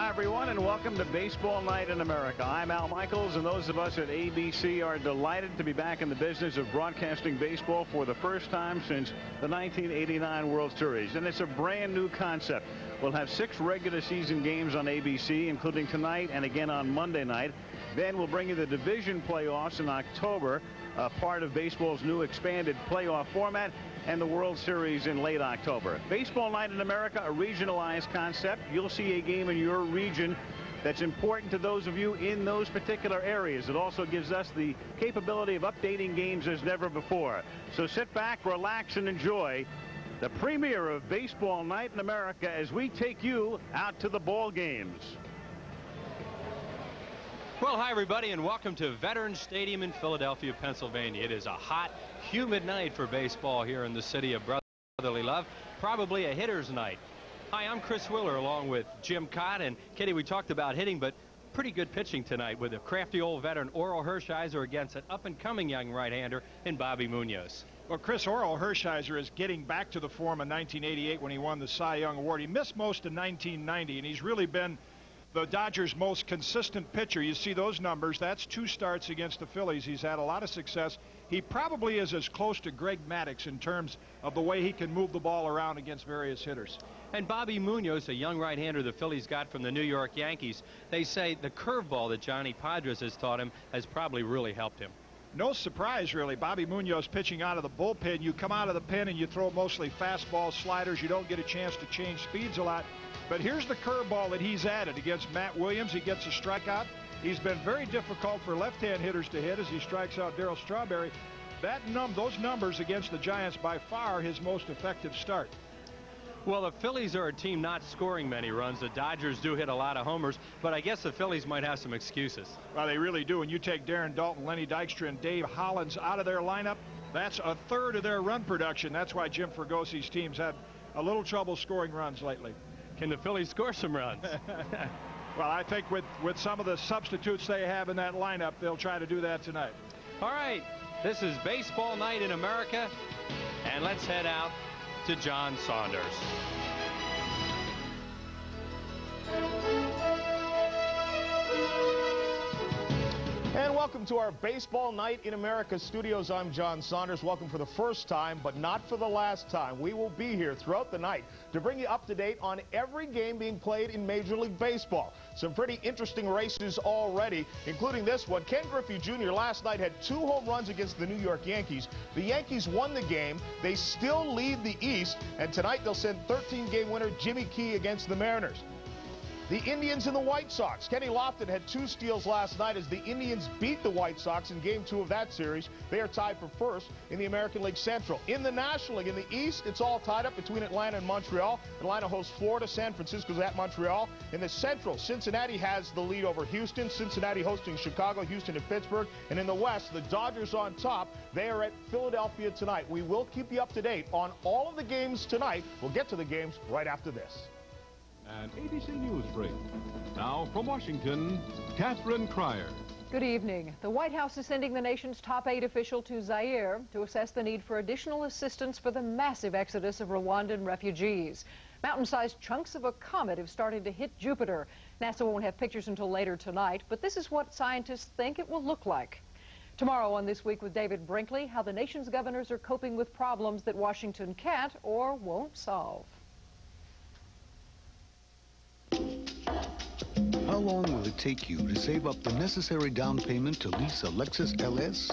Hi, everyone, and welcome to Baseball Night in America. I'm Al Michaels, and those of us at ABC are delighted to be back in the business of broadcasting baseball for the first time since the 1989 World Series. And it's a brand new concept. We'll have six regular season games on ABC, including tonight and again on Monday night. Then we'll bring you the division playoffs in October, a part of baseball's new expanded playoff format and the World Series in late October. Baseball Night in America, a regionalized concept. You'll see a game in your region that's important to those of you in those particular areas. It also gives us the capability of updating games as never before. So sit back, relax, and enjoy the premiere of Baseball Night in America as we take you out to the ball games. Well, hi, everybody, and welcome to Veterans Stadium in Philadelphia, Pennsylvania. It is a hot, humid night for baseball here in the city of brotherly love. Probably a hitter's night. Hi, I'm Chris Wheeler along with Jim Kaat, And, Kitty, we talked about hitting, but pretty good pitching tonight with a crafty old veteran, Orel Hershiser, against an up-and-coming young right-hander in Bobby Munoz. Well, Chris Orel Hershiser is getting back to the form of 1988 when he won the Cy Young Award. He missed most of 1990, and he's really been – the Dodgers' most consistent pitcher. You see those numbers. That's two starts against the Phillies. He's had a lot of success. He probably is as close to Greg Maddux in terms of the way he can move the ball around against various hitters. And Bobby Munoz, a young right-hander the Phillies got from the New York Yankees, they say the curveball that Johnny Podres has taught him has probably really helped him. No surprise, really. Bobby Munoz pitching out of the bullpen. You come out of the pen and you throw mostly fastball sliders. You don't get a chance to change speeds a lot. But here's the curveball that he's added against Matt Williams. He gets a strikeout. He's been very difficult for left-hand hitters to hit as he strikes out Darryl Strawberry. That num those numbers against the Giants by far his most effective start. Well, the Phillies are a team not scoring many runs. The Dodgers do hit a lot of homers, but I guess the Phillies might have some excuses. Well, they really do. When you take Darren Daulton, Lenny Dykstra, and Dave Hollins out of their lineup, that's a third of their run production. That's why Jim Fregosi's teams had a little trouble scoring runs lately. Can the Phillies score some runs? well, I think with, with some of the substitutes they have in that lineup, they'll try to do that tonight. All right. This is Baseball Night in America. And let's head out to John Saunders. And welcome to our Baseball Night in America studios. I'm John Saunders. Welcome for the first time, but not for the last time. We will be here throughout the night to bring you up to date on every game being played in Major League Baseball. Some pretty interesting races already, including this one. Ken Griffey Jr. last night had two home runs against the New York Yankees. The Yankees won the game. They still lead the East, and tonight they'll send 13-game winner Jimmy Key against the Mariners. The Indians and the White Sox. Kenny Lofton had two steals last night as the Indians beat the White Sox in game two of that series. They are tied for first in the American League Central. In the National League, in the East, it's all tied up between Atlanta and Montreal. Atlanta hosts Florida, San Francisco's at Montreal. In the Central, Cincinnati has the lead over Houston. Cincinnati hosting Chicago, Houston, and Pittsburgh. And in the West, the Dodgers on top. They are at Philadelphia tonight. We will keep you up to date on all of the games tonight. We'll get to the games right after this and ABC News Break. Now from Washington, Catherine Crier. Good evening. The White House is sending the nation's top aid official to Zaire to assess the need for additional assistance for the massive exodus of Rwandan refugees. Mountain-sized chunks of a comet have started to hit Jupiter. NASA won't have pictures until later tonight, but this is what scientists think it will look like. Tomorrow on This Week with David Brinkley, how the nation's governors are coping with problems that Washington can't or won't solve. How long will it take you to save up the necessary down payment to lease a Lexus LS?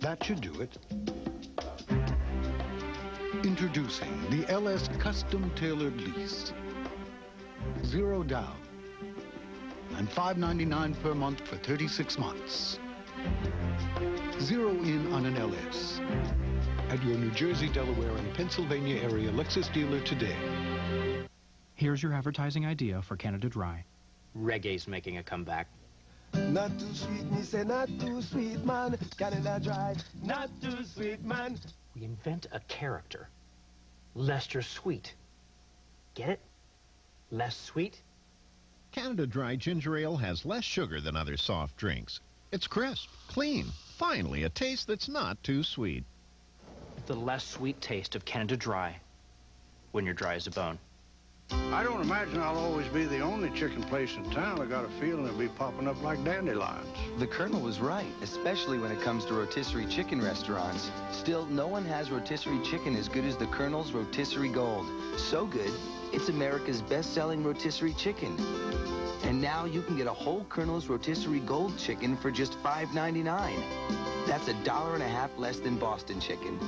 That should do it. Introducing the LS Custom Tailored Lease. Zero down and $5.99 per month for 36 months. Zero in on an LS at your New Jersey, Delaware, and Pennsylvania area Lexus dealer today. Here's your advertising idea for Canada Dry. Reggae's making a comeback. Not too sweet, me say not too sweet, man. Canada Dry, not too sweet, man. We invent a character. Lester Sweet. Get it? Less sweet? Canada Dry Ginger Ale has less sugar than other soft drinks. It's crisp, clean, finally a taste that's not too sweet. The less sweet taste of Canada Dry when you're dry as a bone. I don't imagine I'll always be the only chicken place in town. I got a feeling it'll be popping up like dandelions. The Colonel was right, especially when it comes to rotisserie chicken restaurants. Still, no one has rotisserie chicken as good as the Colonel's Rotisserie Gold. So good, it's America's best-selling rotisserie chicken. And now you can get a whole Colonel's Rotisserie Gold chicken for just $5.99. That's a dollar and a half less than Boston chicken.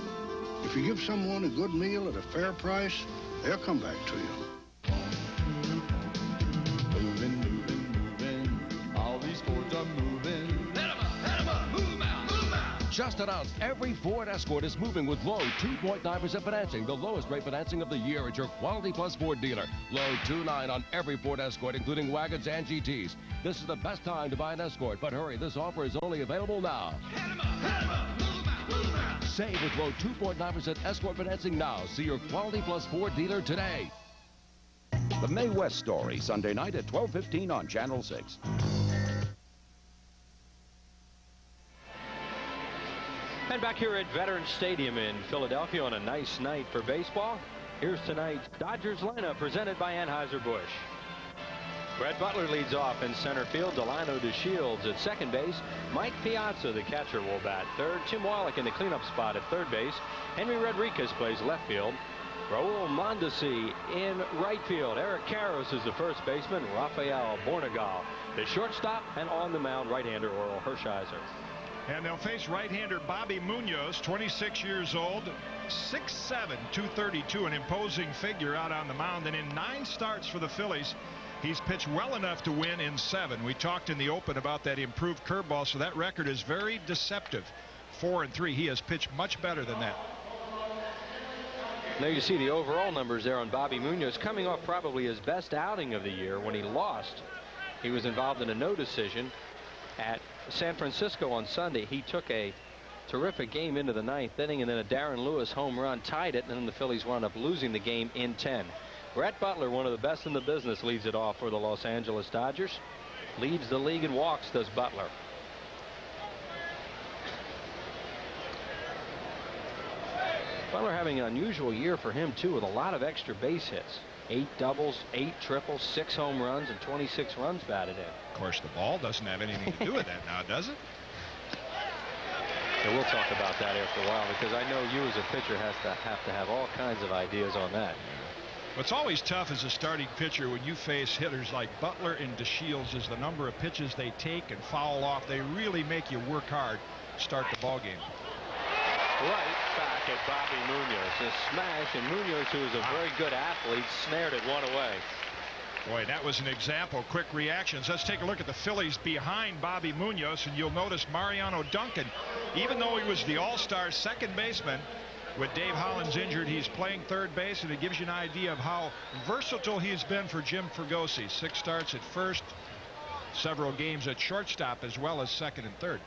If you give someone a good meal at a fair price, they'll come back to you. Just announced, every Ford Escort is moving with low 2.9% financing, the lowest rate financing of the year at your Quality Plus Ford dealer. Low 2.9 on every Ford Escort, including wagons and GTs. This is the best time to buy an Escort, but hurry, this offer is only available now. Save with low 2.9% Escort financing now. See your Quality Plus Ford dealer today. The Mae West Story, Sunday night at 12:15 on Channel 6. And back here at Veterans Stadium in Philadelphia on a nice night for baseball. Here's tonight's Dodgers lineup presented by Anheuser-Busch. Brett Butler leads off in center field. Delino DeShields at second base. Mike Piazza, the catcher, will bat third. Tim Wallach in the cleanup spot at third base. Henry Rodriguez plays left field. Raul Mondesi in right field. Eric Karros is the first baseman. Rafael Bournigal, the shortstop, and on the mound, right-hander Orel Hershiser. And they'll face right-hander Bobby Munoz, 26 years old, 6'7", 232, an imposing figure out on the mound. And in nine starts for the Phillies, he's pitched well enough to win in seven. We talked in the open about that improved curveball, so that record is very deceptive. Four and three. He has pitched much better than that. Now you see the overall numbers there on Bobby Munoz coming off probably his best outing of the year when he lost. He was involved in a no decision at San Francisco on Sunday. He took a terrific game into the ninth inning and then a Darren Lewis home run tied it and then the Phillies wound up losing the game in 10. Brett Butler one of the best in the business leads it off for the Los Angeles Dodgers. Leads the league in walks does Butler. Butler having an unusual year for him too with a lot of extra base hits. Eight doubles, eight triples, six home runs, and 26 runs batted in. Of course, the ball doesn't have anything to do with that now, does it? And we'll talk about that after a while because I know you as a pitcher has to have to have all kinds of ideas on that. What's always tough as a starting pitcher when you face hitters like Butler and DeShields is the number of pitches they take and foul off. They really make you work hard start the ball game. Right back at Bobby Munoz. A smash, and Munoz, who is a very good athlete, snared it one away. Boy, that was an example. Quick reactions. Let's take a look at the Phillies behind Bobby Munoz, and you'll notice Mariano Duncan, even though he was the all-star second baseman, with Dave Hollins injured, he's playing third base, and it gives you an idea of how versatile he's been for Jim Fregosi. Six starts at first, several games at shortstop, as well as second and third.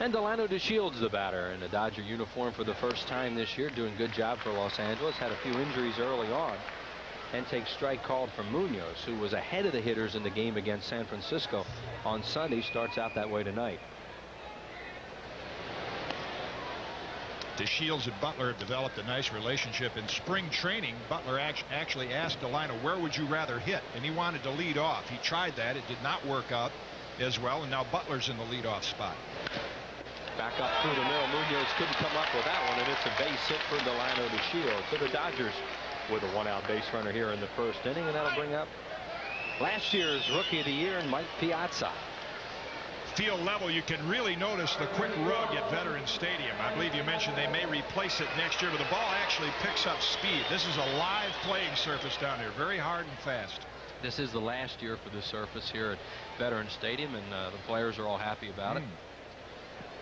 And Delino DeShields the batter in a Dodger uniform for the first time this year doing good job for Los Angeles had a few injuries early on and takes strike called from Munoz who was ahead of the hitters in the game against San Francisco on Sunday starts out that way tonight. DeShields and Butler have developed a nice relationship in spring training. Butler actually asked Delino where would you rather hit and he wanted to lead off. He tried that it did not work out as well and now Butler's in the leadoff spot. Back up through the middle. Munoz couldn't come up with that one, and it's a base hit for Delino DeShields. So the Dodgers with a one-out base runner here in the first inning, and that'll bring up last year's Rookie of the Year, Mike Piazza. Field level, you can really notice the quick rug at Veterans Stadium. I believe you mentioned they may replace it next year, but the ball actually picks up speed. This is a live playing surface down here, very hard and fast. This is the last year for the surface here at Veterans Stadium, and uh, the players are all happy about mm. it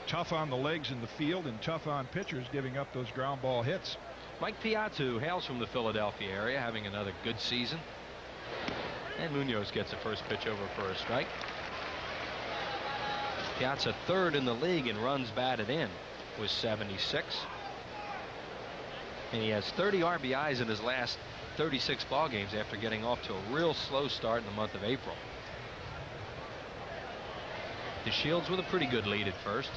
tough on the legs in the field and tough on pitchers giving up those ground ball hits. Mike Piazza, hails from the Philadelphia area, having another good season. And Munoz gets the first pitch over for a strike. Piazza third in the league in runs batted in with 76. And he has 30 RBIs in his last 36 ball games after getting off to a real slow start in the month of April. DeShields with a pretty good lead at first.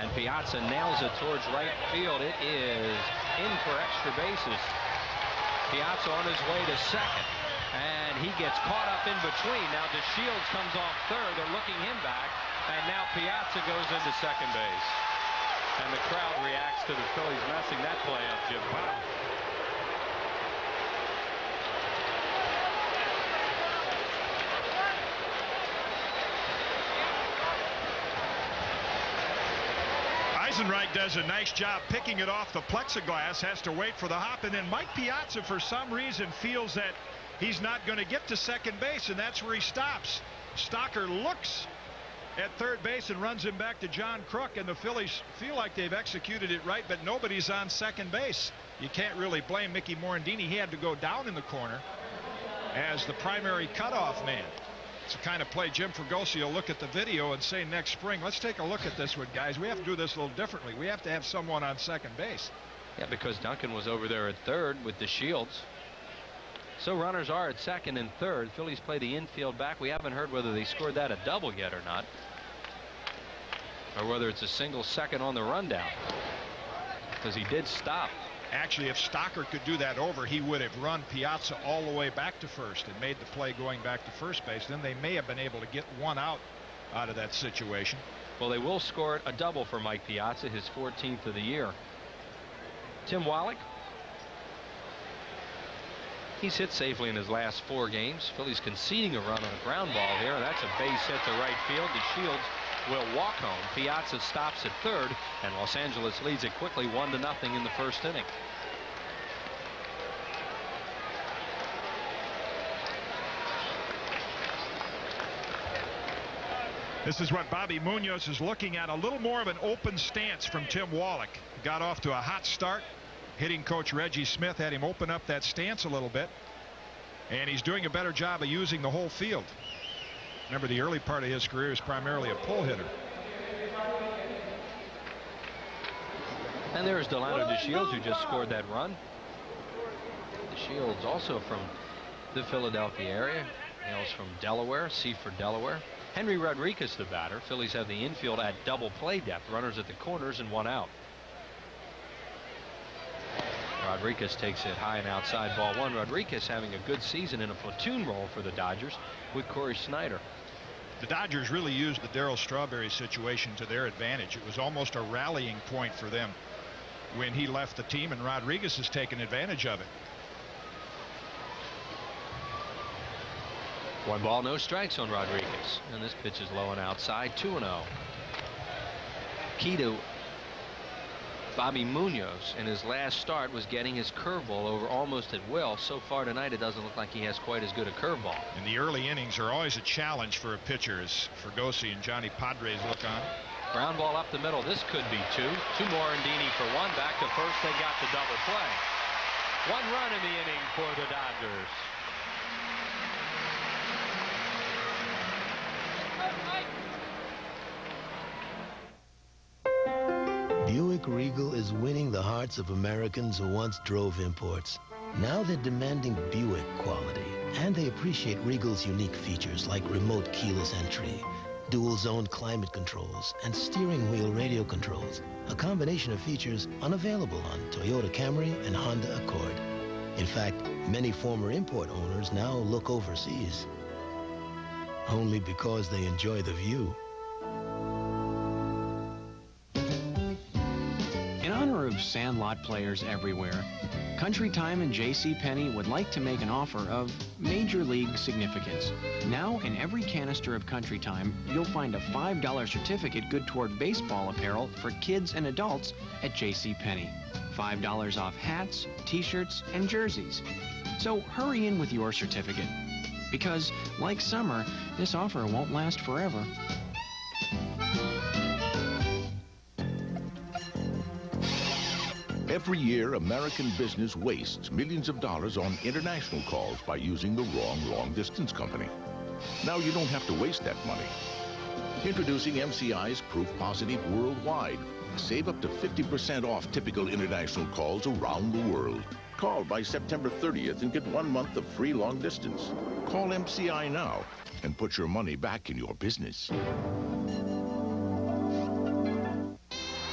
And Piazza nails it towards right field. It is in for extra bases. Piazza on his way to second. And he gets caught up in between. Now DeShields comes off third. They're looking him back. And now Piazza goes into second base. And the crowd reacts to the Phillies messing that play up, Jim. Eisenreich does a nice job picking it off the plexiglass, has to wait for the hop, and then Mike Piazza, for some reason, feels that he's not going to get to second base, and that's where he stops. Stocker looks at third base and runs him back to John Kruk, and the Phillies feel like they've executed it right, but nobody's on second base. You can't really blame Mickey Morandini. He had to go down in the corner as the primary cutoff man. It's the kind of play Jim Fregosi will look at the video and say next spring, let's take a look at this one, guys. We have to do this a little differently. We have to have someone on second base. Yeah, because Duncan was over there at third with DeShields. So runners are at second and third. Phillies play the infield back. We haven't heard whether they scored that a double yet or not. Or whether it's a single second on the rundown. Because he did stop. Actually, if Stocker could do that over, he would have run Piazza all the way back to first and made the play going back to first base. Then they may have been able to get one out out of that situation. Well, they will score a double for Mike Piazza, his 14th of the year. Tim Wallach. He's hit safely in his last four games. Philly's conceding a run on a ground ball here. That's a base hit to right field. DeShields will walk home. Piazza stops at third, and Los Angeles leads it quickly one to nothing in the first inning. This is what Bobby Munoz is looking at. A little more of an open stance from Tim Wallach. Got off to a hot start. Hitting coach Reggie Smith had him open up that stance a little bit. And he's doing a better job of using the whole field. Remember, the early part of his career is primarily a pull hitter. And there's Delino DeShields who just scored that run. DeShields also from the Philadelphia area. Hails from Delaware, Seaford, Delaware. Henry Rodriguez the batter. Phillies have the infield at double play depth. Runners at the corners and one out. Rodriguez takes it high and outside ball one. Rodriguez having a good season in a platoon role for the Dodgers with Cory Snyder. The Dodgers really used the Darryl Strawberry situation to their advantage. It was almost a rallying point for them when he left the team, and Rodriguez has taken advantage of it. One ball, no strikes on Rodriguez. And this pitch is low and outside, 2 0. Key to Bobby Munoz in his last start was getting his curveball over almost at will. So far tonight, it doesn't look like he has quite as good a curveball. And the early innings are always a challenge for a pitcher as Fregosi and Johnny Podres look on. Ground ball up the middle. This could be two. Two more Morandini for one. Back to first. They got the double play. One run in the inning for the Dodgers. Buick Regal is winning the hearts of Americans who once drove imports. Now they're demanding Buick quality, and they appreciate Regal's unique features like remote keyless entry, dual zone climate controls, and steering wheel radio controls, a combination of features unavailable on Toyota Camry and Honda Accord. In fact, many former import owners now look overseas, only because they enjoy the view. Of Sandlot players everywhere, Country Time and J.C. Penney would like to make an offer of major league significance. Now, in every canister of Country Time, you'll find a $5 certificate good toward baseball apparel for kids and adults at J.C. Penney. $5 off hats, t-shirts, and jerseys. So hurry in with your certificate. Because, like summer, this offer won't last forever. Every year, American business wastes millions of dollars on international calls by using the wrong long-distance company. Now you don't have to waste that money. Introducing MCI's Proof Positive Worldwide. Save up to 50% off typical international calls around the world. Call by September 30th and get one month of free long distance. Call MCI now and put your money back in your business.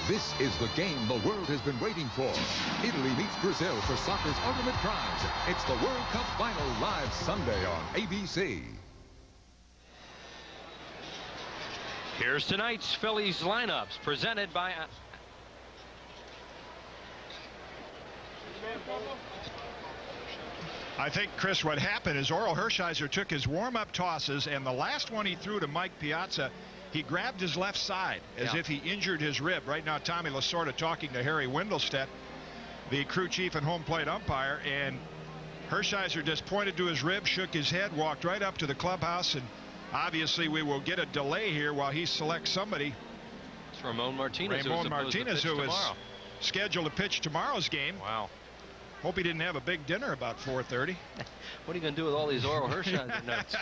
This is the game the world has been waiting for. Italy meets Brazil for soccer's ultimate prize. It's the World Cup Final live Sunday on ABC. Here's tonight's Phillies lineups presented by I think, Chris, what happened is Oral Hershiser took his warm-up tosses, and the last one he threw to Mike Piazza, he grabbed his left side as Yeah. if he injured his rib. Right now, Tommy Lasorda talking to Harry Wendelstedt, the crew chief and home plate umpire, and Hershiser just pointed to his rib, shook his head, walked right up to the clubhouse, and obviously we will get a delay here while he selects somebody. It's Ramon Martinez. Ramon Martinez, who is scheduled to pitch tomorrow's game. Wow. Hope he didn't have a big dinner about 4:30. What are you going to do with all these Orel Hershiser notes?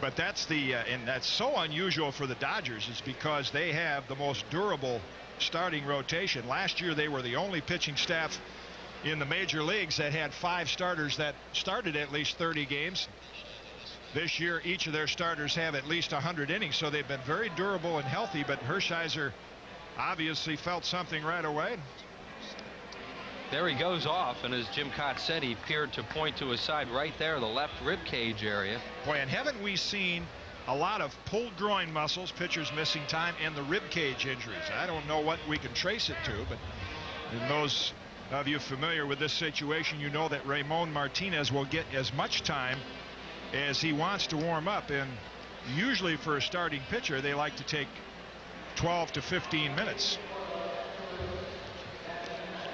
But that's the uh, and that's so unusual for the Dodgers is because they have the most durable starting rotation. Last year they were the only pitching staff in the major leagues that had five starters that started at least 30 games. This year each of their starters have at least 100 innings so they've been very durable and healthy but Hershiser obviously felt something right away. There he goes off, and as Jim Kaat said, he appeared to point to his side right there, the left rib cage area. Boy, and haven't we seen a lot of pulled groin muscles, pitchers missing time, and the rib cage injuries? I don't know what we can trace it to, but in those of you familiar with this situation, you know that Ramon Martinez will get as much time as he wants to warm up. And usually for a starting pitcher, they like to take 12 to 15 minutes.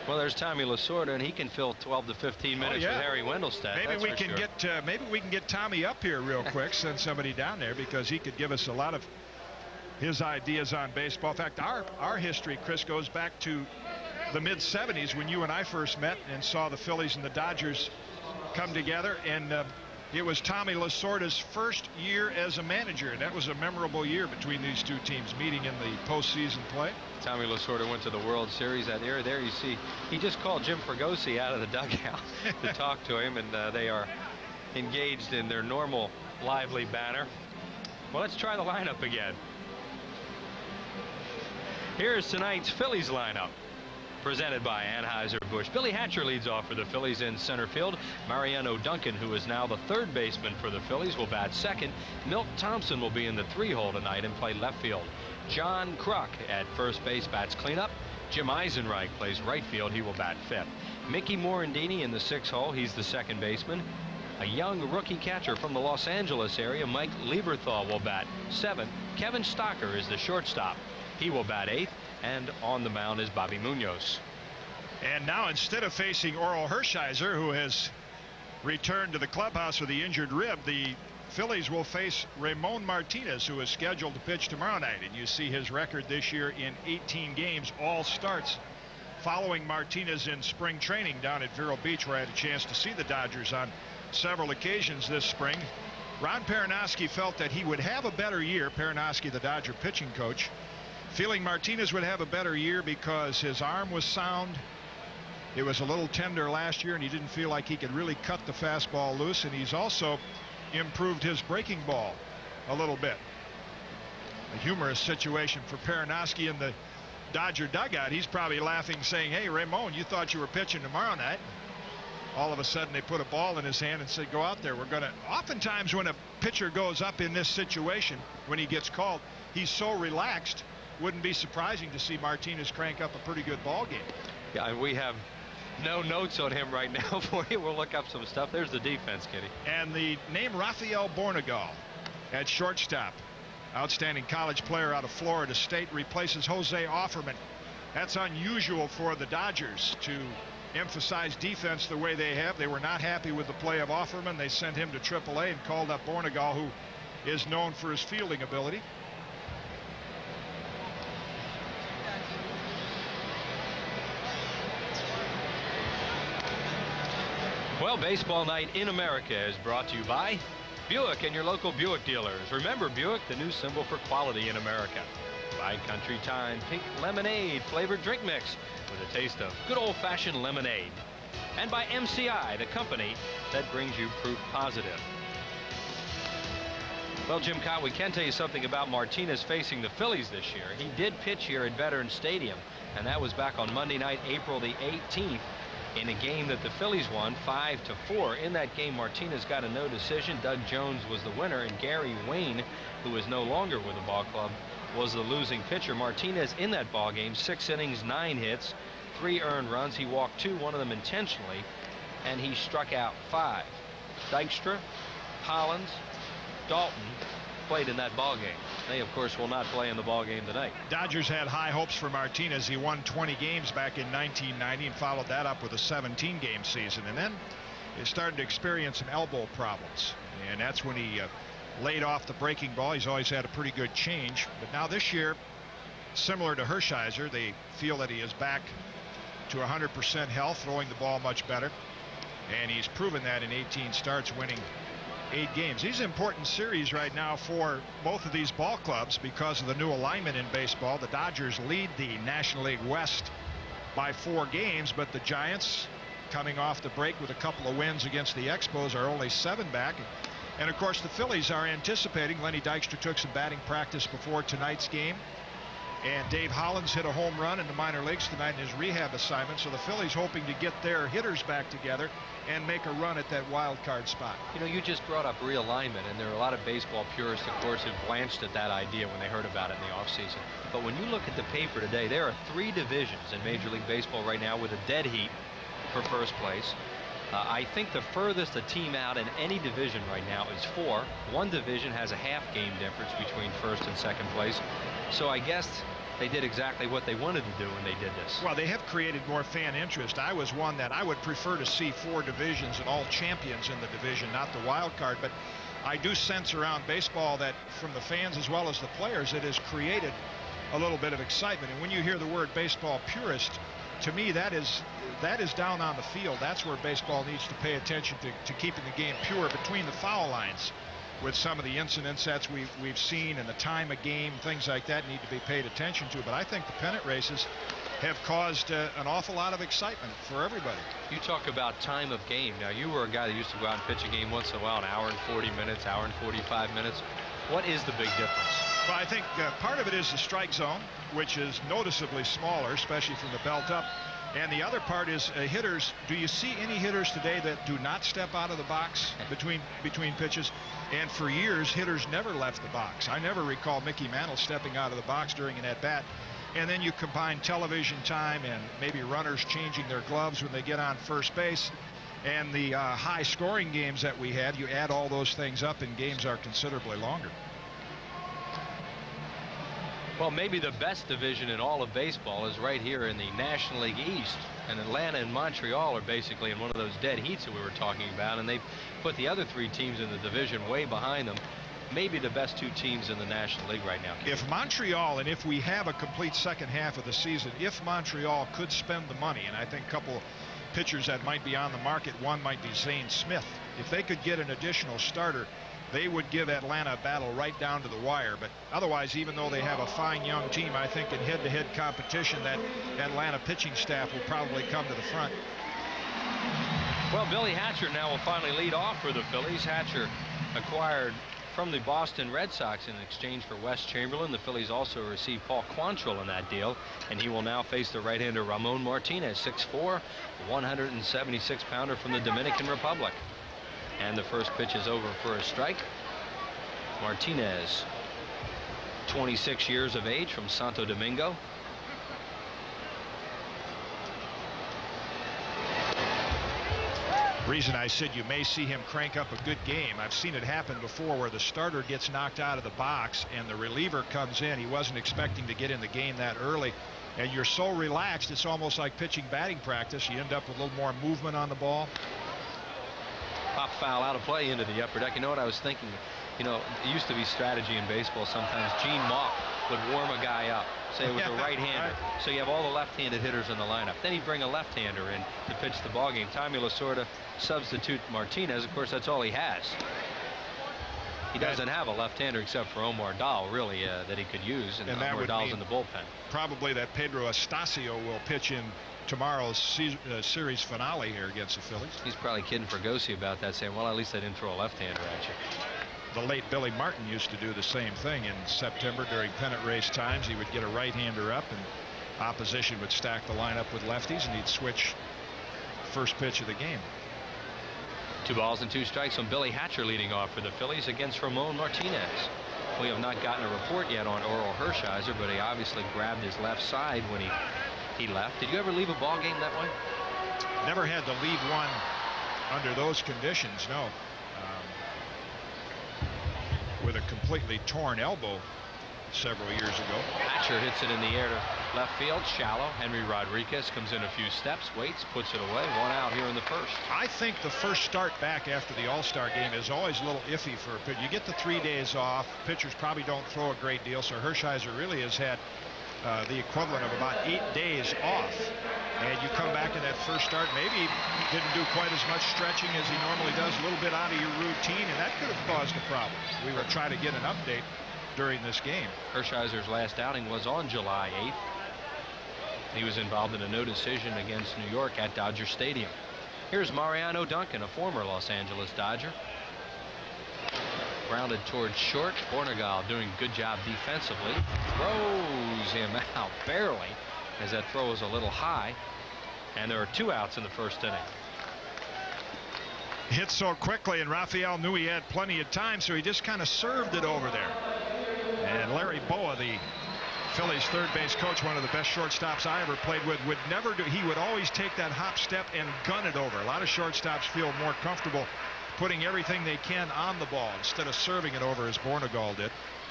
Well, there's Tommy Lasorda, and he can fill 12 to 15 minutes Oh, yeah. with Harry Wendelstedt. Maybe we can sure. get uh, maybe we can get Tommy up here real quick. Send somebody down there because he could give us a lot of his ideas on baseball. In fact, our our history, Chris, goes back to the mid 70s when you and I first met and saw the Phillies and the Dodgers come together. And uh, it was Tommy Lasorda's first year as a manager, and that was a memorable year between these two teams meeting in the postseason play. Tommy Lasorda went to the World Series that year. There you see, he just called Jim Fregosi out of the dugout to talk to him, and uh, they are engaged in their normal lively banner. Well, let's try the lineup again. Here's tonight's Phillies lineup. Presented by Anheuser-Busch. Billy Hatcher leads off for the Phillies in center field. Mariano Duncan, who is now the third baseman for the Phillies, will bat second. Milt Thompson will be in the three-hole tonight and play left field. John Kruk at first base bats cleanup. Jim Eisenreich plays right field. He will bat fifth. Mickey Morandini in the six hole. He's the second baseman. A young rookie catcher from the Los Angeles area, Mike Lieberthal, will bat seventh. Kevin Stocker is the shortstop. He will bat eighth. And on the mound is Bobby Munoz. And now instead of facing Orel Hershiser, who has returned to the clubhouse with the injured rib, the Phillies will face Ramon Martinez, who is scheduled to pitch tomorrow night. And you see his record this year in 18 games, all starts following Martinez in spring training down at Vero Beach, where I had a chance to see the Dodgers on several occasions this spring. Ron Perranoski felt that he would have a better year. Perranoski, the Dodger pitching coach, feeling Martinez would have a better year because his arm was sound. It was a little tender last year, and he didn't feel like he could really cut the fastball loose. And he's also improved his breaking ball a little bit. A humorous situation for Perranoski in the Dodger dugout. He's probably laughing, saying, Hey, Ramon, you thought you were pitching tomorrow night. All of a sudden, they put a ball in his hand and said, Go out there. We're going to. Oftentimes, when a pitcher goes up in this situation, when he gets called, he's so relaxed. Wouldn't be surprising to see Martinez crank up a pretty good ball game. Yeah, and we have no notes on him right now for you. We'll look up some stuff. There's the defense, Kitty. And the name Rafael Bournigal at shortstop. Outstanding college player out of Florida State replaces Jose Offerman. That's unusual for the Dodgers to emphasize defense the way they have. They were not happy with the play of Offerman. They sent him to AAA and called up Bournigal, who is known for his fielding ability. Well, baseball night in America is brought to you by Buick and your local Buick dealers. Remember Buick, the new symbol for quality in America. By Country Time Pink Lemonade flavored drink mix with a taste of good old-fashioned lemonade. And by MCI, the company that brings you proof positive. Well, Jim Kaat, we can tell you something about Martinez facing the Phillies this year. He did pitch here at Veterans Stadium, and that was back on Monday night, April the 18th, in a game that the Phillies won 5 to 4. In that game, Martinez got a no decision. Doug Jones was the winner, and Gary Wayne, who is no longer with the ball club, was the losing pitcher. Martinez in that ball game, six innings, nine hits, three earned runs. He walked two, one of them intentionally, and he struck out five. Dykstra, Hollins, Daulton played in that ball game. They, of course, will not play in the ball game tonight. Dodgers had high hopes for Martinez. He won 20 games back in 1990 and followed that up with a 17-game season. And then he started to experience some elbow problems. And that's when he uh, laid off the breaking ball. He's always had a pretty good change. But now this year, similar to Hershiser, they feel that he is back to 100% health, throwing the ball much better. And he's proven that in 18 starts, winning eight games. These important series right now for both of these ball clubs because of the new alignment in baseball. The Dodgers lead the National League West by four games, but the Giants coming off the break with a couple of wins against the Expos are only seven back. And of course the Phillies are anticipating. Lenny Dykstra took some batting practice before tonight's game. And Dave Hollins hit a home run in the minor leagues tonight in his rehab assignment. So the Phillies hoping to get their hitters back together and make a run at that wild card spot. You know, you just brought up realignment, and there are a lot of baseball purists, of course, who blanched at that idea when they heard about it in the offseason. But when you look at the paper today, there are three divisions in Major League Baseball right now with a dead heat for first place. Uh, I think the furthest a team out in any division right now is four. One division has a half game difference between first and second place. So I guess they did exactly what they wanted to do when they did this. Well, they have created more fan interest. I was one that I would prefer to see four divisions and all champions in the division, not the wild card. But I do sense around baseball that from the fans as well as the players, it has created a little bit of excitement. And when you hear the word baseball purist, to me, that is that is down on the field. That's where baseball needs to pay attention to, to keeping the game pure between the foul lines with some of the incidents that we've, we've seen and the time of game, things like that need to be paid attention to. But I think the pennant races have caused uh, an awful lot of excitement for everybody. You talk about time of game. Now, you were a guy that used to go out and pitch a game once in a while, an hour and 40 minutes, hour and 45 minutes. What is the big difference? Well, I think uh, part of it is the strike zone, which is noticeably smaller, especially from the belt up. And the other part is uh, hitters. Do you see any hitters today that do not step out of the box between between pitches? And for years, hitters never left the box. I never recall Mickey Mantle stepping out of the box during an at-bat. And then you combine television time and maybe runners changing their gloves when they get on first base and the uh, high scoring games that we had, you add all those things up and games are considerably longer. Well, maybe the best division in all of baseball is right here in the National League East. And Atlanta and Montreal are basically in one of those dead heats that we were talking about. And they've put the other three teams in the division way behind them. Maybe the best two teams in the National League right now. If Montreal, and if we have a complete second half of the season, if Montreal could spend the money, and I think a couple pitchers that might be on the market, one might be Zane Smith. If they could get an additional starter, they would give Atlanta a battle right down to the wire. But otherwise, even though they have a fine young team, I think in head-to-head -head competition, that Atlanta pitching staff will probably come to the front. Well, Billy Hatcher now will finally lead off for the Phillies. Hatcher acquired from the Boston Red Sox in exchange for Wes Chamberlain. The Phillies also received Paul Quantrill in that deal, and he will now face the right-hander Ramon Martinez, 6'4", 176-pounder from the Dominican Republic. And the first pitch is over for a strike. Martinez, 26 years of age from Santo Domingo. Reason I said you may see him crank up a good game. I've seen it happen before where the starter gets knocked out of the box and the reliever comes in. He wasn't expecting to get in the game that early. And you're so relaxed, it's almost like pitching batting practice. You end up with a little more movement on the ball pop foul out of play into the upper deck. You know what I was thinking? You know, it used to be strategy in baseball. Sometimes Gene Mauch would warm a guy up, say with a right-hander. So you have all the left-handed hitters in the lineup. Then he'd bring a left-hander in to pitch the ball game. Tommy Lasorda substitute Martinez. Of course, that's all he has. He doesn't have a left-hander except for Omar Daal, really, uh, that he could use, and, and Omar Daal's in the bullpen. Probably that Pedro Astacio will pitch in tomorrow's uh, series finale here against the Phillies. He's probably kidding Fregosi about that, saying, well, at least I didn't throw a left-hander at you. the late Billy Martin used to do the same thing in September during pennant race times. He would get a right-hander up and opposition would stack the lineup with lefties and he'd switch first pitch of the game. Two balls and two strikes on Billy Hatcher leading off for the Phillies against Ramon Martinez. We have not gotten a report yet on Orel Hershiser, but he obviously grabbed his left side when he he left. Did you ever leave a ball game that way? Never had to leave one under those conditions, no. Um, with a completely torn elbow several years ago. Hatcher hits it in the air to left field, shallow. Henry Rodriguez comes in a few steps, waits, puts it away. One out here in the first. I think the first start back after the All-Star game is always a little iffy for a pitcher. You get the three days off. Pitchers probably don't throw a great deal, so Hershiser really has had uh, the equivalent of about eight days off. And you come back in that first start, maybe didn't do quite as much stretching as he normally does, a little bit out of your routine, and that could have caused a problem. We were trying to get an update during this game. Hershiser's last outing was on July 8th. He was involved in a no decision against New York at Dodger Stadium. Here's Mariano Duncan, a former Los Angeles Dodger. Grounded towards short. Bournigal doing a good job defensively. Throws him out barely as that throw is a little high. And there are two outs in the first inning. Hit so quickly, and Rafael knew he had plenty of time, so he just kind of served it over there. And Larry Bowa, the Phillies third base coach, one of the best shortstops I ever played with, would never do. He would always take that hop step and gun it over. A lot of shortstops feel more comfortable putting everything they can on the ball instead of serving it over as Bournigal did.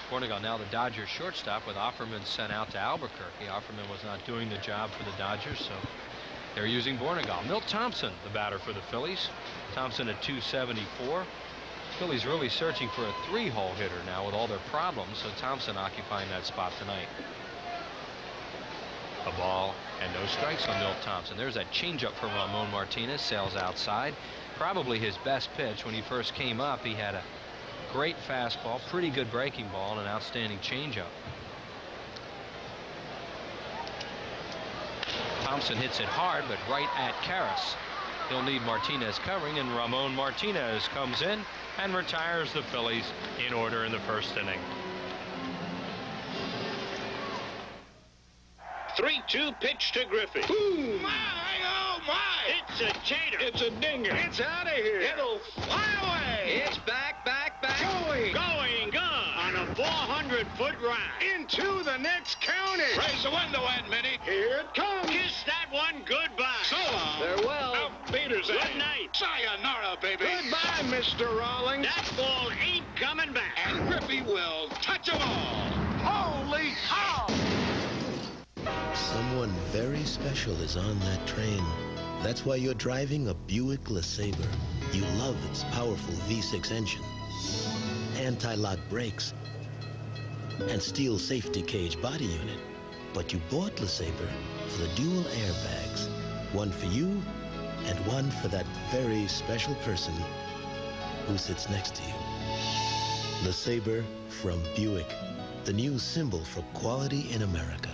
Bournigal now the Dodgers shortstop with Offerman sent out to Albuquerque. Offerman was not doing the job for the Dodgers, so they're using Bournigal. Milt Thompson, the batter for the Phillies. Thompson at 274. Phillies really searching for a three-hole hitter now with all their problems, so Thompson occupying that spot tonight. A ball and no strikes on Milt Thompson. There's that changeup from Ramon Martinez. Sails outside. Probably his best pitch when he first came up. He had a great fastball, pretty good breaking ball, and an outstanding changeup. Thompson hits it hard, but right at Karros. He'll need Martinez covering, and Ramon Martinez comes in and retires the Phillies in order in the first inning. 3-2 pitch to Griffey. Ooh. My, oh my! It's a chater. It's a dinger. It's out of here. It'll fly away. It's back, back, back. Going. Going, gone. On a 400-foot ride. Into the next county. Raise the window, Aunt Minnie. Here it comes. Kiss that one goodbye. So long. Farewell. Auf Peterson. Eh? Good night. Sayonara, baby. Goodbye, Mr. Rawlings. That ball ain't coming back. And Griffey will touch them all. Holy cow! Someone very special is on that train. That's why you're driving a Buick LeSabre. You love its powerful V6 engine, anti-lock brakes, and steel safety cage body unit. But you bought LeSabre for the dual airbags. One for you and one for that very special person who sits next to you. LeSabre from Buick, the new symbol for quality in America.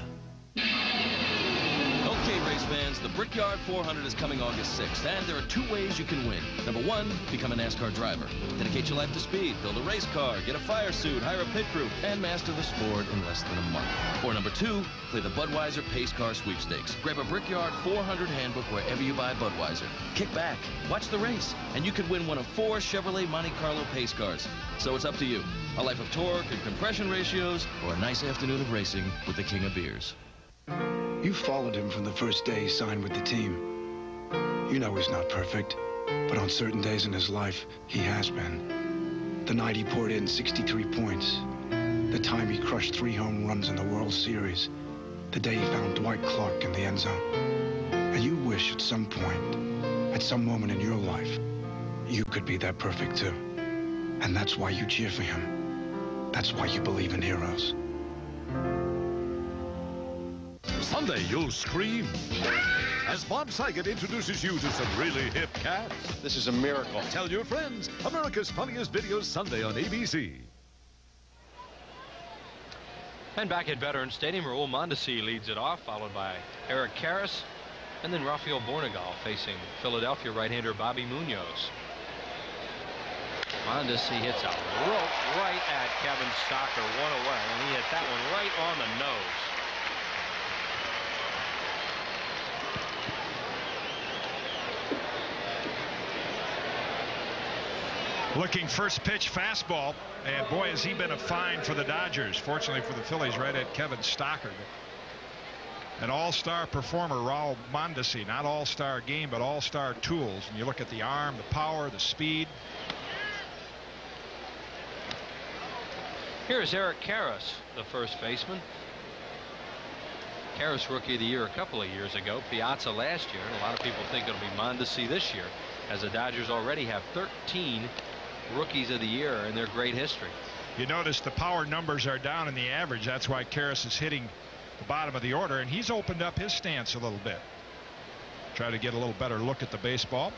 Fans, the Brickyard 400 is coming August 6th, and there are two ways you can win. Number one, become a NASCAR driver. Dedicate your life to speed, build a race car, get a fire suit, hire a pit crew, and master the sport in less than a month. Or number two, play the Budweiser Pace Car Sweepstakes. Grab a Brickyard 400 handbook wherever you buy Budweiser. Kick back, watch the race, and you could win one of four Chevrolet Monte Carlo pace cars. So it's up to you. A life of torque and compression ratios, or a nice afternoon of racing with the king of beers. You followed him from the first day he signed with the team. You know he's not perfect, but on certain days in his life, he has been. The night he poured in 63 points, the time he crushed three home runs in the World Series, the day he found Dwight Clark in the end zone. And you wish at some point, at some moment in your life, you could be that perfect too. And that's why you cheer for him. That's why you believe in heroes. Sunday, you'll scream as Bob Saget introduces you to some really hip cats. This is a miracle. Tell your friends, America's Funniest Videos Sunday on ABC. And back at Veterans Stadium, Raul Mondesi leads it off, followed by Eric Karros, and then Rafael Bournigal facing Philadelphia right-hander Bobby Munoz. Mondesi hits a rope right at Kevin Stocker, one away, and he hit that one right on the nose. Looking first pitch fastball, and boy, has he been a find for the Dodgers. Fortunately for the Phillies, right at Kevin Stocker. An all-star performer, Raul Mondesi. Not all-star game, but all-star tools. And you look at the arm, the power, the speed. Here's Eric Karros, the first baseman. Karros Rookie of the Year a couple of years ago. Piazza last year. And a lot of people think it'll be Mondesi this year, as the Dodgers already have 13 Rookies of the Year in their great history. You notice the power numbers are down in the average. That's why Karros is hitting the bottom of the order, and he's opened up his stance a little bit. Try to get a little better look at the baseball.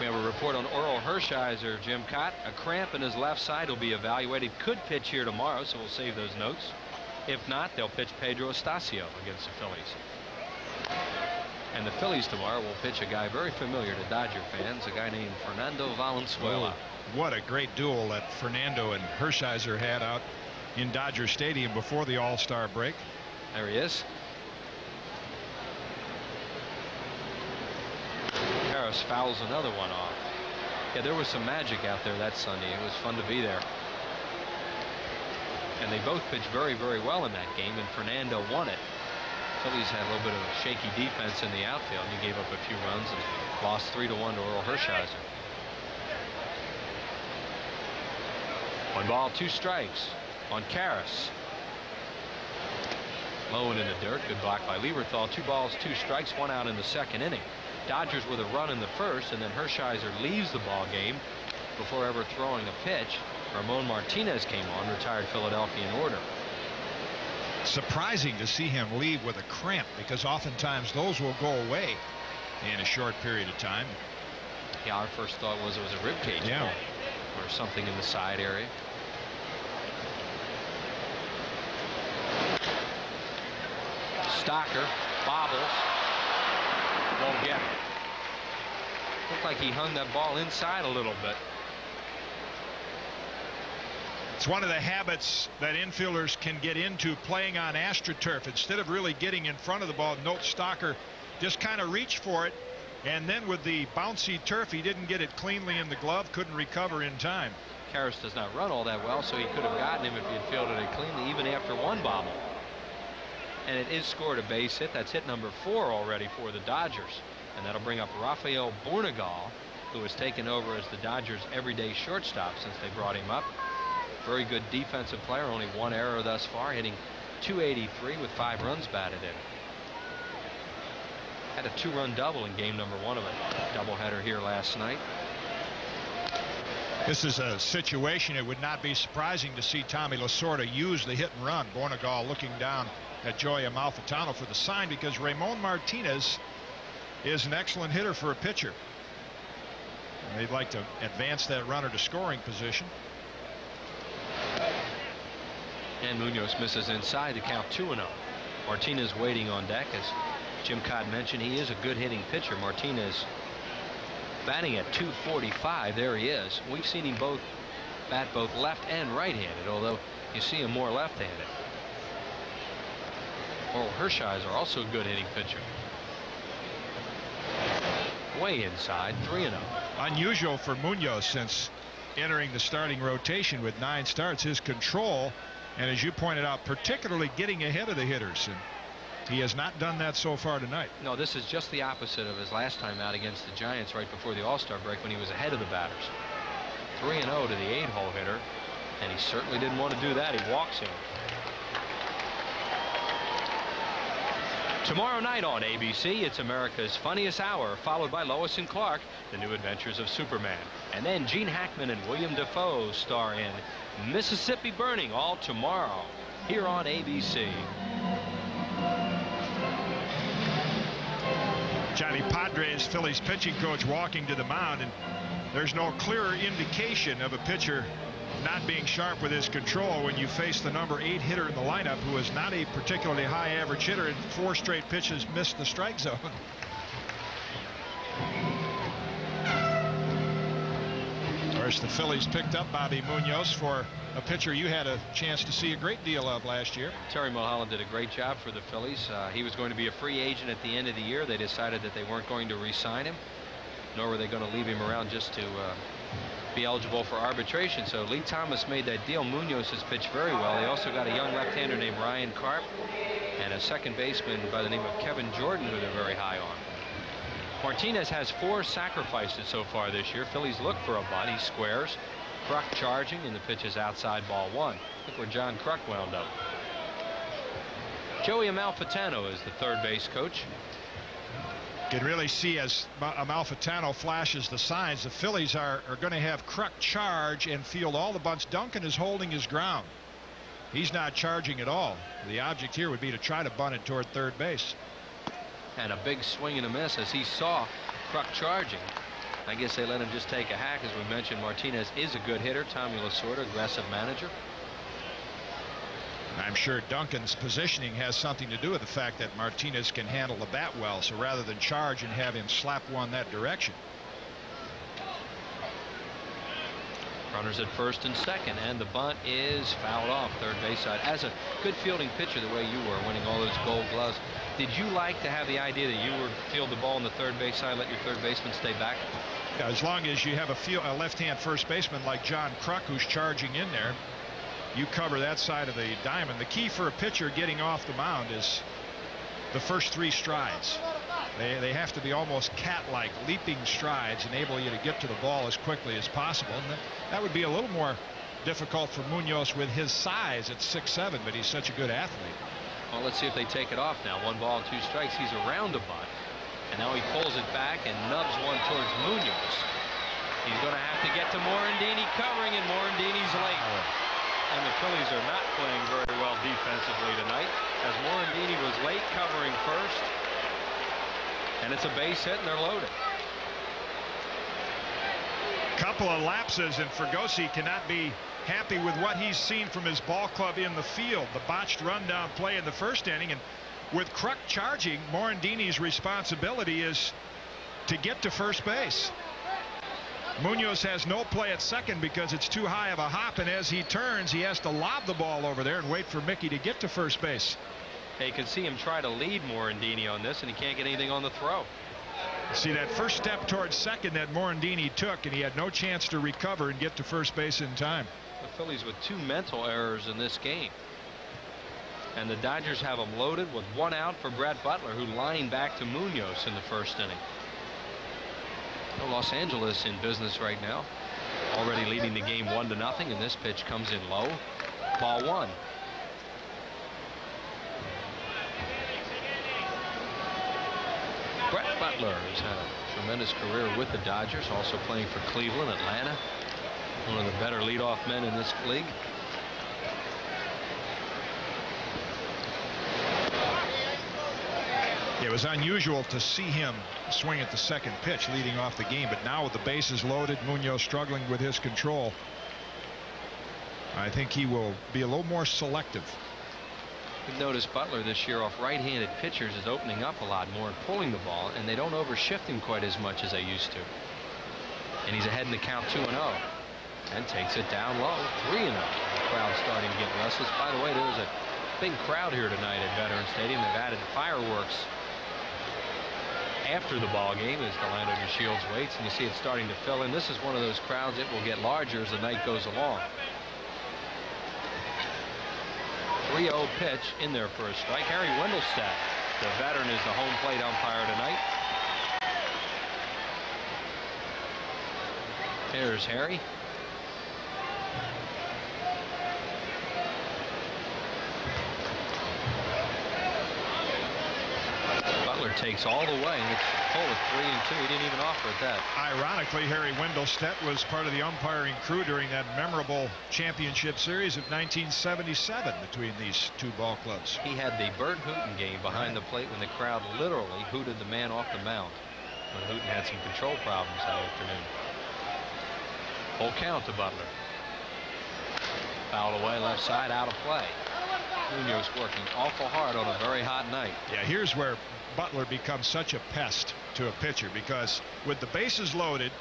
We have a report on Orel Hershiser, Jim Kaat. A cramp in his left side will be evaluated. Could pitch here tomorrow, so we'll save those notes. If not, they'll pitch Pedro Astacio against the Phillies. And the Phillies tomorrow will pitch a guy very familiar to Dodger fans, a guy named Fernando Valenzuela. Oh, what a great duel that Fernando and Hershiser had out in Dodger Stadium before the All-Star break. There he is. Karros fouls another one off. Yeah, there was some magic out there that Sunday. It was fun to be there. And they both pitched very, very well in that game, and Fernando won it. Phillies had a little bit of a shaky defense in the outfield. He gave up a few runs and lost three to one to Orel Hershiser. One ball, two strikes on Karros. Low and in the dirt. Good block by Lieberthal. Two balls, two strikes, one out in the second inning. Dodgers with a run in the first, and then Hershiser leaves the ball game before ever throwing a pitch. Ramon Martinez came on, retired Philadelphia in order. Surprising to see him leave with a cramp because oftentimes those will go away in a short period of time. Yeah, our first thought was it was a rib cage yeah. or something in the side area. Stocker bobbles. Won't get it. Looked like he hung that ball inside a little bit. It's one of the habits that infielders can get into playing on AstroTurf. Instead of really getting in front of the ball, note Stocker just kind of reached for it. And then with the bouncy turf, he didn't get it cleanly in the glove, couldn't recover in time. Karros does not run all that well, so he could have gotten him if he had fielded it cleanly, even after one bobble. And it is scored a base hit. That's hit number four already for the Dodgers. And that'll bring up Rafael Bournigal, who has taken over as the Dodgers' everyday shortstop since they brought him up. Very good defensive player, only one error thus far, hitting 283 with five runs batted in. Had a two-run double in game number one of a doubleheader here last night. This is a situation it would not be surprising to see Tommy Lasorda use the hit and run. Bournigal looking down at Joey Amalfitano for the sign because Ramon Martinez is an excellent hitter for a pitcher. And they'd like to advance that runner to scoring position. And Munoz misses inside to count 2 0. Martinez waiting on deck as Jim Kaat mentioned he is a good hitting pitcher. Martinez batting at 245. There he is. We've seen him both bat both left and right handed, although you see him more left handed. Orel Hershiser also a good hitting pitcher. Way inside 3 0. Unusual for Munoz since entering the starting rotation with nine starts. His control and as you pointed out particularly getting ahead of the hitters and he has not done that so far tonight. No this is just the opposite of his last time out against the Giants right before the All-Star break when he was ahead of the batters. 3 and 0 to the eight hole hitter and he certainly didn't want to do that. He walks him. Tomorrow night on ABC, it's America's Funniest Hour, followed by Lois and Clark, The New Adventures of Superman. And then Gene Hackman and Willem Dafoe star in Mississippi Burning, all tomorrow, here on ABC. Johnny Podres, Phillies pitching coach, walking to the mound, and there's no clearer indication of a pitcher not being sharp with his control when you face the number eight hitter in the lineup who is not a particularly high average hitter and four straight pitches missed the strike zone. Course, the Phillies picked up Bobby Munoz for a pitcher you had a chance to see a great deal of last year. Terry Mulholland did a great job for the Phillies. Uh, he was going to be a free agent at the end of the year. They decided that they weren't going to re-sign him, nor were they going to leave him around just to uh, be eligible for arbitration. So Lee Thomas made that deal. Munoz has pitched very well. They also got a young left-hander named Ryan Karp and a second baseman by the name of Kevin Jordan, who they're very high on. Martinez has four sacrifices so far this year. Phillies look for a. He squares. Kruk charging, and the pitch is outside ball one. Look where John Kruk wound up. Joey Amalfitano is the third base coach. Can really see as Amalfitano flashes the signs, the Phillies are, are going to have Kruk charge and field all the bunts. Duncan is holding his ground. He's not charging at all. The object here would be to try to bunt it toward third base and a big swing and a miss as he saw Kruk charging. I guess they let him just take a hack. As we mentioned, Martinez is a good hitter. Tommy Lasorda, aggressive manager. I'm sure Duncan's positioning has something to do with the fact that Martinez can handle the bat well. So rather than charge and have him slap one that direction. Runners at first and second, and the bunt is fouled off third base side. As a good fielding pitcher, the way you were, winning all those gold gloves, did you like to have the idea that you would field the ball on the third base side, let your third baseman stay back? Yeah, as long as you have a, field, a left-hand first baseman like John Kruk who's charging in there, you cover that side of the diamond. The key for a pitcher getting off the mound is the first three strides. They, they have to be almost cat-like, leaping strides, enable you to get to the ball as quickly as possible. And that would be a little more difficult for Munoz with his size at 6'7", but he's such a good athlete. Well, let's see if they take it off now. One ball, two strikes. He's around a bunt. And now he pulls it back and nubs one towards Munoz. He's going to have to get to Morandini covering, and Morandini's late. And the Phillies are not playing very well defensively tonight, as Morandini was late covering first. And it's a base hit, and they're loaded. Couple of lapses, and Fregosi cannot be happy with what he's seen from his ball club in the field. The botched rundown play in the first inning, and with Kruk charging, Morandini's responsibility is to get to first base. Munoz has no play at second because it's too high of a hop, and as he turns, he has to lob the ball over there and wait for Mickey to get to first base. Hey, you can see him try to lead Morandini on this, and he can't get anything on the throw. See that first step towards second that Morandini took, and he had no chance to recover and get to first base in time. Phillies with two mental errors in this game. And the Dodgers have them loaded with one out for Brett Butler, who lined back to Munoz in the first inning. Los Angeles in business right now. Already leading the game one to nothing, and this pitch comes in low. Ball one. Brett Butler has had a tremendous career with the Dodgers, also playing for Cleveland, Atlanta. One of the better leadoff men in this league. It was unusual to see him swing at the second pitch leading off the game, but now with the bases loaded, Munoz struggling with his control. I think he will be a little more selective You've noticed Butler this year off right-handed pitchers is opening up a lot more and pulling the ball, and they don't overshift him quite as much as they used to. And he's ahead in the count 2 and takes it down low. 3 0. The crowd starting to get restless. By the way, there's a big crowd here tonight at Veterans Stadium. They've added fireworks after the ball game as Delino DeShields waits, and you see it starting to fill in. This is one of those crowds that will get larger as the night goes along. 3-0 pitch in there for a strike. Harry Wendelstedt, the veteran, is the home plate umpire tonight. There's Harry. Takes all the way. Full of three and two. He didn't even offer at that. Ironically, Harry Wendelstedt was part of the umpiring crew during that memorable championship series of 1977 between these two ball clubs. He had the Burt Hooton game behind the plate when the crowd literally hooted the man off the mound when Hooton had some control problems that afternoon. Full count to Butler. Foul away left side out of play. Munoz working awful hard on a very hot night. Yeah, here's where Butler becomes such a pest to a pitcher because with the bases loaded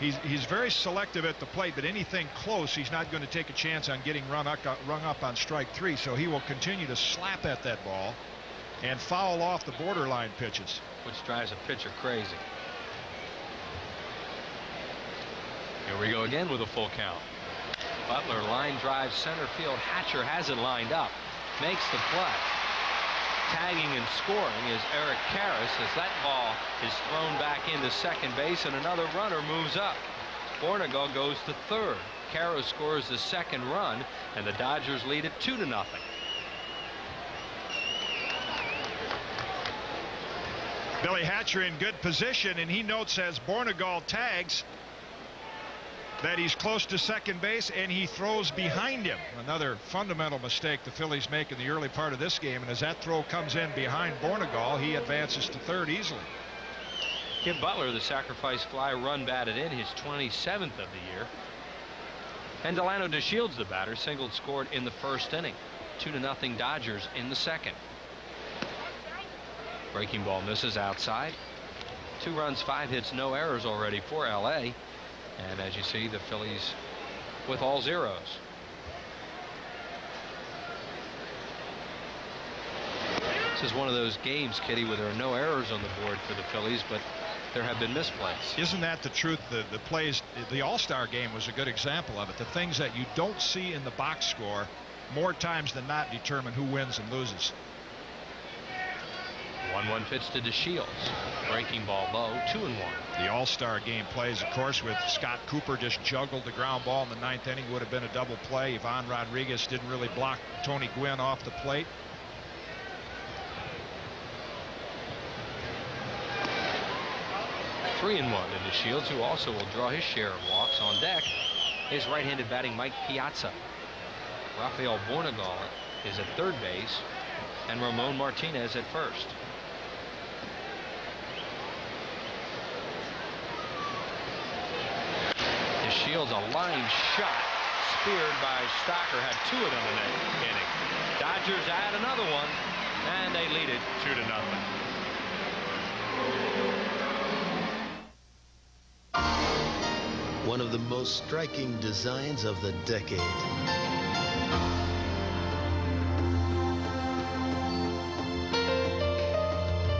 He's, he's very selective at the plate, but anything close, he's not going to take a chance on getting run up, uh, rung up on strike three. So he will continue to slap at that ball and foul off the borderline pitches. Which drives a pitcher crazy. Here we go again with a full count. Butler line drive center field. Hatcher has it lined up. Makes the play. Tagging and scoring is Eric Karros as that ball is thrown back into second base and another runner moves up. Bournigal goes to third. Karros scores the second run and the Dodgers lead it two to nothing. Billy Hatcher in good position and he notes as Bournigal tags that he's close to second base and he throws behind him. Another fundamental mistake the Phillies make in the early part of this game and as that throw comes in behind Bournigal he advances to third easily. Give Butler the sacrifice fly run batted in his 27th of the year. And Delino DeShields the batter singled scored in the first inning. Two to nothing Dodgers in the second. Breaking ball misses outside. Two runs five hits no errors already for LA. And as you see, the Phillies with all zeros. This is one of those games, Kitty, where there are no errors on the board for the Phillies, but there have been misplays. Isn't that the truth? The, the plays, the All-Star game was a good example of it. The things that you don't see in the box score more times than not determine who wins and loses. 1-1 pitch to DeShields. Breaking ball low, 2 and 1. The All-Star game plays, of course, with Scott Cooper just juggled the ground ball in the ninth inning. Would have been a double play. Ivan Rodriguez didn't really block Tony Gwynn off the plate. Three and one to DeShields, who also will draw his share of walks on deck. Is right-handed batting Mike Piazza. Rafael Bournigal is at third base, and Ramon Martinez at first. Shields a line shot speared by Stocker had two of them in that inning. Dodgers add another one and they lead it two to nothing. One of the most striking designs of the decade.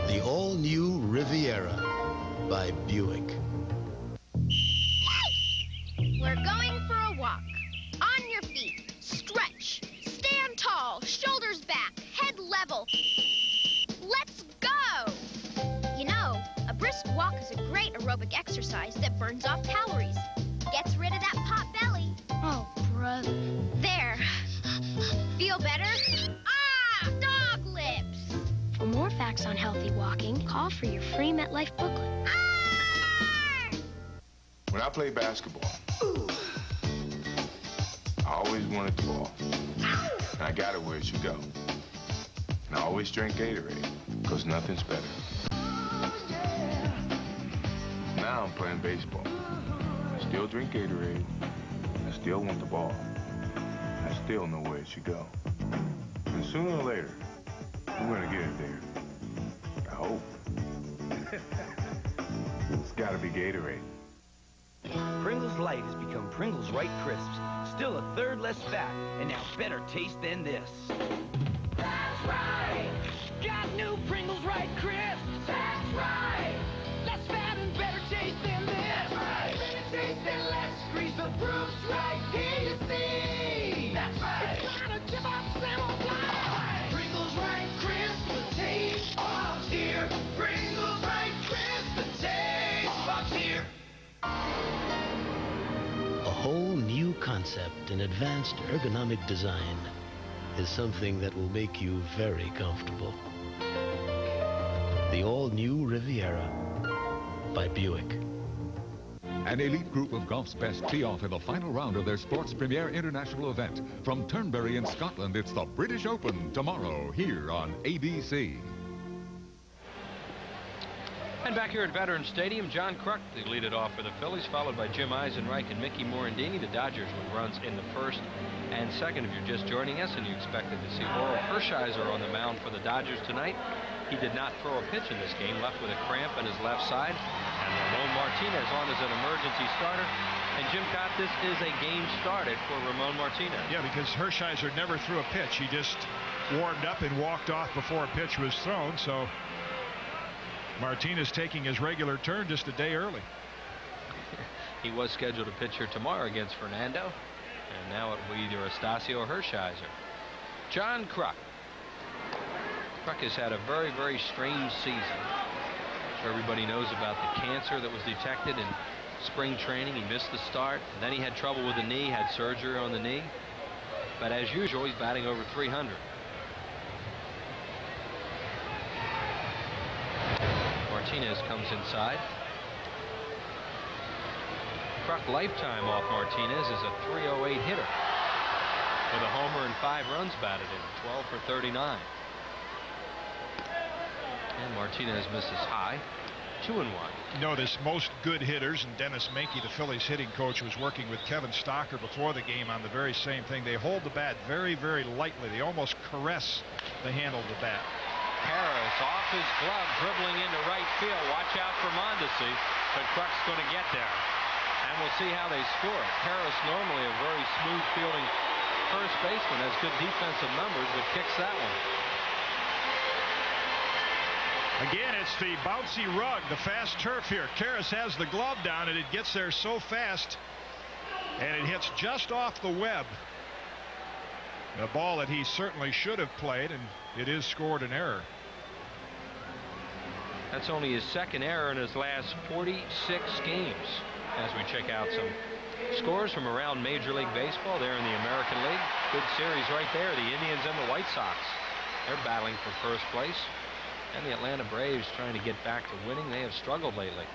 The all-new Riviera by Buick. We're going for a walk. On your feet. Stretch. Stand tall. Shoulders back. Head level. Let's go! You know, a brisk walk is a great aerobic exercise that burns off calories. Gets rid of that pot belly. Oh, brother. There. Feel better? Ah! Dog lips! For more facts on healthy walking, call for your free MetLife booklet. When I play basketball, I always wanted the ball. And I got it where it should go. And I always drink Gatorade, because nothing's better. Now I'm playing baseball. I still drink Gatorade. I still want the ball. I still know where it should go. And sooner or later, we're gonna get it there. I hope. it's gotta be Gatorade. Pringles Light has become Pringles Right Crisps. Still a third less fat, and now better taste than this. That's right! Got new Pringles Right Crisps! That's right! Less fat and better taste than this! That's right! Better taste and less grease, the proof's right here you see! That's right! It's not a tip off Sam fly! Pringles Right Crisp, the taste of here! Pringles Right Crisp, the taste of here! Concept in advanced ergonomic design is something that will make you very comfortable. The all-new Riviera by Buick. An elite group of golf's best tee off in the final round of their sports premier international event. From Turnberry in Scotland, it's the British Open tomorrow here on ABC. And back here at Veterans Stadium, John Kruk, the lead it off for the Phillies, followed by Jim Eisenreich and Mickey Morandini. The Dodgers with runs in the first and second. If you're just joining us and you expected to see Orel Hershiser on the mound for the Dodgers tonight, He did not throw a pitch in this game, left with a cramp in his left side. And Ramon Martinez on as an emergency starter. And Jim Kaat, this is a game started for Ramon Martinez. Yeah, because Hershiser never threw a pitch. He just warmed up and walked off before a pitch was thrown. So Martinez taking his regular turn just a day early. he was scheduled to pitch here tomorrow against Fernando. And now it will be either Astacio or Hershiser. John Kruk. Kruk has had a very, very strange season. Sure everybody knows about the cancer that was detected in spring training. He missed the start. And then he had trouble with the knee, had surgery on the knee. But as usual, he's batting over 300. Martinez comes inside. Kruk lifetime off Martinez is a 308 hitter. With a homer and five runs batted in 12 for 39 and Martinez misses high two and one. Notice most good hitters and Denis Menke the Phillies hitting coach was working with Kevin Stocker before the game on the very same thing. They hold the bat very very lightly. They almost caress the handle of the bat Karros off his glove dribbling into right field watch out for Mondesi but Kruk's going to get there and we'll see how they score Karros normally a very smooth fielding first baseman has good defensive numbers but kicks that one Again, it's the bouncy rug, the fast turf here. Karros has the glove down, and it gets there so fast, and it hits just off the web. The ball that he certainly should have played, and it is scored an error. That's only his second error in his last 46 games. As we check out some scores from around Major League Baseball there in the American League. Good series right there. The Indians and the White Sox. They're battling for first place. And the Atlanta Braves trying to get back to winning. They have struggled lately.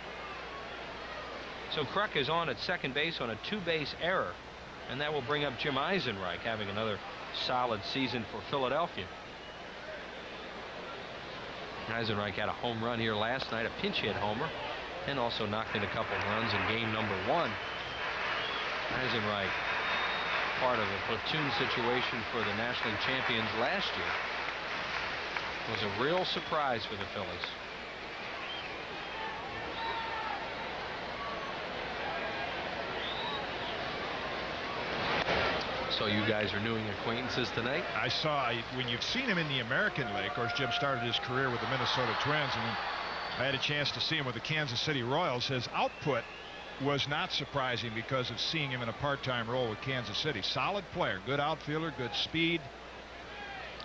So Kruk is on at second base on a two-base error. And that will bring up Jim Eisenreich having another solid season for Philadelphia. Eisenreich had a home run here last night, a pinch hit homer, and also knocked in a couple runs in game number one. Eisenreich, part of a platoon situation for the National champions last year was a real surprise for the Phillies. So you guys are new acquaintances tonight? I saw when you've seen him in the American League. Of course, Jim started his career with the Minnesota Twins, and I had a chance to see him with the Kansas City Royals. His output was not surprising because of seeing him in a part-time role with Kansas City. Solid player, good outfielder, good speed,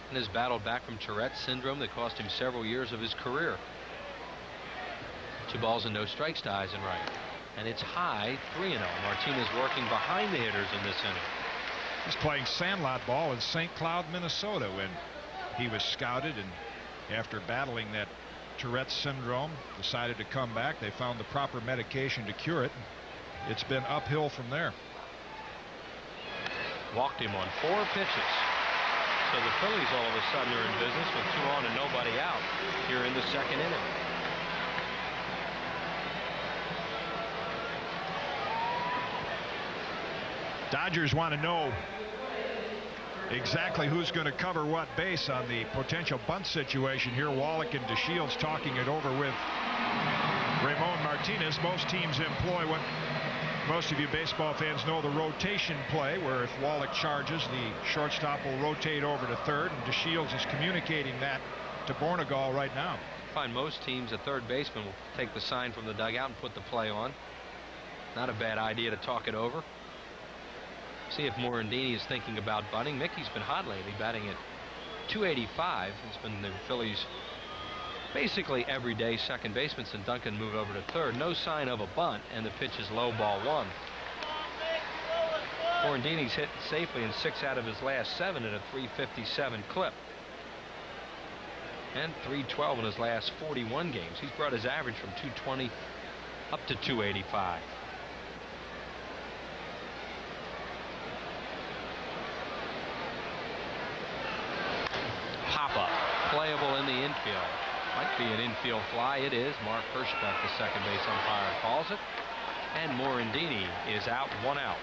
and has battled back from Tourette's syndrome that cost him several years of his career. Two balls and no strikes to Eisenreich. And it's high 3 0. Martinez working behind the hitters in this inning. He's playing sandlot ball in St. Cloud, Minnesota when he was scouted and after battling that Tourette's syndrome decided to come back. They found the proper medication to cure it. It's been uphill from there. Walked him on four pitches. So the Phillies all of a sudden are in business with two on and nobody out here in the second inning. Dodgers want to know exactly who's going to cover what base on the potential bunt situation here. Wallach and DeShields talking it over with Ramon Martinez. Most teams employ what most of you baseball fans know the rotation play where if Wallach charges the shortstop will rotate over to third and DeShields is communicating that to Bournigal right now. I find most teams a third baseman will take the sign from the dugout and put the play on. Not a bad idea to talk it over. See if Morandini is thinking about bunting. Mickey's been hot lately batting at 285. He's been the Phillies basically every day second baseman and Duncan move over to third. No sign of a bunt, and the pitch is low ball one. Morandini's hit safely in six out of his last seven at a 357 clip. And 312 in his last 41 games. He's brought his average from 220 up to 285. Pop up, playable in the infield. Might be an infield fly. It is. Mark Hirschbeck, the second base umpire, calls it. And Morandini is out, one out.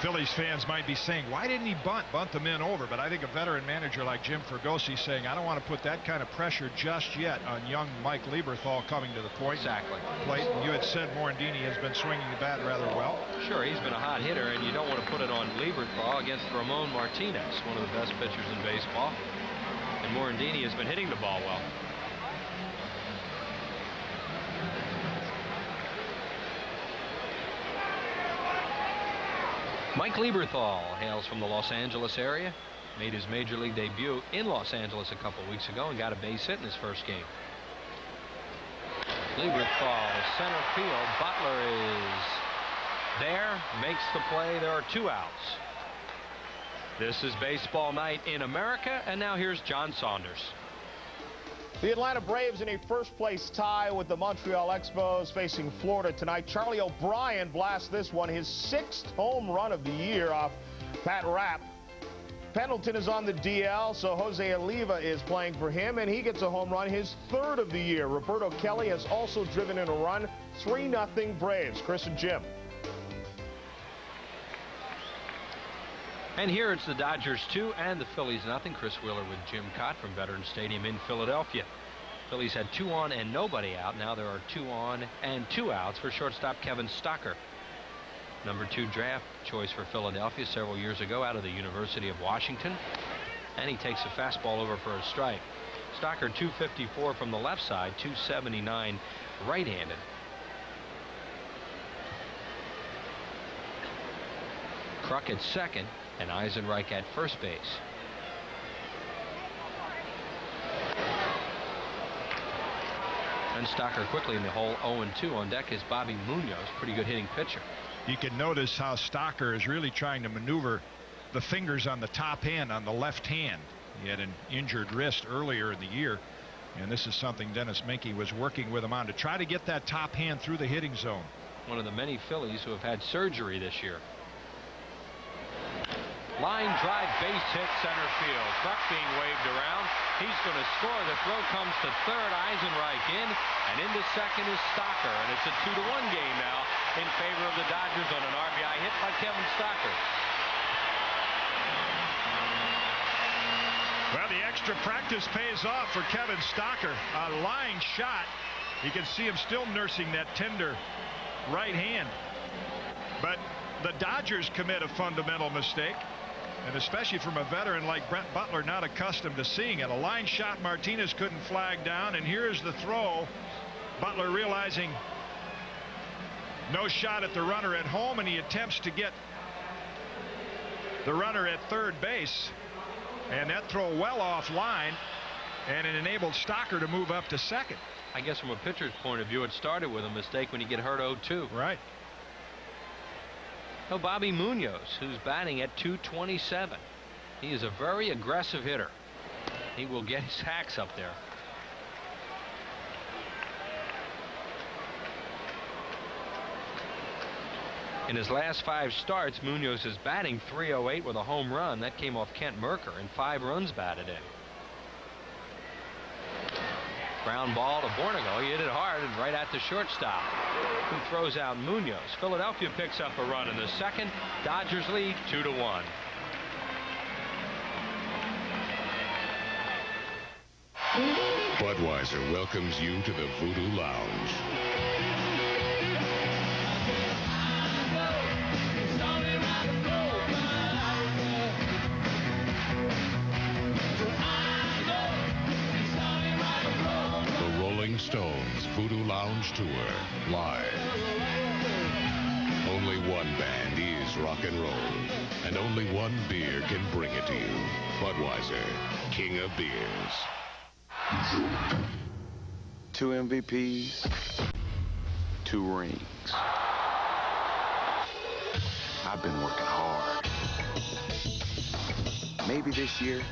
Phillies fans might be saying, why didn't he bunt, bunt the men over? But I think a veteran manager like Jim Fregosi saying, I don't want to put that kind of pressure just yet on young Mike Lieberthal coming to the point. Exactly. Plate. You had said Morandini has been swinging the bat rather well. Sure, he's been a hot hitter, and you don't want to put it on Lieberthal against Ramon Martinez, one of the best pitchers in baseball. And Morandini has been hitting the ball well. Mike Lieberthal hails from the Los Angeles area. Made his major league debut in Los Angeles a couple weeks ago and got a base hit in his first game. Lieberthal, center field. Butler is there, makes the play. There are two outs. This is baseball night in America, and now here's John Saunders. The Atlanta Braves in a first place tie with the Montreal Expos facing Florida tonight. Charlie O'Brien blasts this one, his sixth home run of the year off Pat Rapp. Pendleton is on the DL, so Jose Oliva is playing for him, and he gets a home run, his third of the year. Roberto Kelly has also driven in a run, 3-0 Braves. Chris and Jim. And here it's the Dodgers 2 and the Phillies nothing. Chris Wheeler with Jim Kaat from Veterans Stadium in Philadelphia. Phillies had two on and nobody out. Now there are two on and two outs for shortstop Kevin Stocker. Number two draft choice for Philadelphia several years ago out of the University of Washington. And he takes a fastball over for a strike. Stocker 254 from the left side, 279 right-handed. Kruk at second and Eisenreich at first base. And Stocker quickly in the hole 0-2 on deck is Bobby Munoz, pretty good hitting pitcher. You can notice how Stocker is really trying to maneuver the fingers on the top hand on the left hand. He had an injured wrist earlier in the year, and this is something Denis Menke was working with him on to try to get that top hand through the hitting zone. One of the many Phillies who have had surgery this year. Line drive base hit center field. Kruk being waved around. He's going to score. The throw comes to third. Eisenreich in. And into second is Stocker. And it's a two to one game now in favor of the Dodgers on an RBI hit by Kevin Stocker. Well, the extra practice pays off for Kevin Stocker. A line shot. You can see him still nursing that tender right hand. But the Dodgers commit a fundamental mistake. And especially from a veteran like Brett Butler, not accustomed to seeing it. A line shot Martinez couldn't flag down. And here's the throw. Butler realizing no shot at the runner at home, and he attempts to get the runner at third base. And that throw well off line, and it enabled Stocker to move up to second. I guess from a pitcher's point of view, it started with a mistake when you get hurt 0-2. Right. No, Bobby Munoz, who's batting at 227. He is a very aggressive hitter. He will get his hacks up there. In his last five starts, Munoz is batting 308 with a home run. That came off Kent Mercker and five runs batted in. Ground ball to Bournigal. He hit it hard and right at the shortstop, who throws out Munoz. Philadelphia picks up a run in the second. Dodgers lead two to one. Budweiser welcomes you to the Voodoo Lounge. Rolling Stones Voodoo Lounge Tour, live. Only one band is rock and roll, and only one beer can bring it to you. Budweiser, king of beers. Two MVPs, two rings. I've been working hard. Maybe this year,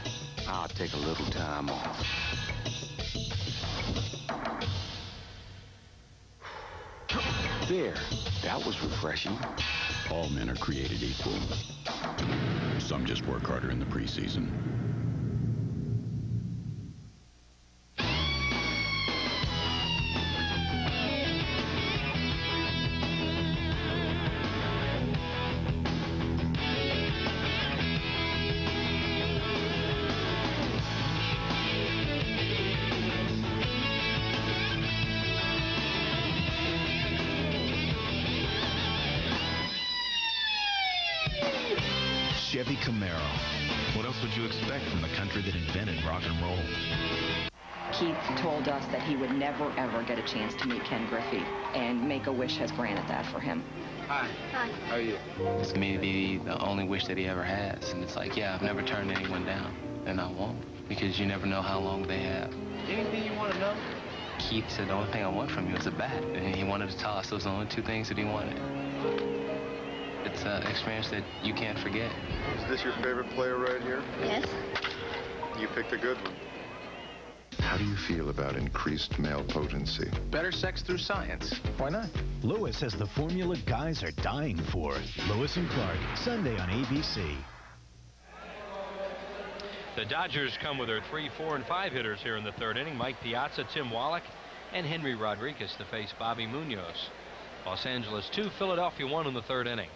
I'll take a little time off. There, that was refreshing. All men are created equal. Some just work harder in the preseason. And Make-A-Wish has granted that for him. Hi. Hi. How are you? It's maybe the only wish that he ever has. And it's like, yeah, I've never turned anyone down. And I won't. Because you never know how long they have. Anything you want to know? Keith said the only thing I want from you is a bat. And he wanted to tell us those are the only two things that he wanted. It's an experience that you can't forget. Is this your favorite player right here? Yes. You picked a good one. How do you feel about increased male potency? Better sex through science. Why not? Lois has the formula guys are dying for. Lois and Clark, Sunday on ABC. The Dodgers come with their three, four, and five hitters here in the third inning. Mike Piazza, Tim Wallach, and Henry Rodriguez to face Bobby Munoz. Los Angeles 2, Philadelphia 1 in the third inning.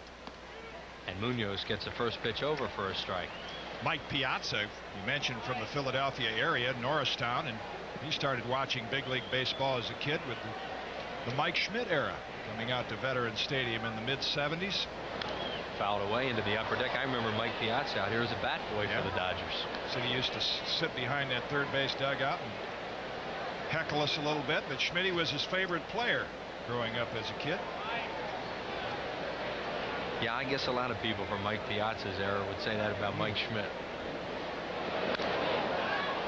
And Munoz gets the first pitch over for a strike. Mike Piazza, you mentioned from the Philadelphia area, Norristown, and he started watching big league baseball as a kid with the, the Mike Schmidt era, coming out to Veterans Stadium in the mid 70s. Fouled away into the upper deck. I remember Mike Piazza out here as a bat boy Yeah. for the Dodgers. So he used to sit behind that third base dugout and heckle us a little bit, but Schmidt was his favorite player growing up as a kid. Yeah, I guess a lot of people from Mike Piazza's era would say that about Mike Schmidt.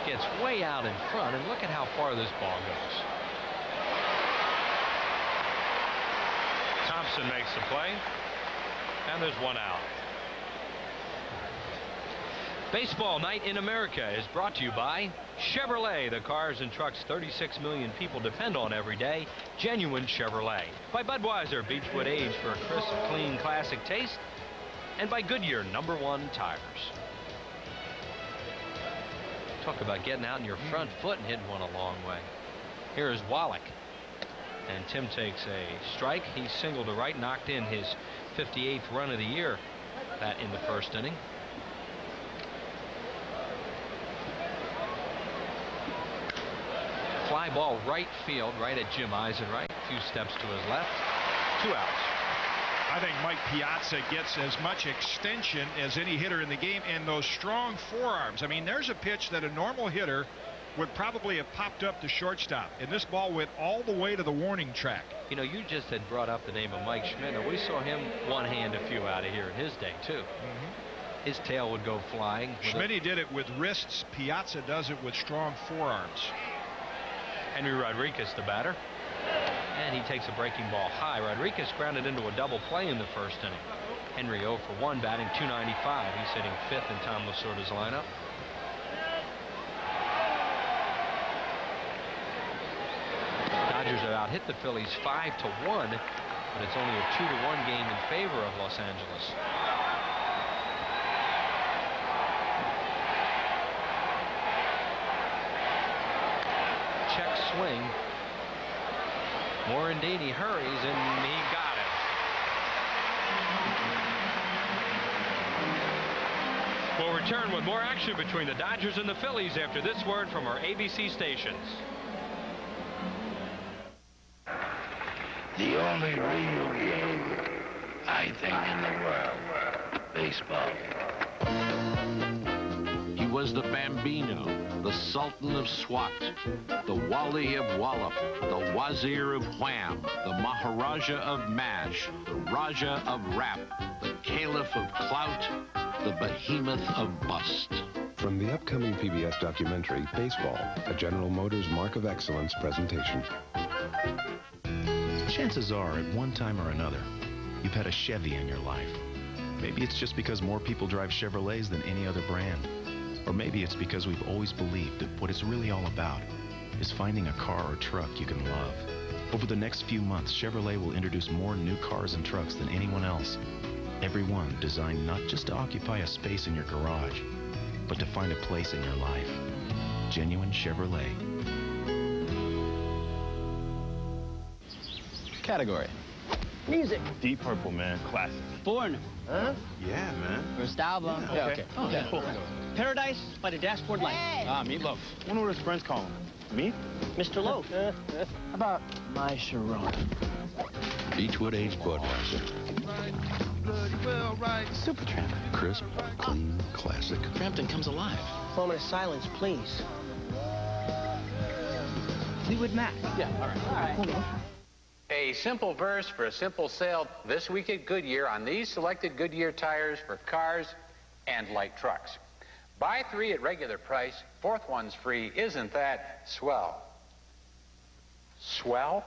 Gets way out in front, and look at how far this ball goes. Thompson makes the play, and there's one out. Baseball Night in America is brought to you by Chevrolet, the cars and trucks 36 million people depend on every day. Genuine Chevrolet. By Budweiser, Beechwood Age for a crisp, clean, classic taste. And by Goodyear, number one tires. Talk about getting out in your front mm. foot and hitting one a long way. Here is Wallach. And Tim takes a strike. He singled to right, knocked in his 58th run of the year. That in the first inning. Fly ball right field, right at Jim Eisenreich. A few steps to his left. Two outs. I think Mike Piazza gets as much extension as any hitter in the game and those strong forearms. I mean, there's a pitch that a normal hitter would probably have popped up to shortstop, and this ball went all the way to the warning track. You know, you just had brought up the name of Mike Schmidt. Now, we saw him one hand a few out of here in his day, too. Mm-hmm. His tail would go flying. Schmidt did it with wrists. Piazza does it with strong forearms. Henry Rodriguez, the batter. And he takes a breaking ball high. Rodriguez grounded into a double play in the first inning. Henry 0 for 1, batting 295. He's hitting fifth in Tom Lasorda's lineup. Dodgers have out hit the Phillies 5 to 1, but it's only a 2 to 1 game in favor of Los Angeles. Check swing. Morandini hurries and he got it. We'll return with more action between the Dodgers and the Phillies after this word from our ABC stations. The only real game, I think, in the world. Baseball. He was the Bambino, the Sultan of Swat, the Wali of Wallop, the Wazir of Wham, the Maharaja of Mash, the Raja of Rap, the Caliph of Clout, the Behemoth of Bust. From the upcoming PBS documentary, Baseball, a General Motors Mark of Excellence presentation. Chances are, at one time or another, you've had a Chevy in your life. Maybe it's just because more people drive Chevrolets than any other brand. Or maybe it's because we've always believed that what it's really all about is finding a car or truck you can love. Over the next few months, Chevrolet will introduce more new cars and trucks than anyone else. Every one designed not just to occupy a space in your garage, but to find a place in your life. Genuine Chevrolet. Category. Music. Deep Purple, man. Classic. Born. Huh? Yeah, man. First album. Yeah, okay. Oh, Yeah, cool. Paradise by the Dashboard Light. Ah, Meatloaf. Wonder what his friends call him. Me? Mr. Loaf. How about My Sharona? Beechwood aged Budweiser. Super Tramp. Crisp, clean, classic. Frampton comes alive. Moment of silence, please. Fleetwood Mac. Yeah, all right. All right. A simple verse for a simple sale this week at Goodyear on these selected Goodyear tires for cars and light trucks. Buy three at regular price, fourth one's free. Isn't that swell? Swell?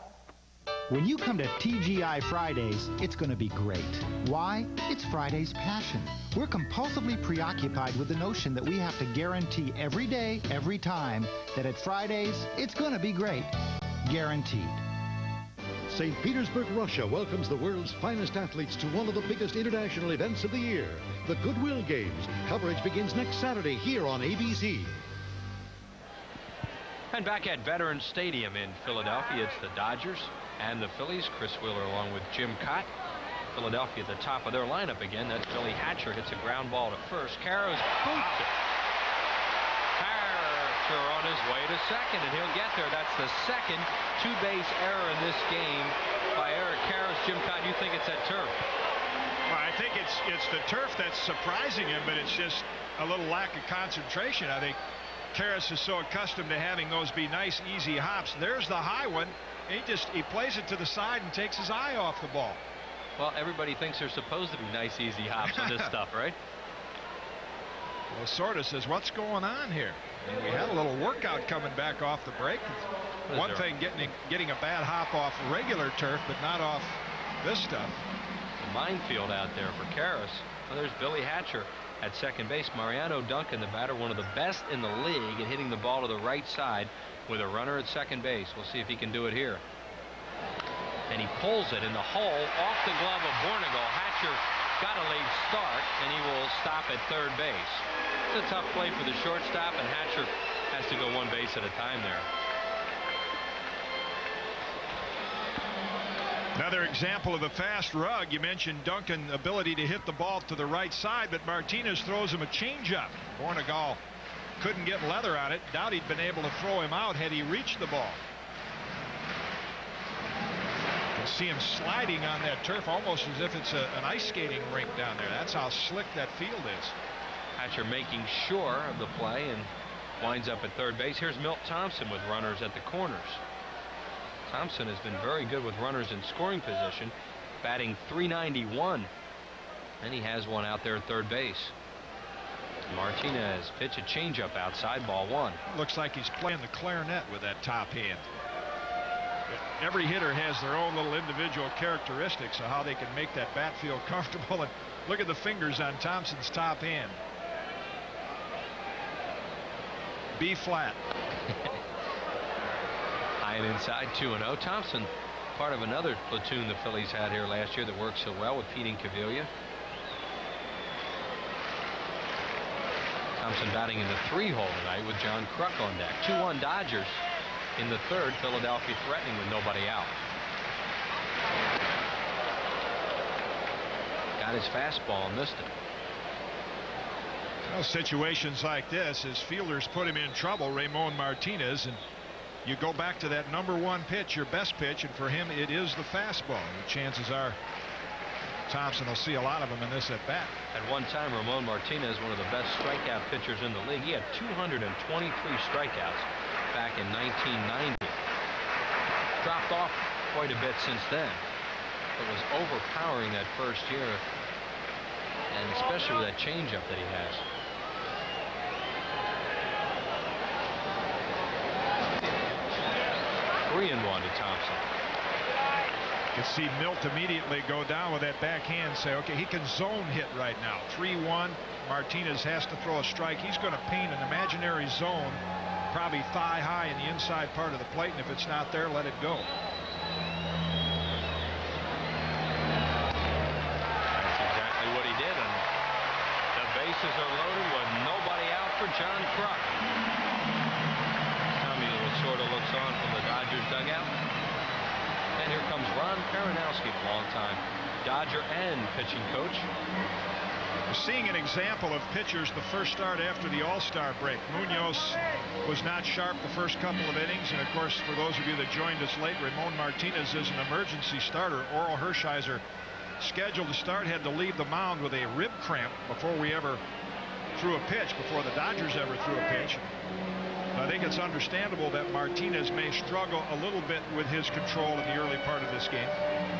When you come to TGI Fridays, it's going to be great. Why? It's Friday's passion. We're compulsively preoccupied with the notion that we have to guarantee every day, every time, that at Fridays, it's going to be great. Guaranteed. St. Petersburg, Russia welcomes the world's finest athletes to one of the biggest international events of the year, the Goodwill Games. Coverage begins next Saturday here on ABC. And back at Veterans Stadium in Philadelphia, it's the Dodgers and the Phillies. Chris Wheeler along with Jim Kaat. Philadelphia at the top of their lineup again. That's Billy Hatcher hits a ground ball to first. Karros boots it. Hatcher on his way to second, and he'll get there. That's the second two-base error in this game by Eric Karros. Jim Kaat, you think it's that turf? Well, I think it's it's the turf that's surprising him, but it's just a little lack of concentration. I think Karros is so accustomed to having those be nice, easy hops. There's the high one. He just he plays it to the side and takes his eye off the ball. Well, everybody thinks they're supposed to be nice, easy hops on this stuff, right? Well, sorta says, what's going on here? And we had a little workout coming back off the break. One thing getting getting a bad hop off regular turf, but not off this stuff. A minefield out there for Karros. Well, there's Billy Hatcher at second base. Mariano Duncan, the batter, one of the best in the league at hitting the ball to the right side with a runner at second base. We'll see if he can do it here. And he pulls it in the hole off the glove of Bournigal. Hatcher got a late start, and he will stop at third base. It's a tough play for the shortstop, and Hatcher has to go one base at a time there. Another example of the fast rug. You mentioned Duncan ability to hit the ball to the right side, but Martinez throws him a changeup. Bournigal couldn't get leather on it. Doubt he'd been able to throw him out had he reached the ball. You see him sliding on that turf almost as if it's a, an ice skating rink down there. That's how slick that field is. Hatcher making sure of the play and winds up at third base. Here's Milt Thompson with runners at the corners. Thompson has been very good with runners in scoring position, batting 391. And he has one out there at third base. Martinez pitch a changeup outside ball one. Looks like he's playing the clarinet with that top hand. Every hitter has their own little individual characteristics of how they can make that bat feel comfortable. And look at the fingers on Thompson's top hand. B flat. High and inside 2 and 0. Thompson, part of another platoon the Phillies had here last year that worked so well with Pete Incaviglia. Thompson batting in the three hole tonight with John Kruk on deck. 2 1 Dodgers in the third. Philadelphia threatening with nobody out. Got his fastball and missed it. Well, situations like this, as fielders put him in trouble, Ramon Martinez, and you go back to that number one pitch, your best pitch, and for him it is the fastball. And chances are Thompson will see a lot of them in this at bat. At one time, Ramon Martinez, one of the best strikeout pitchers in the league. He had 223 strikeouts in 1990. Dropped off quite a bit since then, but was overpowering that first year, and especially with that changeup that he has. Three and one to Thompson. You can see Milt immediately go down with that backhand say okay he can zone hit right now 3-1 Martinez has to throw a strike he's going to paint an imaginary zone probably thigh high in the inside part of the plate and if it's not there let it go. That's exactly what he did and the bases are loaded with nobody out for John Kruk. Tommy Lasorda looks on from the Dodgers dugout. And here comes Ron Perranoski, a long time Dodger and pitching coach. We're seeing an example of pitchers the first start after the All-Star break. Munoz was not sharp the first couple of innings. And of course, for those of you that joined us late, Ramon Martinez is an emergency starter. Orel Hershiser scheduled to start had to leave the mound with a rib cramp before we ever threw a pitch, before the Dodgers ever threw a pitch. I think it's understandable that Martinez may struggle a little bit with his control in the early part of this game.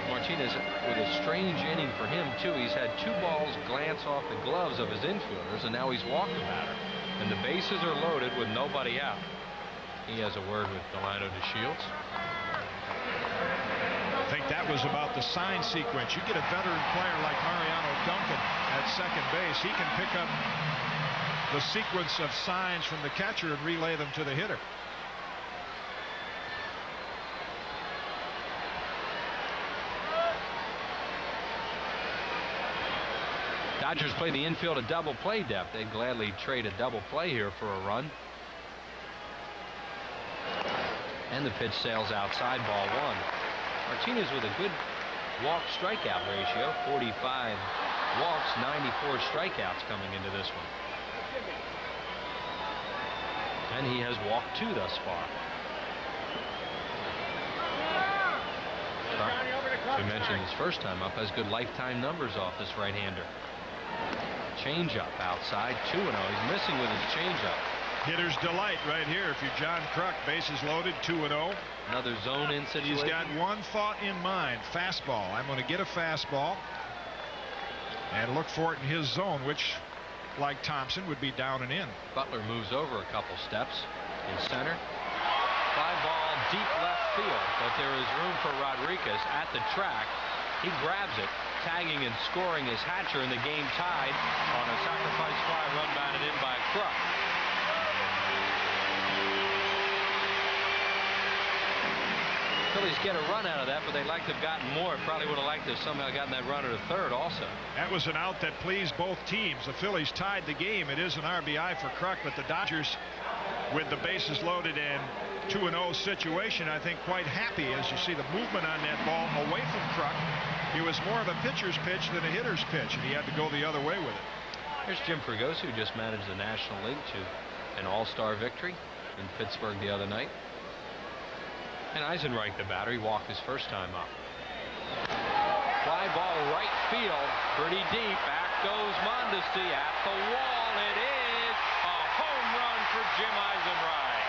Martinez with a strange inning for him, too. He's had two balls glance off the gloves of his infielders, and now he's walked the batter. And the bases are loaded with nobody out. He has a word with Delino DeShields. I think that was about the sign sequence. You get a veteran player like Mariano Duncan at second base, he can pick up the sequence of signs from the catcher and relay them to the hitter. Dodgers play the infield a double play depth. They'd gladly trade a double play here for a run. And the pitch sails outside ball one. Martinez with a good walk strikeout ratio 45 walks 94 strikeouts coming into this one. And he has walked two thus far. we mentioned his first time up has good lifetime numbers off this right-hander. Changeup outside 2 0. He's missing with his changeup. Hitter's delight right here. If you're John Kruk, bases loaded 2 0. Another zone in situation. He's got one thought in mind fastball. I'm going to get a fastball and look for it in his zone, which like Thompson would be down and in. Butler moves over a couple steps in center. Fly ball deep left field, but there is room for Rodriguez at the track. He grabs it, tagging and scoring his Hatcher in the game tied on a sacrifice fly run batted in by Kruk. Phillies get a run out of that, but they'd like to have gotten more. Probably would have liked to have somehow gotten that runner to third also. That was an out that pleased both teams. The Phillies tied the game. It is an RBI for Kruk, but the Dodgers, with the bases loaded and 2-0 situation, I think quite happy as you see the movement on that ball away from Kruk. It was more of a pitcher's pitch than a hitter's pitch, and he had to go the other way with it. Here's Jim Fregosi, who just managed the National League to an all-star victory in Pittsburgh the other night. And Eisenreich, the batter, he walked his first time up. Fly ball right field, pretty deep. Back goes Mondesi at the wall. It is a home run for Jim Eisenreich.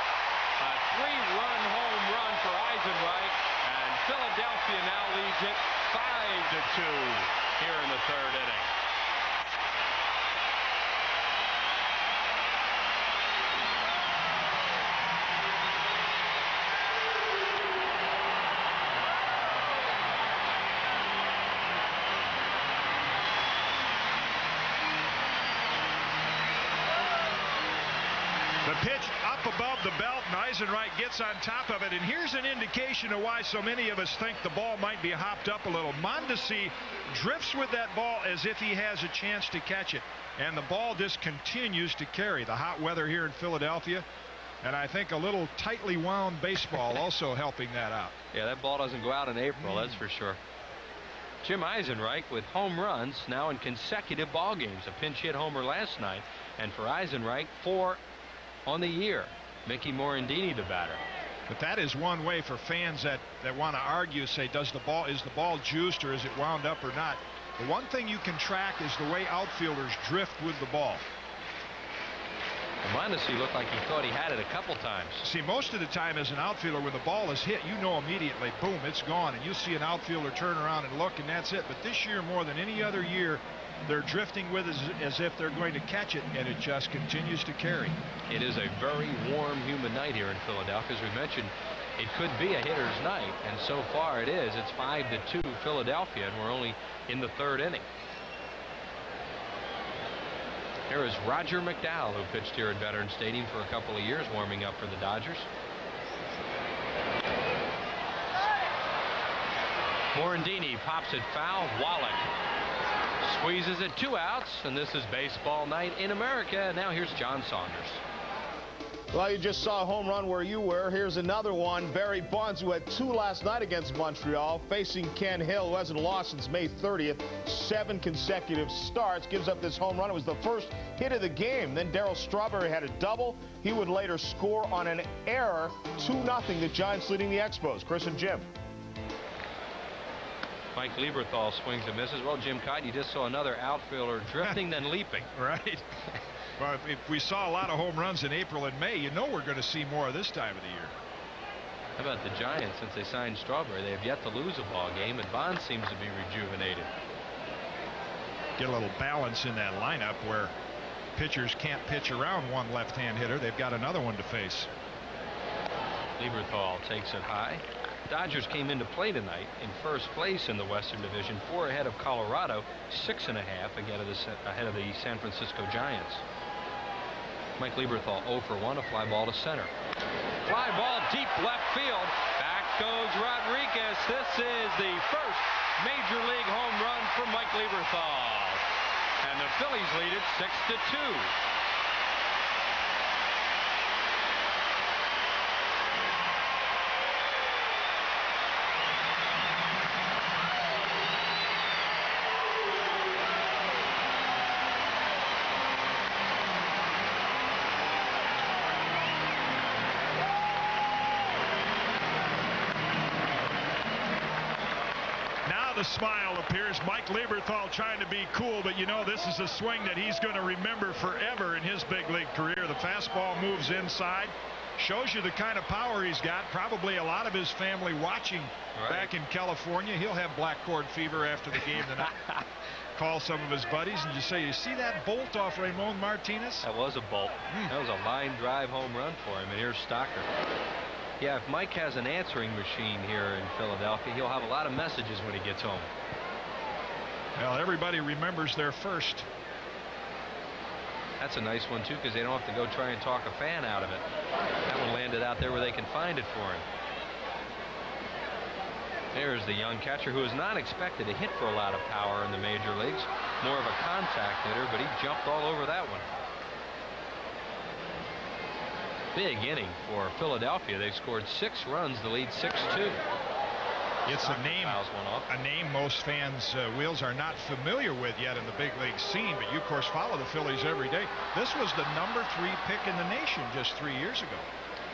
A three-run home run for Eisenreich, and Philadelphia now leads it five to two here in the third inning. above the belt, and Eisenreich gets on top of it. And here's an indication of why so many of us think the ball might be hopped up a little. Mondesi drifts with that ball as if he has a chance to catch it. And the ball just continues to carry. The hot weather here in Philadelphia. And I think a little tightly wound baseball also helping that out. Yeah, that ball doesn't go out in April, that's mm. for sure. Jim Eisenreich with home runs now in consecutive ball games. A pinch hit homer last night. And for Eisenreich, four on the year. Mickey Morandini, the batter. But that is one way for fans that, that want to argue, say, does the ball is the ball juiced or is it wound up or not? The one thing you can track is the way outfielders drift with the ball. Mondesi looked like he thought he had it a couple times. See, most of the time as an outfielder, when the ball is hit, you know immediately, boom, it's gone. And you see an outfielder turn around and look, and that's it. But this year, more than any other year, they're drifting with as, as if they're going to catch it, and it just continues to carry. It is a very warm, humid night here in Philadelphia. As we mentioned, it could be a hitter's night, and so far it is. It's 5 to 2 Philadelphia, and we're only in the third inning. Here is Roger McDowell, who pitched here at Veterans Stadium for a couple of years, warming up for the Dodgers. Morandini pops it foul. Wallach Squeezes it two outs, and this is baseball night in America. Now here's John Saunders. Well, you just saw a home run where you were. Here's another one. Barry Bonds, who had two last night against Montreal, facing Ken Hill, who hasn't lost since May 30th. Seven consecutive starts. Gives up this home run. It was the first hit of the game. Then Darryl Strawberry had a double. He would later score on an error. 2-0, the Giants leading the Expos. Chris and Jim. Mike Lieberthal swings and misses. Well, Jim Kaat, you just saw another outfielder drifting then leaping. Right. Well, if, if we saw a lot of home runs in April and May, you know we're going to see more of this time of the year. How about the Giants since they signed Strawberry? They have yet to lose a ball game, and Bond seems to be rejuvenated. Get a little balance in that lineup where pitchers can't pitch around one left-hand hitter. They've got another one to face. Lieberthal takes it high. Dodgers came into play tonight in first place in the Western Division, four ahead of Colorado, six and a half ahead of the, ahead of the San Francisco Giants. Mike Lieberthal 0 for 1, a fly ball to center. Fly ball deep left field. Back goes Rodriguez. This is the first major league home run for Mike Lieberthal. And the Phillies lead it 6 to 2. the smile appears. Mike Lieberthal trying to be cool, but you know this is a swing that he's going to remember forever in his big league career. The fastball moves inside. Shows you the kind of power he's got. Probably a lot of his family watching right. back in California. He'll have black cord fever after the game tonight. Call some of his buddies and just say, you see that bolt off Ramon Martinez? That was a bolt. Mm. That was a line drive home run for him. And here's Stocker. Yeah, if Mike has an answering machine here in Philadelphia, he'll have a lot of messages when he gets home. Well, everybody remembers their first. That's a nice one, too, because they don't have to go try and talk a fan out of it. That one landed out there where they can find it for him. There's the young catcher who is not expected to hit for a lot of power in the major leagues. More of a contact hitter, but he jumped all over that one big inning for Philadelphia. They've scored six runs to lead 6-2. It's a name, a name most fans, uh, Wheels, are not familiar with yet in the big league scene, but you, of course, follow the Phillies every day. This was the number three pick in the nation just three years ago.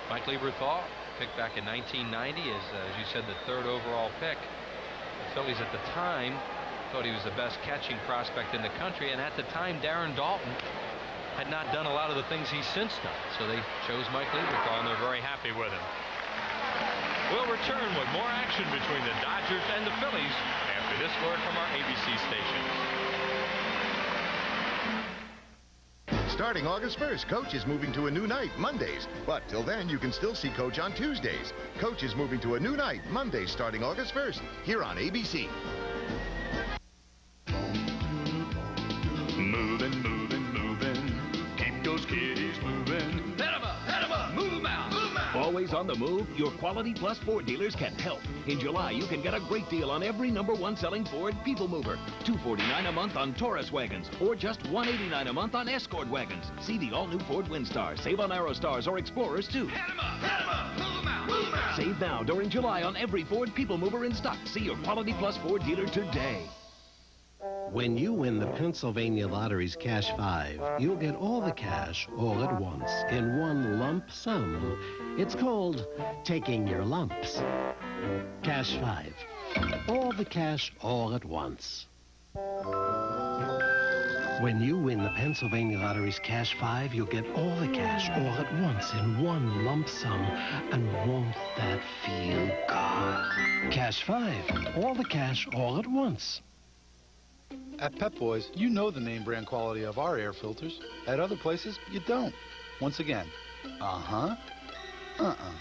Mike Lieberthal, picked back in 1990, is, uh, as you said, the third overall pick. The Phillies at the time thought he was the best catching prospect in the country, and at the time, Darren Daulton had not done a lot of the things he's since done. So they chose Mike Lieberthal, and they're very happy with him. We'll return with more action between the Dodgers and the Phillies after this word from our ABC station. Starting August 1st, Coach is moving to a new night, Mondays. But till then, you can still see Coach on Tuesdays. Coach is moving to a new night, Mondays, starting August 1st, here on ABC. On the move, your Quality Plus Ford dealers can help. In July, you can get a great deal on every number one selling Ford People Mover. 249 a month on Taurus wagons, or just 189 a month on Escort wagons. See the all-new Ford Windstar. Save on Aerostars or Explorers, too. Save now during July on every Ford People Mover in stock. See your Quality Plus Ford dealer today. When you win the Pennsylvania Lottery's Cash 5, you'll get all the cash all at once in one lump sum. It's called taking your lumps. Cash 5. All the cash all at once. When you win the Pennsylvania Lottery's Cash 5, you'll get all the cash all at once in one lump sum. And won't that feel good? Cash 5. All the cash all at once. At Pep Boys, you know the name brand quality of our air filters. At other places, you don't. Once again, uh-huh, uh-uh.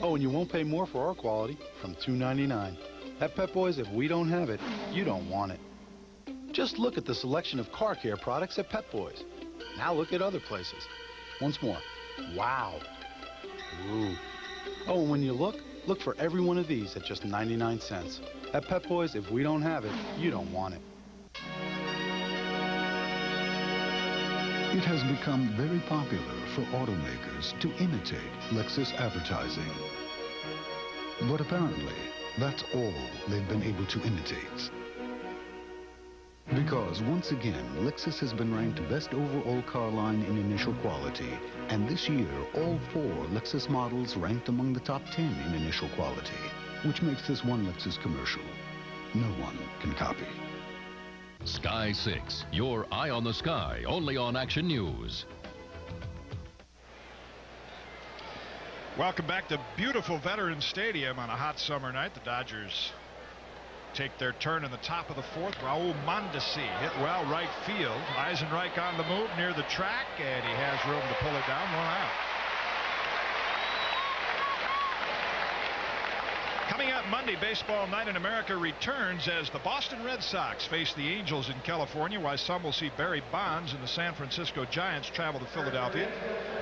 Oh, and you won't pay more for our quality from $2.99. At Pep Boys, if we don't have it, you don't want it. Just look at the selection of car care products at Pep Boys. Now look at other places. Once more. Wow. Ooh. Oh, and when you look, look for every one of these at just 99 cents. At Pep Boys, if we don't have it, you don't want it. It has become very popular for automakers to imitate Lexus advertising. But apparently, that's all they've been able to imitate. Because once again, Lexus has been ranked best overall car line in initial quality. And this year, all four Lexus models ranked among the top 10 in initial quality, which makes this one Lexus commercial no one can copy. Sky 6, your eye on the sky, only on Action News. Welcome back to beautiful Veterans Stadium on a hot summer night. The Dodgers take their turn in the top of the fourth. Raul Mondesi hit well right field. Eisenreich on the move near the track, and he has room to pull it down. One out. Coming up Monday, Baseball Night in America returns as the Boston Red Sox face the Angels in California, while some will see Barry Bonds and the San Francisco Giants travel to Philadelphia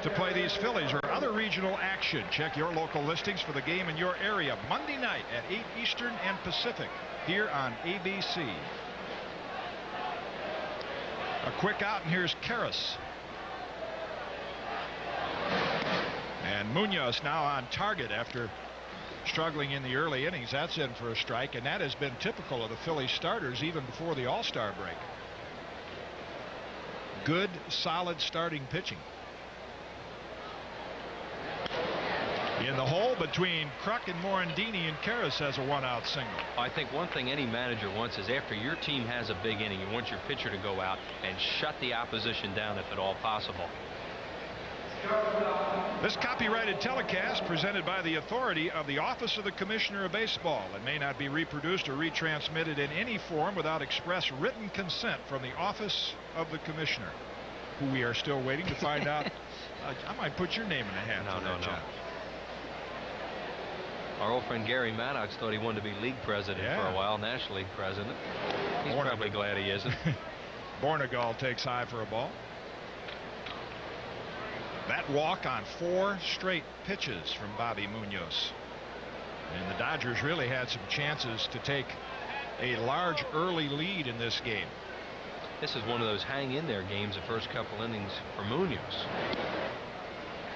to play these Phillies or other regional action. Check your local listings for the game in your area Monday night at 8 Eastern and Pacific here on ABC. A quick out, and here's Karros. And Munoz now on target after struggling in the early innings. That's in for a strike, and that has been typical of the Phillies starters even before the All-Star break. Good, solid starting pitching. In the hole between Kruk and Morandini and Karros has a one-out single. I think one thing any manager wants is after your team has a big inning, you want your pitcher to go out and shut the opposition down if at all possible. This copyrighted telecast presented by the authority of the Office of the Commissioner of Baseball and may not be reproduced or retransmitted in any form without express written consent from the Office of the Commissioner, who we are still waiting to find out. Uh, I might put your name in the hat. No, no, no. job. Our old friend Gary Maddox thought he wanted to be league president Yeah. for a while, National League president. He's Born- probably glad he isn't. Bournigal takes high for a ball. That walk on four straight pitches from Bobby Munoz. And the Dodgers really had some chances to take a large early lead in this game. This is one of those hang in there games the first couple innings for Munoz.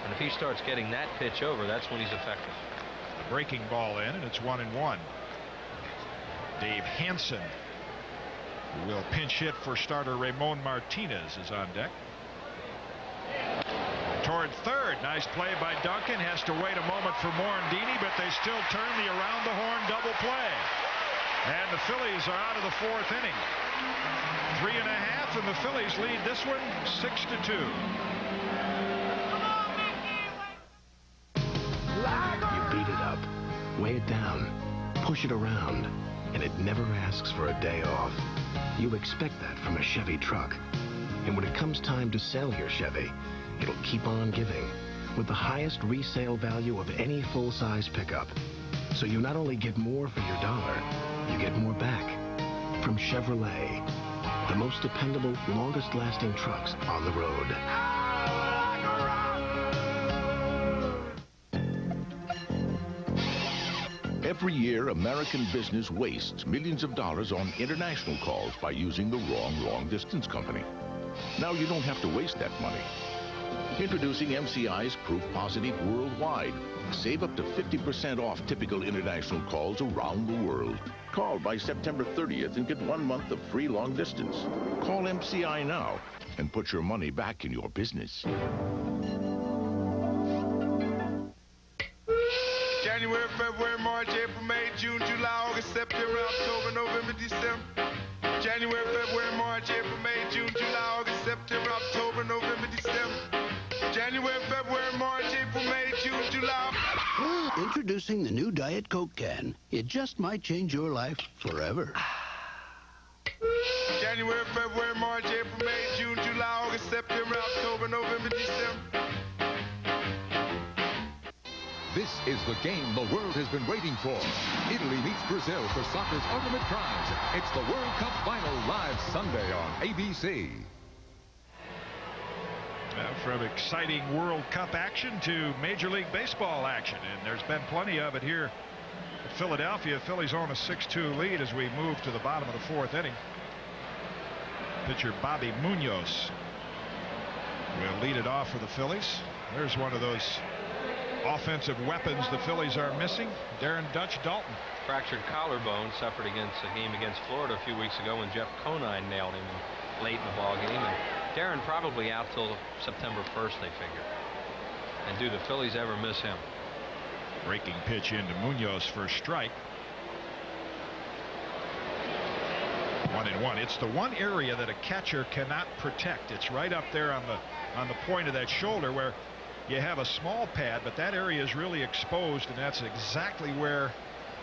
And if he starts getting that pitch over, that's when he's effective. A breaking ball in, and it's one and one. Dave Hansen who will pinch hit for starter Ramon Martinez is on deck. Toward third. Nice play by Duncan. Has to wait a moment for Morandini, but they still turn the around the horn double play. And the Phillies are out of the fourth inning. Three and a half, and the Phillies lead this one six to two. You beat it up, weigh it down, push it around, and it never asks for a day off. You expect that from a Chevy truck. And when it comes time to sell your Chevy, it'll keep on giving with the highest resale value of any full-size pickup. So you not only get more for your dollar, you get more back. From Chevrolet, the most dependable, longest-lasting trucks on the road. Every year, American business wastes millions of dollars on international calls by using the wrong long-distance company. Now you don't have to waste that money. Introducing MCI's Proof Positive Worldwide. Save up to 50% off typical international calls around the world. Call by September 30th and get one month of free long distance. Call MCI now and put your money back in your business. January, February, March, April, May, June, July, August, September, October, November, December. January, February, March, April, May, June, July, August, September, October, November. January, February, March, April, May, June, July. Introducing the new Diet Coke can. It just might change your life forever. January, February, March, April, May, June, July, August, September, October, November, December. This is the game the world has been waiting for. Italy meets Brazil for soccer's ultimate prize. It's the World Cup final live Sunday on ABC. Uh, from exciting World Cup action to Major League Baseball action, and there's been plenty of it here at Philadelphia. Phillies on a 6-2 lead as we move to the bottom of the fourth inning. Pitcher Bobby Munoz will lead it off for the Phillies. There's one of those offensive weapons the Phillies are missing. Darren Dutch Daulton. Fractured collarbone suffered against a game against Florida a few weeks ago when Jeff Conine nailed him late in the ball game. Darren probably out till September 1st, they figure. And do the Phillies ever miss him? Breaking pitch into Munoz for a strike. One and one. It's the one area that a catcher cannot protect. It's right up there on the on the point of that shoulder where you have a small pad, but that area is really exposed, and that's exactly where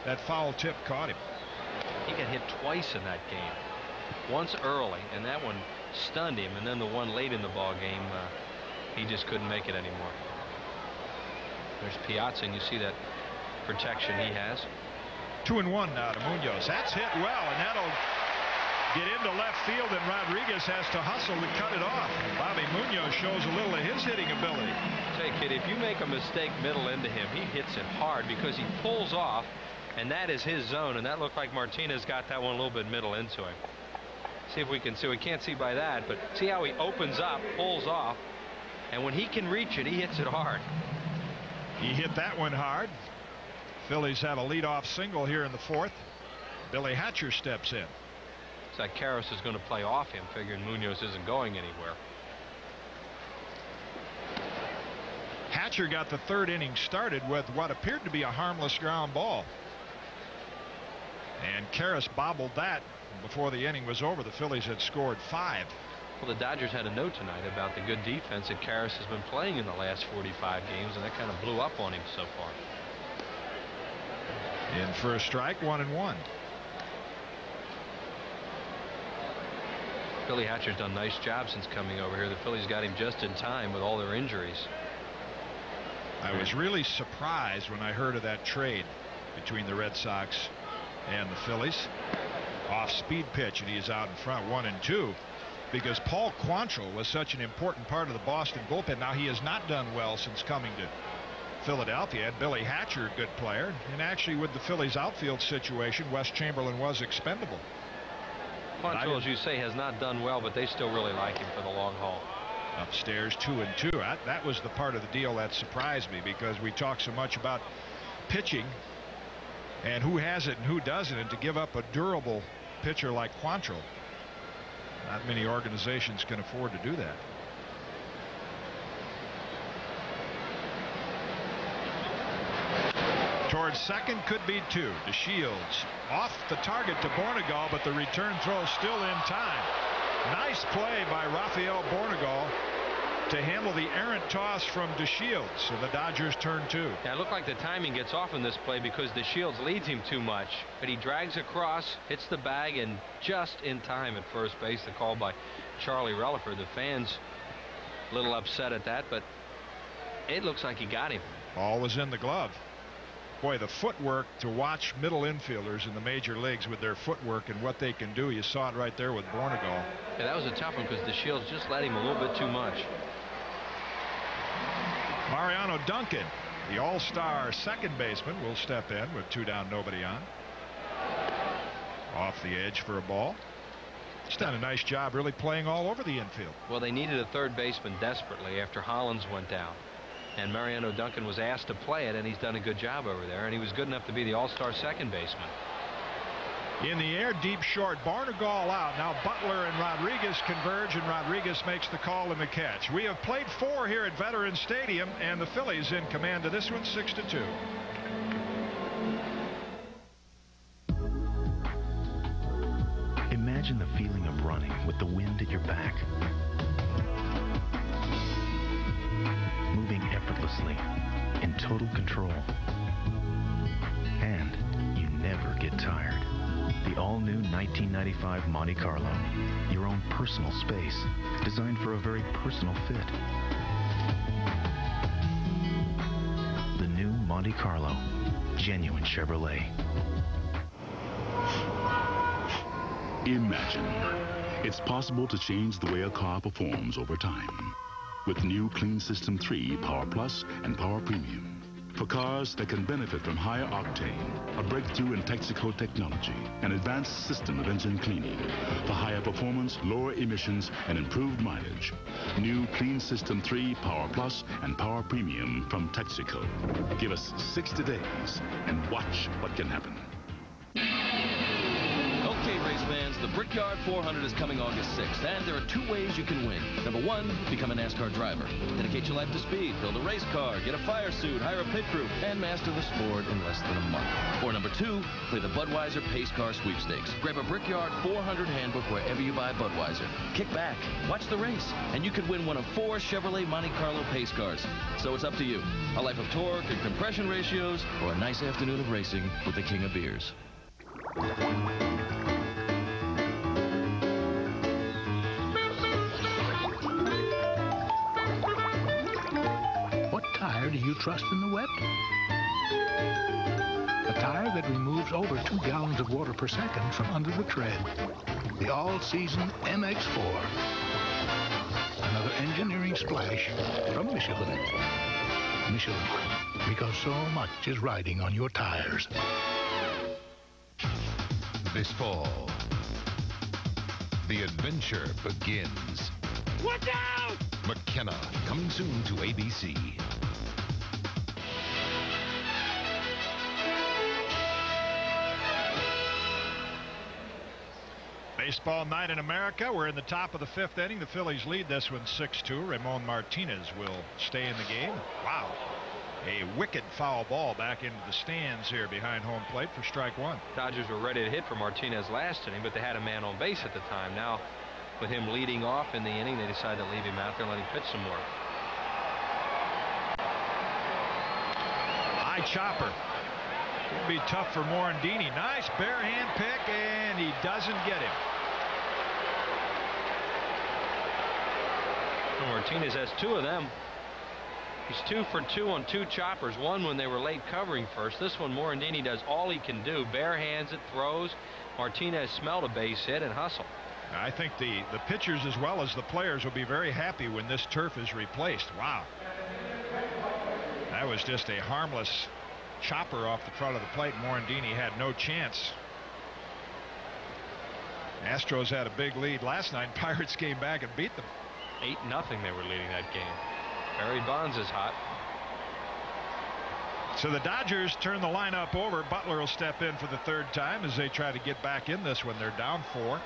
that foul tip caught him. He got hit twice in that game. Once early, and that one stunned him, and then the one late in the ball game, uh, he just couldn't make it anymore. There's Piazza, and you see that protection he has. Two and one now to Munoz. That's hit well, and that'll get into left field, and Rodriguez has to hustle to cut it off. Bobby Munoz shows a little of his hitting ability. Say, kid, if you make a mistake middle into him, he hits it hard because he pulls off, and that is his zone, and that looked like Martinez got that one a little bit middle into him. See if we can see. We can't see by that, but see how he opens up, pulls off, and when he can reach it, he hits it hard. He hit that one hard. Phillies have a leadoff single here in the fourth. Billy Hatcher steps in. It's like Karros is going to play off him, figuring Munoz isn't going anywhere. Hatcher got the third inning started with what appeared to be a harmless ground ball. And Karros bobbled that before the inning was over. The Phillies had scored five. Well, the Dodgers had a note tonight about the good defense that Karros has been playing in the last 45 games, and that kind of blew up on him so far. In for a strike, one and one. Billy Hatcher's done a nice job since coming over here. The Phillies got him just in time with all their injuries. I was really surprised when I heard of that trade between the Red Sox and the Phillies. Off speed pitch, and he is out in front, one and two because Paul Quantrill was such an important part of the Boston bullpen. Now he has not done well since coming to Philadelphia. And Billy Hatcher, a good player. And actually with the Phillies outfield situation, Wes Chamberlain was expendable. Quantrill, as you say, has not done well, but they still really like him for the long haul. Upstairs, two and two. That, that was the part of the deal that surprised me because we talk so much about pitching and who has it and who doesn't. And to give up a durable pitcher like Quantrill not many organizations can afford to do that. Towards second could be two. DeShields off the target to Bournigal, but the return throw still in time. Nice play by Rafael Bournigal to handle the errant toss from DeShields. and the Dodgers turn two. Yeah, it looked like the timing gets off in this play because DeShields leads him too much. But he drags across, hits the bag, and just in time at first base. The call by Charlie Reliford. The fans a little upset at that, but it looks like he got him. Ball was in the glove. Boy, the footwork to watch middle infielders in the major leagues with their footwork and what they can do. You saw it right there with Bournigal. Yeah, that was a tough one because the DeShields just let him a little bit too much. Mariano Duncan, the all-star second baseman, will step in with two down, nobody on. Off the edge for a ball. He's done a nice job really playing all over the infield. Well, they needed a third baseman desperately after Hollins went down. And Mariano Duncan was asked to play it, and he's done a good job over there. And he was good enough to be the all-star second baseman. In the air, deep short. Bournigal out. Now Butler and Rodriguez converge, and Rodriguez makes the call and the catch. We have played four here at Veterans Stadium, and the Phillies in command of this one, six to two. Imagine the feeling of running with the wind at your back. Moving effortlessly, in total control. And you never get tired. All-new 1995 Monte Carlo. Your own personal space, designed for a very personal fit. The new Monte Carlo. Genuine Chevrolet. Imagine. It's possible to change the way a car performs over time. With new Clean System 3 Power Plus and Power Premium. For cars that can benefit from higher octane, a breakthrough in Texaco technology, an advanced system of engine cleaning for higher performance, lower emissions, and improved mileage. New Clean System 3 Power Plus and Power Premium from Texaco. Give us 60 days and watch what can happen. The Brickyard 400 is coming August 6th, and there are two ways you can win. Number one, become a NASCAR driver. Dedicate your life to speed, build a race car, get a fire suit, hire a pit crew, and master the sport in less than a month. Or number two, play the Budweiser Pace Car Sweepstakes. Grab a Brickyard 400 handbook wherever you buy Budweiser. Kick back, watch the race, and you could win one of four Chevrolet Monte Carlo pace cars. So it's up to you. A life of torque and compression ratios, or a nice afternoon of racing with the king of beers. Tire do you trust in the wet? A tire that removes over two gallons of water per second from under the tread. The all-season MX-4. Another engineering splash from Michelin. Michelin, because so much is riding on your tires. This fall, the adventure begins. Watch out! McKenna, coming soon to ABC. Baseball night in America. We're in the top of the fifth inning. The Phillies lead this one 6-2. Ramon Martinez will stay in the game. Wow. A wicked foul ball back into the stands here behind home plate for strike one. Dodgers were ready to hit for Martinez last inning, but they had a man on base at the time. Now, with him leading off in the inning, they decided to leave him out there and let him pitch some more. High chopper. It'd be tough for Morandini. Nice bare hand pick, and he doesn't get him. Martinez has two of them. He's two for two on two choppers. One when they were late covering first. This one, Morandini does all he can do. Bare hands it, throws. Martinez smelled a base hit and hustle. I think the, the pitchers as well as the players will be very happy when this turf is replaced. Wow. That was just a harmless chopper off the front of the plate. Morandini had no chance. Astros had a big lead last night. Pirates came back and beat them. 8 nothing they were leading that game. Barry Bonds is hot. So the Dodgers turn the lineup over. Butler will step in for the third time as they try to get back in this one. They're down four.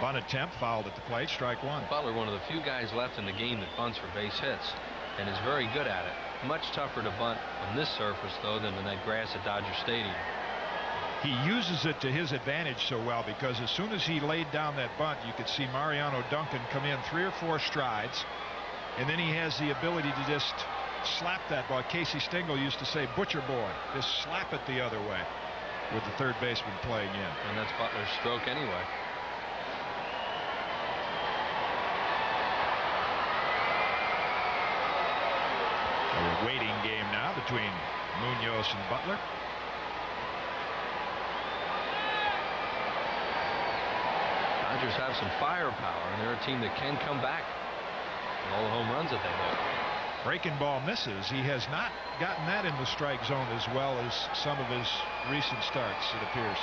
Bunt attempt fouled at the plate. Strike one. Butler, one of the few guys left in the game that bunts for base hits and is very good at it. Much tougher to bunt on this surface, though, than on that grass at Dodger Stadium. He uses it to his advantage so well because as soon as he laid down that bunt, you could see Mariano Duncan come in three or four strides, and then he has the ability to just slap that ball. Casey Stengel used to say, butcher boy, just slap it the other way with the third baseman playing in. And that's Butler's stroke anyway. A waiting game now between Munoz and Butler. Dodgers have some firepower, and they're a team that can come back. with All the home runs that they hit. Breaking ball misses. He has not gotten that in the strike zone as well as some of his recent starts, it appears.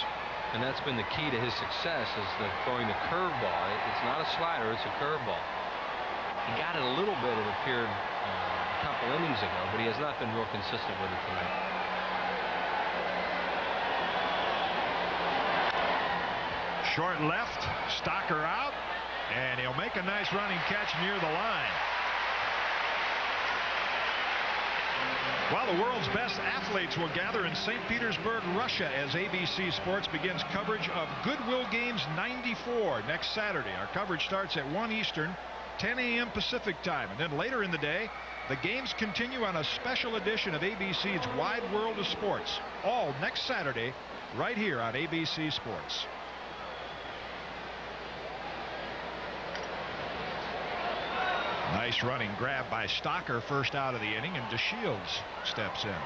And that's been the key to his success is the throwing the curveball. It's not a slider, it's a curveball. He got it a little bit, it appeared uh, a couple innings ago, but he has not been real consistent with it tonight. Short left, Stocker out, and he'll make a nice running catch near the line. While the world's best athletes will gather in St. Petersburg, Russia, as ABC Sports begins coverage of Goodwill Games 94 next Saturday. Our coverage starts at 1 Eastern, 10 a.m. Pacific time. And then later in the day, the games continue on a special edition of ABC's Wide World of Sports. All next Saturday, right here on ABC Sports. Nice running grab by Stocker first out of the inning and DeShields steps in.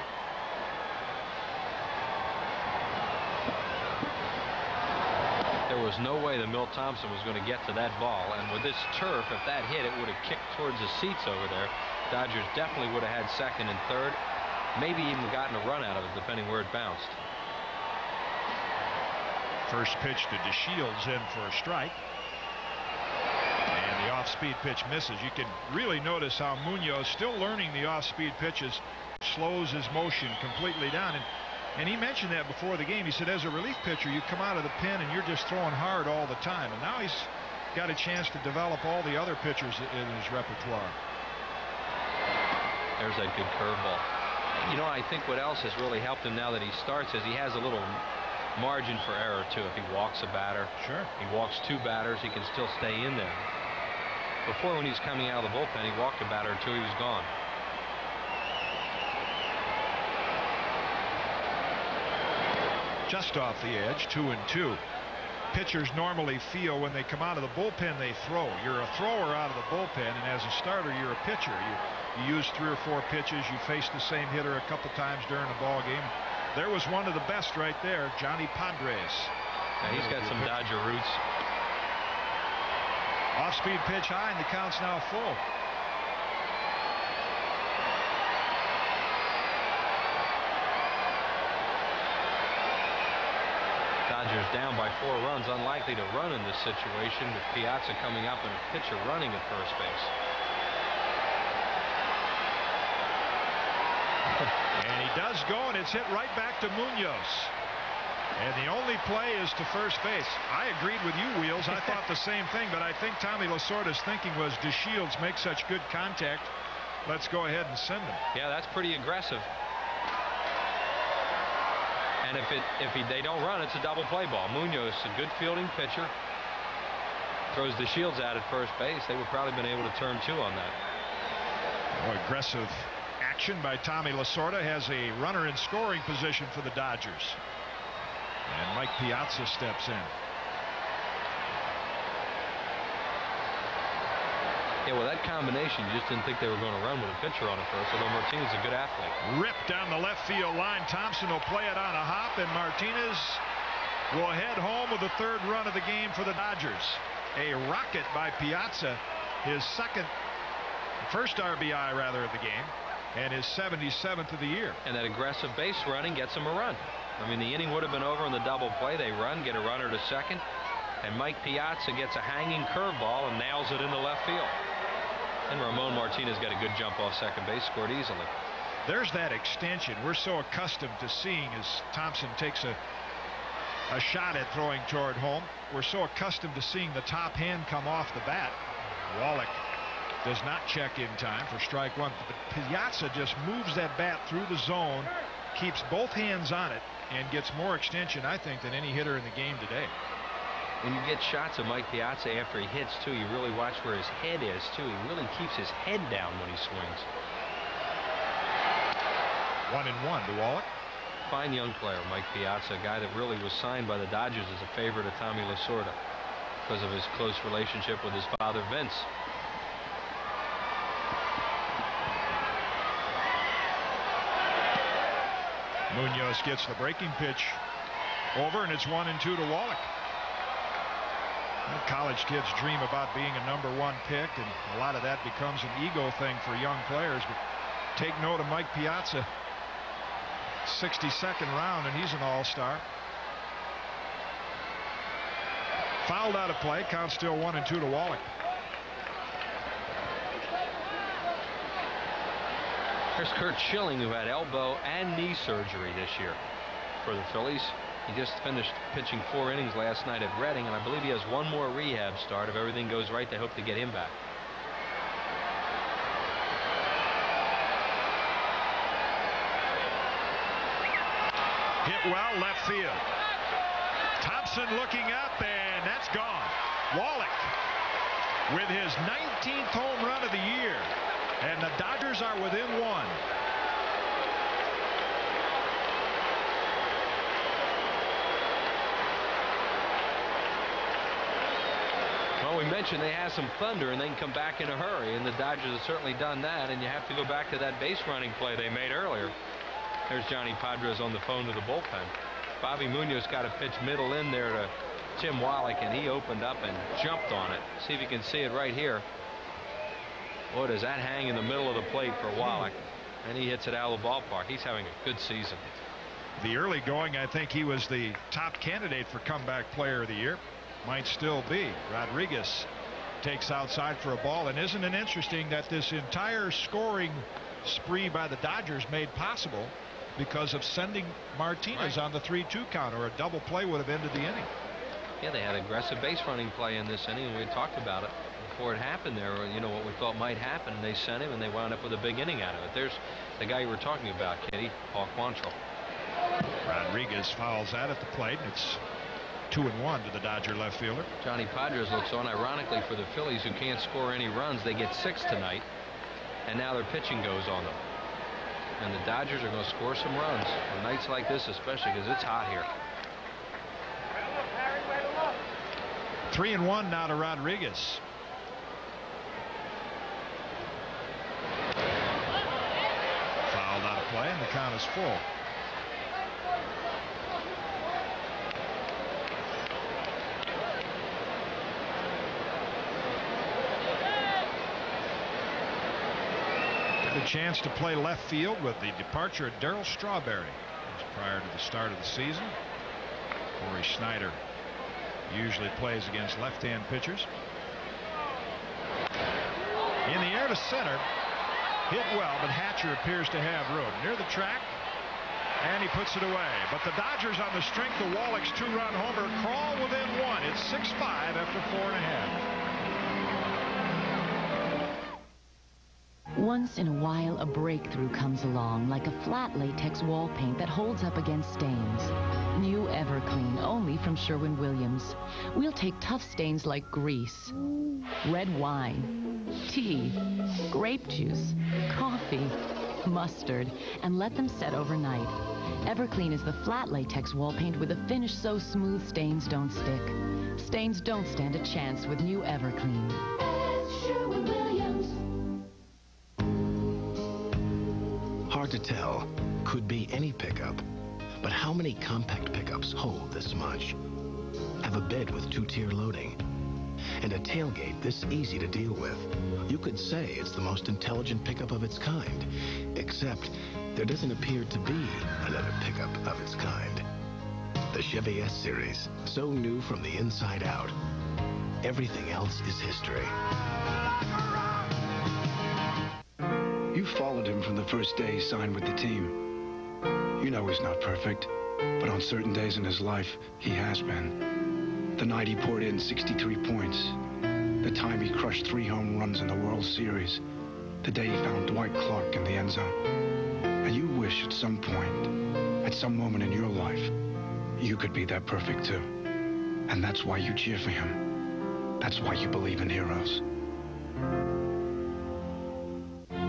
There was no way that Milt Thompson was going to get to that ball. And with this turf, if that hit, it would have kicked towards the seats over there. Dodgers definitely would have had second and third, maybe even gotten a run out of it, depending where it bounced. First pitch to DeShields in for a strike. Off-speed pitch misses. You can really notice how Munoz, still learning the off-speed pitches, slows his motion completely down. And, and he mentioned that before the game. He said, as a relief pitcher, you come out of the pen and you're just throwing hard all the time. And now he's got a chance to develop all the other pitchers in his repertoire. There's that good curveball. You know, I think what else has really helped him now that he starts is he has a little margin for error too. If he walks a batter, sure. He walks two batters, he can still stay in there. Before, when he was coming out of the bullpen, he walked a batter until he was gone. Just off the edge, two and two. Pitchers normally feel when they come out of the bullpen, they throw. You're a thrower out of the bullpen, and as a starter, you're a pitcher. You, you use three or four pitches. You face the same hitter a couple times during a ball game. There was one of the best right there, Johnny Podres. Yeah, he's got some Dodger roots. Off-speed pitch high, and the count's now full. Dodgers down by four runs, unlikely to run in this situation with Piazza coming up and a pitcher running at first base. And he does go, and it's hit right back to Munoz. And the only play is to first base. I agreed with you, Wheels. I thought the same thing, but I think Tommy Lasorda's thinking was DeShields make such good contact. Let's go ahead and send him. Yeah, that's pretty aggressive. And if it if he, they don't run, it's a double play ball. Munoz, a good fielding pitcher, throws DeShields out at first base. They would probably been able to turn two on that. Oh, aggressive action by Tommy Lasorda has a runner in scoring position for the Dodgers. And Mike Piazza steps in. Yeah, well, that combination, you just didn't think they were going to run with a pitcher on it first, although Martinez is a good athlete. Ripped down the left field line. Thompson will play it on a hop, and Martinez will head home with the third run of the game for the Dodgers. A rocket by Piazza, his second, first RBI rather of the game and his 77th of the year. And that aggressive base running gets him a run. I mean, the inning would have been over on the double play. They run, get a runner to second, and Mike Piazza gets a hanging curveball and nails it into left field. And Ramon Martinez got a good jump off second base, scored easily. There's that extension we're so accustomed to seeing as Thompson takes a a shot at throwing toward home. We're so accustomed to seeing the top hand come off the bat. Wallach does not check in time for strike one. But Piazza just moves that bat through the zone, keeps both hands on it, and gets more extension, I think, than any hitter in the game today. When you get shots of Mike Piazza after he hits, too, you really watch where his head is, too. He really keeps his head down when he swings. One and one to Wallach. Fine young player, Mike Piazza, a guy that really was signed by the Dodgers as a favorite of Tommy Lasorda because of his close relationship with his father, Vince. Munoz gets the breaking pitch over, and it's one and two to Wallach. College kids dream about being a number one pick, and a lot of that becomes an ego thing for young players. But take note of Mike Piazza, 62nd round, and he's an all-star. Fouled out of play, count still one and two to Wallach. Here's Curt Schilling, who had elbow and knee surgery this year for the Phillies. He just finished pitching four innings last night at Reading, and I believe he has one more rehab start. If everything goes right, they hope to get him back. Hit well, left field. Thompson looking up, and that's gone. Wallach with his 19th home run of the year. And the Dodgers are within one. Well, we mentioned they have some thunder and they can come back in a hurry, and the Dodgers have certainly done that. And you have to go back to that base running play they made earlier. There's Johnny Podres on the phone to the bullpen. Bobby Munoz got a pitch middle in there to Tim Wallach, and he opened up and jumped on it. See if you can see it right here. Boy, does that hang in the middle of the plate for Wallach. Hmm. And he hits it out of the ballpark. He's having a good season. The early going, I think he was the top candidate for comeback player of the year. Might still be. Rodriguez takes outside for a ball. And isn't it interesting that this entire scoring spree by the Dodgers made possible because of sending Martinez right. on the 3-2 count or a double play would have ended the inning. Yeah, they had aggressive base running play in this inning. We talked about it before it happened there. You know what we thought might happen. And they sent him, and they wound up with a big inning out of it. There's the guy you were talking about, Kenny, Paul Quantrill. Rodriguez fouls out at the plate. And it's two and one to the Dodger left fielder. Johnny Podres looks on. Ironically, for the Phillies, who can't score any runs, they get six tonight, and now their pitching goes on them. And the Dodgers are going to score some runs on nights like this, especially because it's hot here. Three and one now to Rodriguez. Fouled out of play, and the count is full. Had a chance to play left field with the departure of Darryl Strawberry prior to the start of the season. Cory Snyder usually plays against left-hand pitchers. In the air to center. Hit well, but Hatcher appears to have room. Near the track, and he puts it away. But the Dodgers, on the strength of Wallach's two-run homer, crawl within one. It's 6-5 after four and a half. Once in a while, a breakthrough comes along, like a flat latex wall paint that holds up against stains. New Everclean, only from Sherwin-Williams. We'll take tough stains like grease, red wine, tea, grape juice, coffee, mustard, and let them set overnight. Everclean is the flat latex wall paint with a finish so smooth stains don't stick. Stains don't stand a chance with new Everclean. Hard to tell. Could be any pickup. But how many compact pickups hold this much? Have a bed with two-tier loading. And a tailgate this easy to deal with. You could say it's the most intelligent pickup of its kind. Except there doesn't appear to be another pickup of its kind. The Chevy S Series, so new from the inside out. Everything else is history. You followed him from the first day he signed with the team. You know he's not perfect, but on certain days in his life, he has been. The night he poured in 63 points. The time he crushed three home runs in the World Series. The day he found Dwight Clark in the end zone. And you wish at some point, at some moment in your life, you could be that perfect too. And that's why you cheer for him. That's why you believe in heroes.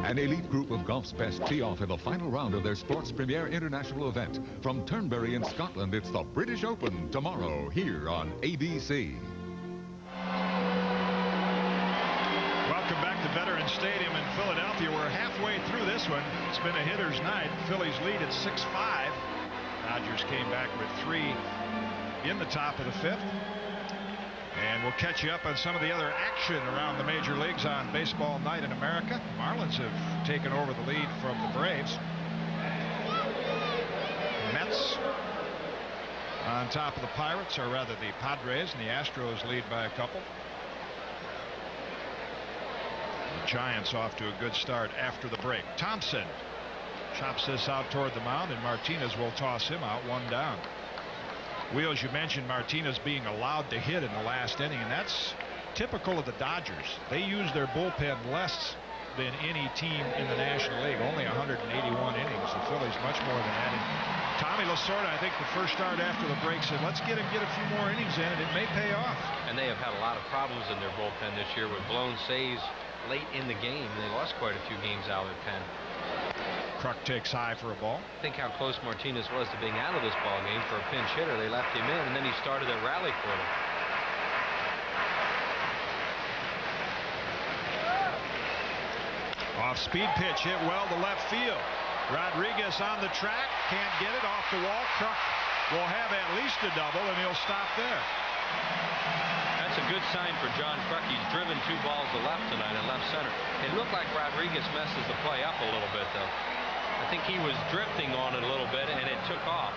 An elite group of golf's best tee off in the final round of their sports premier international event. From Turnberry in Scotland, it's the British Open tomorrow here on ABC. Welcome back to Veterans Stadium in Philadelphia. We're halfway through this one. It's been a hitter's night. Phillies lead at 6-5. Dodgers came back with three in the top of the fifth. And we'll catch you up on some of the other action around the major leagues on Baseball Night in America. Marlins have taken over the lead from the Braves. Mets on top of the Pirates, or rather the Padres, and the Astros lead by a couple. The Giants off to a good start after the break. Thompson chops this out toward the mound, and Martinez will toss him out one down. Wheels, you mentioned Martinez being allowed to hit in the last inning, and that's typical of the Dodgers. They use their bullpen less than any team in the National League. Only 181 innings. The Phillies much more than that. And Tommy Lasorda, I think the first start after the break said, let's get him get a few more innings in, and it may pay off. And they have had a lot of problems in their bullpen this year with blown saves late in the game. They lost quite a few games out of their pen. Kruk takes high for a ball. Think how close Martinez was to being out of this ball game for a pinch hitter. They left him in, and then he started a rally for them. Off speed pitch hit well to left field. Rodriguez on the track can't get it off the wall. Kruk will have at least a double, and he'll stop there. That's a good sign for John Kruk. He's driven two balls to left tonight and left center. It looked like Rodriguez messes the play up a little bit, though. I think he was drifting on it a little bit, and it took off.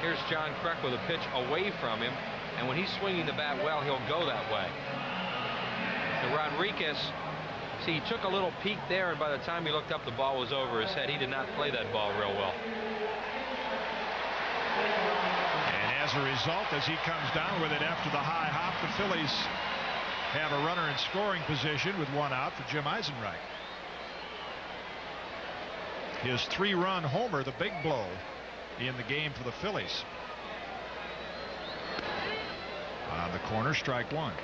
Here's John Kruk with a pitch away from him, and when he's swinging the bat well, he'll go that way. And Rodriguez, see, he took a little peek there, and by the time he looked up, the ball was over his head. He did not play that ball real well. And as a result, as he comes down with it after the high hop, the Phillies have a runner in scoring position with one out for Jim Eisenreich. His three-run homer, the big blow in the game for the Phillies. On the corner, strike one.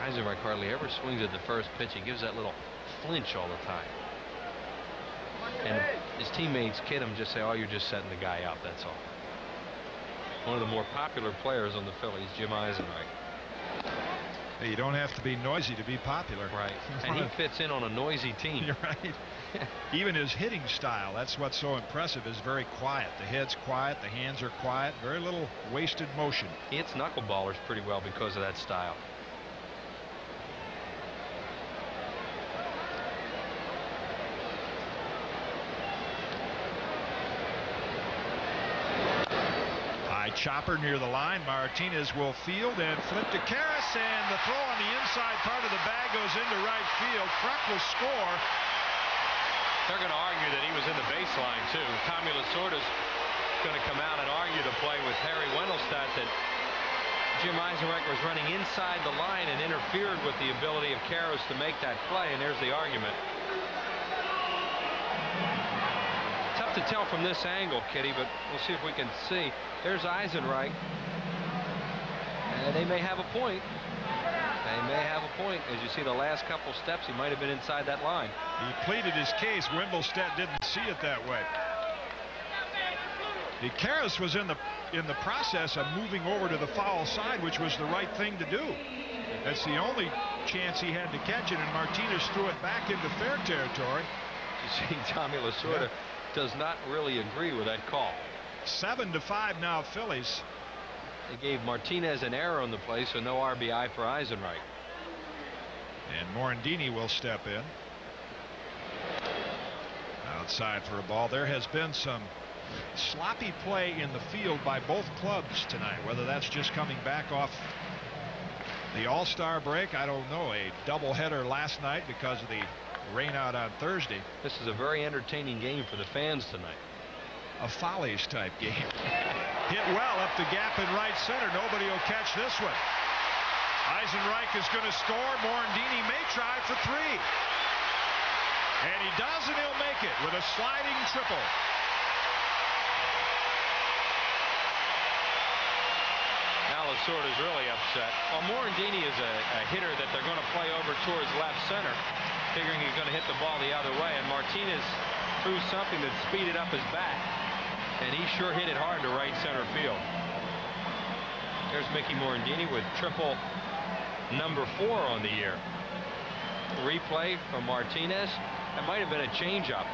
Eisenreich hardly ever swings at the first pitch. He gives that little flinch all the time. And his teammates kid him, just say, oh, you're just setting the guy up, that's all. One of the more popular players on the Phillies, Jim Eisenreich. You don't have to be noisy to be popular. Right. And he fits in on a noisy team. You're right. Even his hitting style, that's what's so impressive, is very quiet. The head's quiet, the hands are quiet, very little wasted motion. He hits knuckleballers pretty well because of that style. Chopper near the line. Martinez will field and flip to Karros, and the throw on the inside part of the bag goes into right field. Kruk will score. They're going to argue that he was in the baseline, too. Tommy Lasorda's going to come out and argue to play with Harry Wendelstedt that Jim Eisenreich was running inside the line and interfered with the ability of Karros to make that play, and there's the argument. Tough to tell from this angle, Kitty, but we'll see if we can see. There's Eisenreich. And they may have a point. They may have a point. As you see the last couple steps, he might have been inside that line. He pleaded his case. Wendelstedt didn't see it that way. The Karros was in the in the process of moving over to the foul side, which was the right thing to do. That's the only chance he had to catch it, and Martinez threw it back into fair territory. You see, Tommy Lasorda yeah. Does not really agree with that call. Seven to five now, Phillies. They gave Martinez an error on the play, so no RBI for Eisenreich. And Morandini will step in. Outside for a ball. There has been some sloppy play in the field by both clubs tonight. Whether that's just coming back off the All-Star break, I don't know. A doubleheader last night because of the rain out on Thursday. This is a very entertaining game for the fans tonight a Follies type game. Hit well up the gap in right center. Nobody will catch this one. Eisenreich is going to score. Morandini may try for three. And he does, and he'll make it with a sliding triple. Lasorda is really upset. Well, Morandini is a, a hitter that they're going to play over towards left center, figuring he's going to hit the ball the other way. And Martinez threw something that speeded up his bat and he sure hit it hard to right center field. There's Mickey Morandini with triple number four on the year. Replay from Martinez. That might have been a changeup.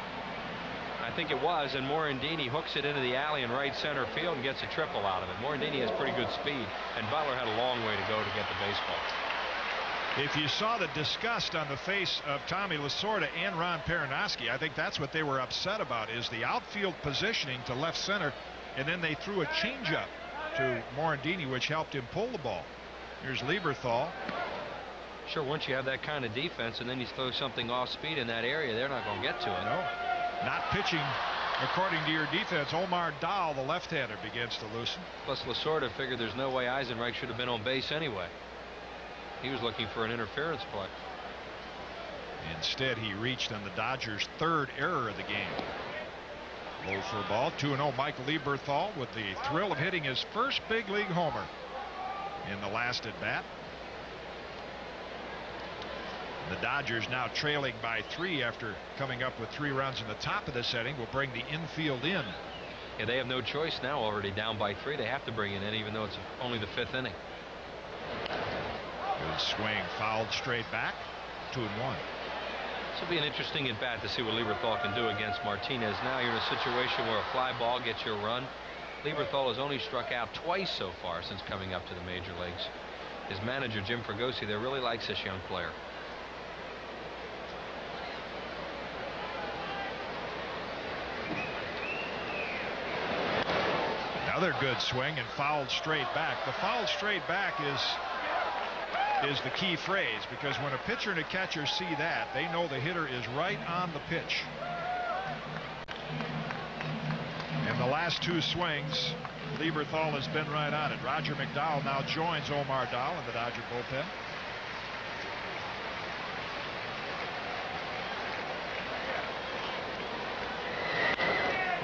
I think it was, and Morandini hooks it into the alley in right center field and gets a triple out of it. Morandini has pretty good speed, and Butler had a long way to go to get the baseball. If you saw the disgust on the face of Tommy Lasorda and Ron Perranoski, I think that's what they were upset about is the outfield positioning to left center, and then they threw a changeup to Morandini, which helped him pull the ball. Here's Lieberthal. Sure, once you have that kind of defense and then you throw something off speed in that area, they're not going to get to it. No, not pitching according to your defense. Omar Daal, the left-hander, begins to loosen. Plus, Lasorda figured there's no way Eisenreich should have been on base anyway. He was looking for an interference play. Instead, he reached on the Dodgers' third error of the game. Low for a ball. 2-0 Mike Lieberthal with the thrill of hitting his first big league homer in the last at bat. The Dodgers now trailing by three after coming up with three runs in the top of this inning will bring the infield in. Yeah, they have no choice now already down by three. They have to bring it in even though it's only the fifth inning. Good swing fouled straight back. Two and one. This will be an interesting at bat to see what Lieberthal can do against Martinez. Now you're in a situation where a fly ball gets you a run. Lieberthal has only struck out twice so far since coming up to the major leagues. His manager, Jim Fregosi, there really likes this young player. Another good swing and fouled straight back. The fouled straight back is is the key phrase because when a pitcher and a catcher see that, they know the hitter is right on the pitch. In the last two swings, Lieberthal has been right on it. Roger McDowell now joins Omar Daal in the Dodger bullpen.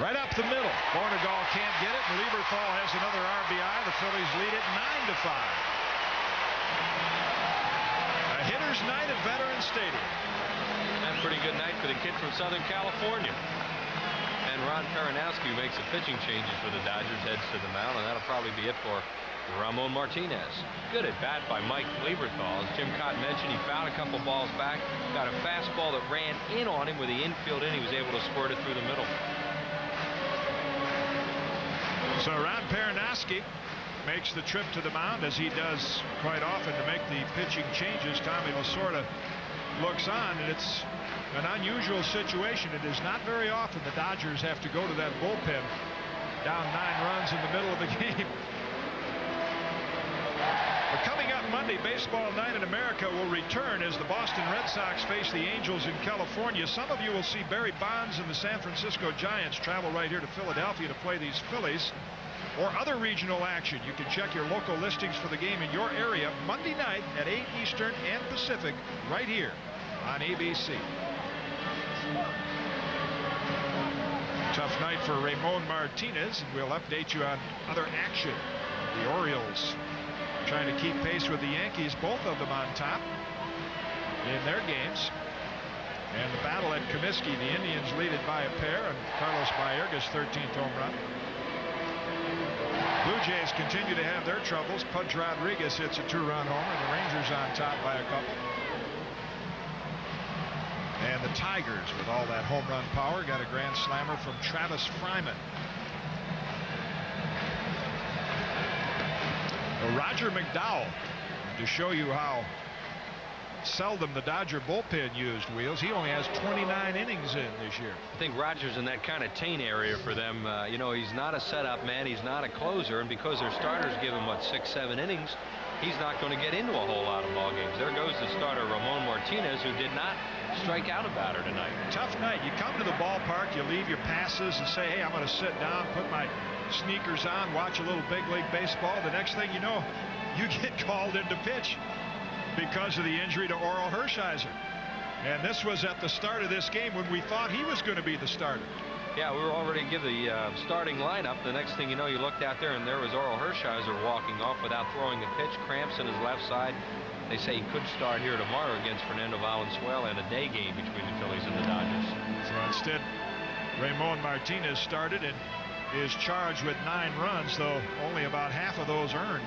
Right up the middle. Bournigal can't get it, and Lieberthal has another RBI. The Phillies lead it 9 to 5. Hitter's night at Veterans Stadium. And pretty good night for the kid from Southern California. And Ron Perranoski makes the pitching changes for the Dodgers, heads to the mound, and that'll probably be it for Ramon Martinez. Good at bat by Mike Lieberthal. As Jim Cotton mentioned, he found a couple balls back, got a fastball that ran in on him with the infield in. He was able to squirt it through the middle. So Ron Perranoski makes the trip to the mound as he does quite often to make the pitching changes. Tommy Lasorda looks on and it's an unusual situation. It is not very often the Dodgers have to go to that bullpen down nine runs in the middle of the game. But coming up Monday, Baseball Night in America will return as the Boston Red Sox face the Angels in California. Some of you will see Barry Bonds and the San Francisco Giants travel right here to Philadelphia to play these Phillies or other regional action. You can check your local listings for the game in your area Monday night at 8 Eastern and Pacific right here on ABC. Tough night for Ramon Martinez, and we'll update you on other action. The Orioles trying to keep pace with the Yankees, both of them on top in their games. And the battle at Comiskey, the Indians lead it by a pair, and Carlos Baerga's 13th home run. Blue Jays continue to have their troubles. Pudge Rodriguez hits a two-run homer. The Rangers on top by a couple. And the Tigers, with all that home run power, got a grand slammer from Travis Fryman. Roger McDowell, to show you how seldom the Dodger bullpen used wheels. He only has 29 innings in this year. I think Rogers in that kind of taint area for them. Uh, you know, he's not a setup man. He's not a closer. And because their starters give him, what, six, seven innings, he's not going to get into a whole lot of ball games. There goes the starter, Ramon Martinez, who did not strike out a batter tonight. Tough night. You come to the ballpark, you leave your passes and say, hey, I'm going to sit down, put my sneakers on, watch a little big league baseball. The next thing you know, you get called into pitch because of the injury to Orel Hershiser. And this was at the start of this game when we thought he was going to be the starter. Yeah, we were already give the uh, starting lineup. The next thing you know, you looked out there and there was Orel Hershiser walking off without throwing a pitch, cramps in his left side. They say he could start here tomorrow against Fernando Valenzuela in a day game between the Phillies and the Dodgers. So instead, Ramon Martinez started and is charged with nine runs, though only about half of those earned.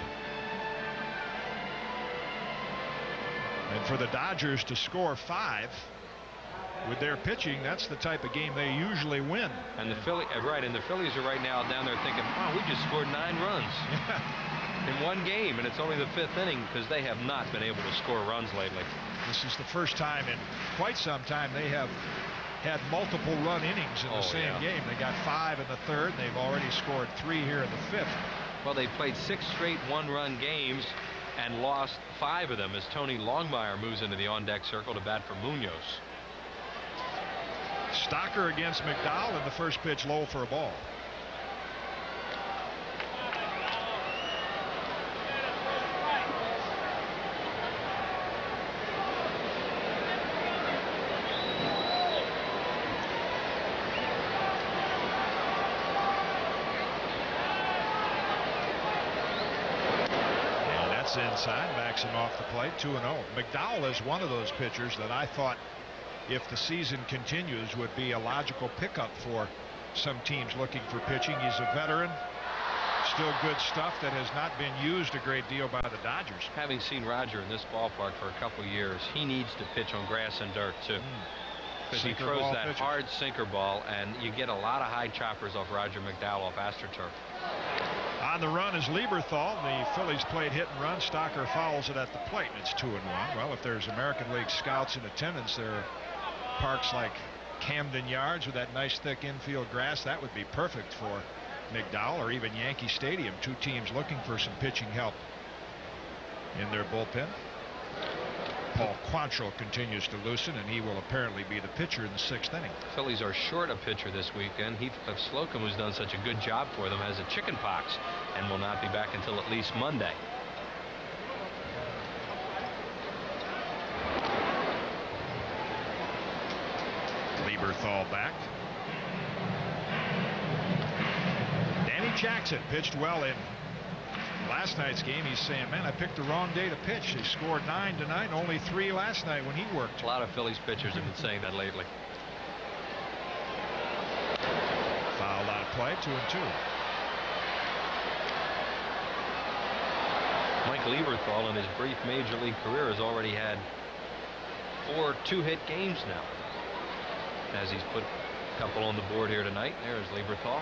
And for the Dodgers to score five with their pitching, that's the type of game they usually win. And the Philly, uh, right, and the Phillies are right now down there thinking, wow, we just scored nine runs in one game, and it's only the fifth inning because they have not been able to score runs lately. This is the first time in quite some time they have had multiple run innings in the Oh, same yeah. game. They got five in the third. They've already scored three here in the fifth. Well, they played six straight one-run games and lost five of them as Tony Longmire moves into the on-deck circle to bat for Munoz. Stocker against McDowell in the first pitch low for a ball. That's inside, backs him off the plate, 2 0. McDowell is one of those pitchers that I thought, if the season continues, would be a logical pickup for some teams looking for pitching. He's a veteran, still good stuff that has not been used a great deal by the Dodgers. Having seen Roger in this ballpark for a couple years, he needs to pitch on grass and dirt too. Hmm. because he throws that pitches. hard sinker ball, and you get a lot of high choppers off Roger McDowell off AstroTurf. On the run is Lieberthal. The Phillies played hit and run. Stocker fouls it at the plate, and it's two and one. Well, if there's American League scouts in attendance, there are parks like Camden Yards with that nice thick infield grass. That would be perfect for McDowell or even Yankee Stadium. Two teams looking for some pitching help in their bullpen. Paul Quantrill continues to loosen, and he will apparently be the pitcher in the sixth inning. Phillies are short a pitcher this weekend. Heathcliff uh, Slocumb, who's done such a good job for them, has a chicken pox and will not be back until at least Monday. Lieberthal back. Danny Jackson pitched well in last night's game. He's saying, man, I picked the wrong day to pitch. They scored nine tonight, only three last night when he worked. A lot of Phillies pitchers have been saying that lately. Fouled out play, two and two. Mike Lieberthal in his brief major league career has already had four two-hit games now. As he's put a couple on the board here tonight. There's Lieberthal.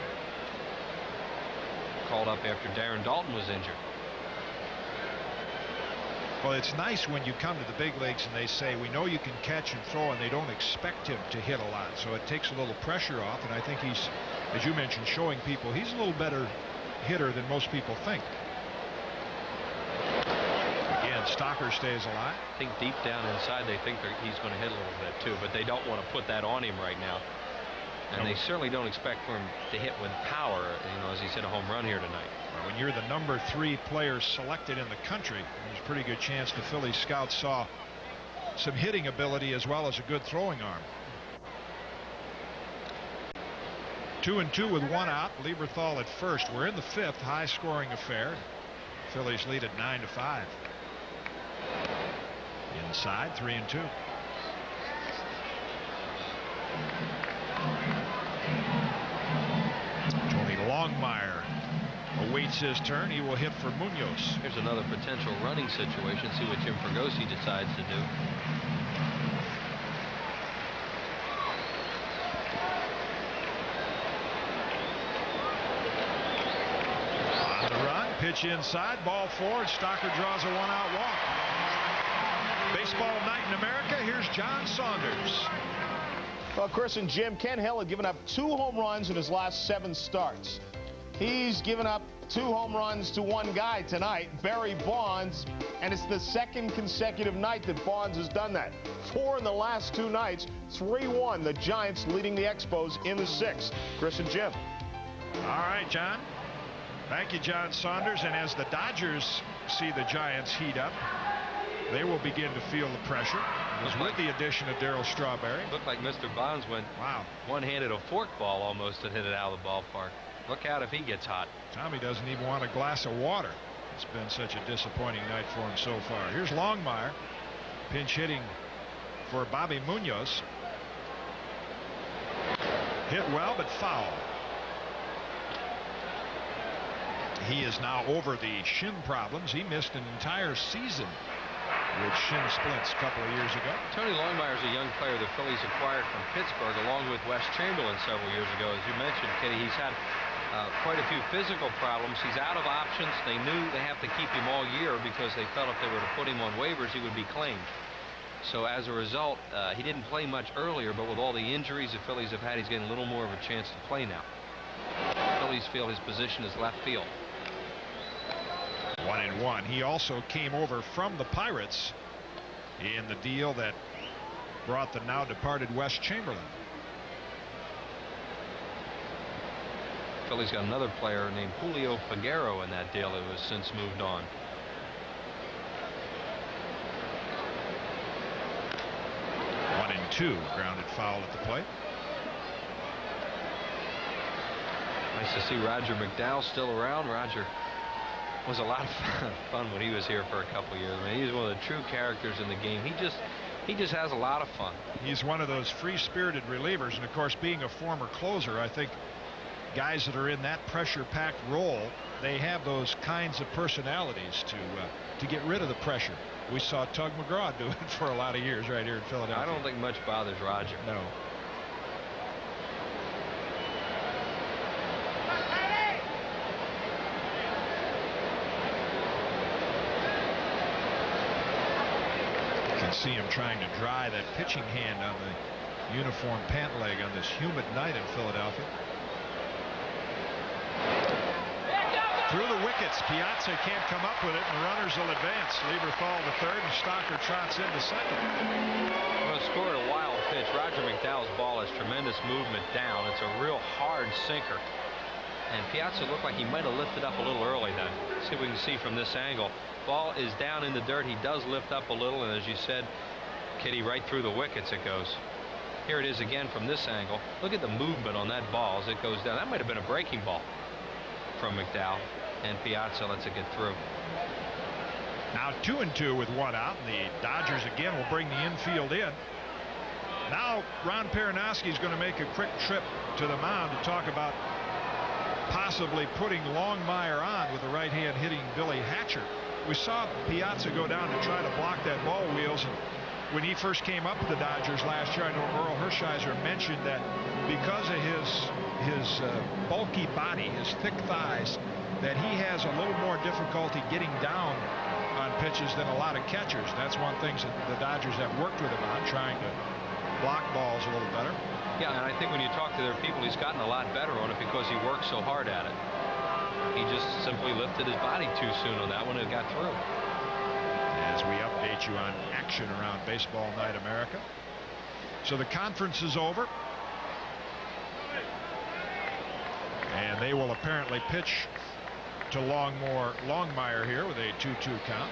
Called up after Darren Daulton was injured. Well, it's nice when you come to the big leagues and they say, we know you can catch and throw, and they don't expect him to hit a lot. So it takes a little pressure off, and I think he's, as you mentioned, showing people he's a little better hitter than most people think. Again, Stocker stays alive. I think deep down inside they think he's going to hit a little bit too, but they don't want to put that on him right now. And they certainly don't expect for him to hit with power, you know, as he's hit a home run here tonight. When you're the number three player selected in the country, there's a pretty good chance the Philly scouts saw some hitting ability as well as a good throwing arm. Two and two with one out. Lieberthal at first. We're in the fifth, high scoring affair. Phillies lead at nine to five. Inside, three and two. Longmire awaits his turn. He will hit for Munoz. Here's another potential running situation. See what Jim Fregosi decides to do. On the run, pitch inside, ball four. Stocker draws a one-out walk. Baseball night in America. Here's John Saunders. Well, Chris and Jim, Ken Hill had given up two home runs in his last seven starts. He's given up two home runs to one guy tonight, Barry Bonds, and it's the second consecutive night that Bonds has done that. Four in the last two nights, 3-1, the Giants leading the Expos in the sixth. Chris and Jim. All right, John. Thank you, John Saunders. And as the Dodgers see the Giants heat up, they will begin to feel the pressure. With the addition of Darryl Strawberry. Looked like Mr. Bonds went wow. one-handed a forkball almost and hit it out of the ballpark. Look out if he gets hot. Tommy doesn't even want a glass of water. It's been such a disappointing night for him so far. Here's Longmire. Pinch hitting for Bobby Munoz. Hit well, but foul. He is now over the shin problems. He missed an entire season with shin splints a couple of years ago. Tony Longmire is a young player the Phillies acquired from Pittsburgh along with Wes Chamberlain several years ago. As you mentioned, Kitty, he's had uh, quite a few physical problems. He's out of options. They knew they have to keep him all year because they felt if they were to put him on waivers, he would be claimed. So as a result, uh, he didn't play much earlier, but with all the injuries the Phillies have had, he's getting a little more of a chance to play now. Phillies feel his position is left field. One and one. He also came over from the Pirates in the deal that brought the now departed Wes Chamberlain. Phillies got another player named Julio Figueroa in that deal that was since moved on. One and two. Grounded foul at the plate. Nice to see Roger McDowell still around. Roger was a lot of fun when he was here for a couple years. I mean, he's one of the true characters in the game. He just he just has a lot of fun. He's one of those free-spirited relievers, and of course, being a former closer, I think guys that are in that pressure-packed role, they have those kinds of personalities to uh, to get rid of the pressure. We saw Tug McGraw do it for a lot of years right here in Philadelphia. I don't think much bothers Roger. No. You can see him trying to dry that pitching hand on the uniform pant leg on this humid night in Philadelphia. Through the wickets, Piazza can't come up with it, and the runners will advance. Lieberthal to third, and Stocker trots into second. Well, scored a wild pitch. Roger McDowell's ball has tremendous movement down. It's a real hard sinker. And Piazza looked like he might have lifted up a little early then. See if we can see from this angle. Ball is down in the dirt. He does lift up a little, and as you said, Kitty, right through the wickets it goes. Here it is again from this angle. Look at the movement on that ball as it goes down. That might have been a breaking ball from McDowell. And Piazza lets it get through. Now two and two with one out. And the Dodgers again will bring the infield in. Now Ron Perranoski is going to make a quick trip to the mound to talk about possibly putting Longmire on with the right hand hitting Billy Hatcher. We saw Piazza go down to try to block that ball wheels. And when he first came up with the Dodgers last year, I know Orel Hershiser mentioned that because of his his uh, bulky body, his thick thighs, that he has a little more difficulty getting down on pitches than a lot of catchers. That's one thing that the Dodgers have worked with him on, trying to block balls a little better. Yeah, and I think when you talk to their people, he's gotten a lot better on it because he works so hard at it. He just simply lifted his body too soon on that one and it got through. As we update you on action around Baseball Night America. So the conference is over. And they will apparently pitch to Longmore Longmire here with a 2-2 count.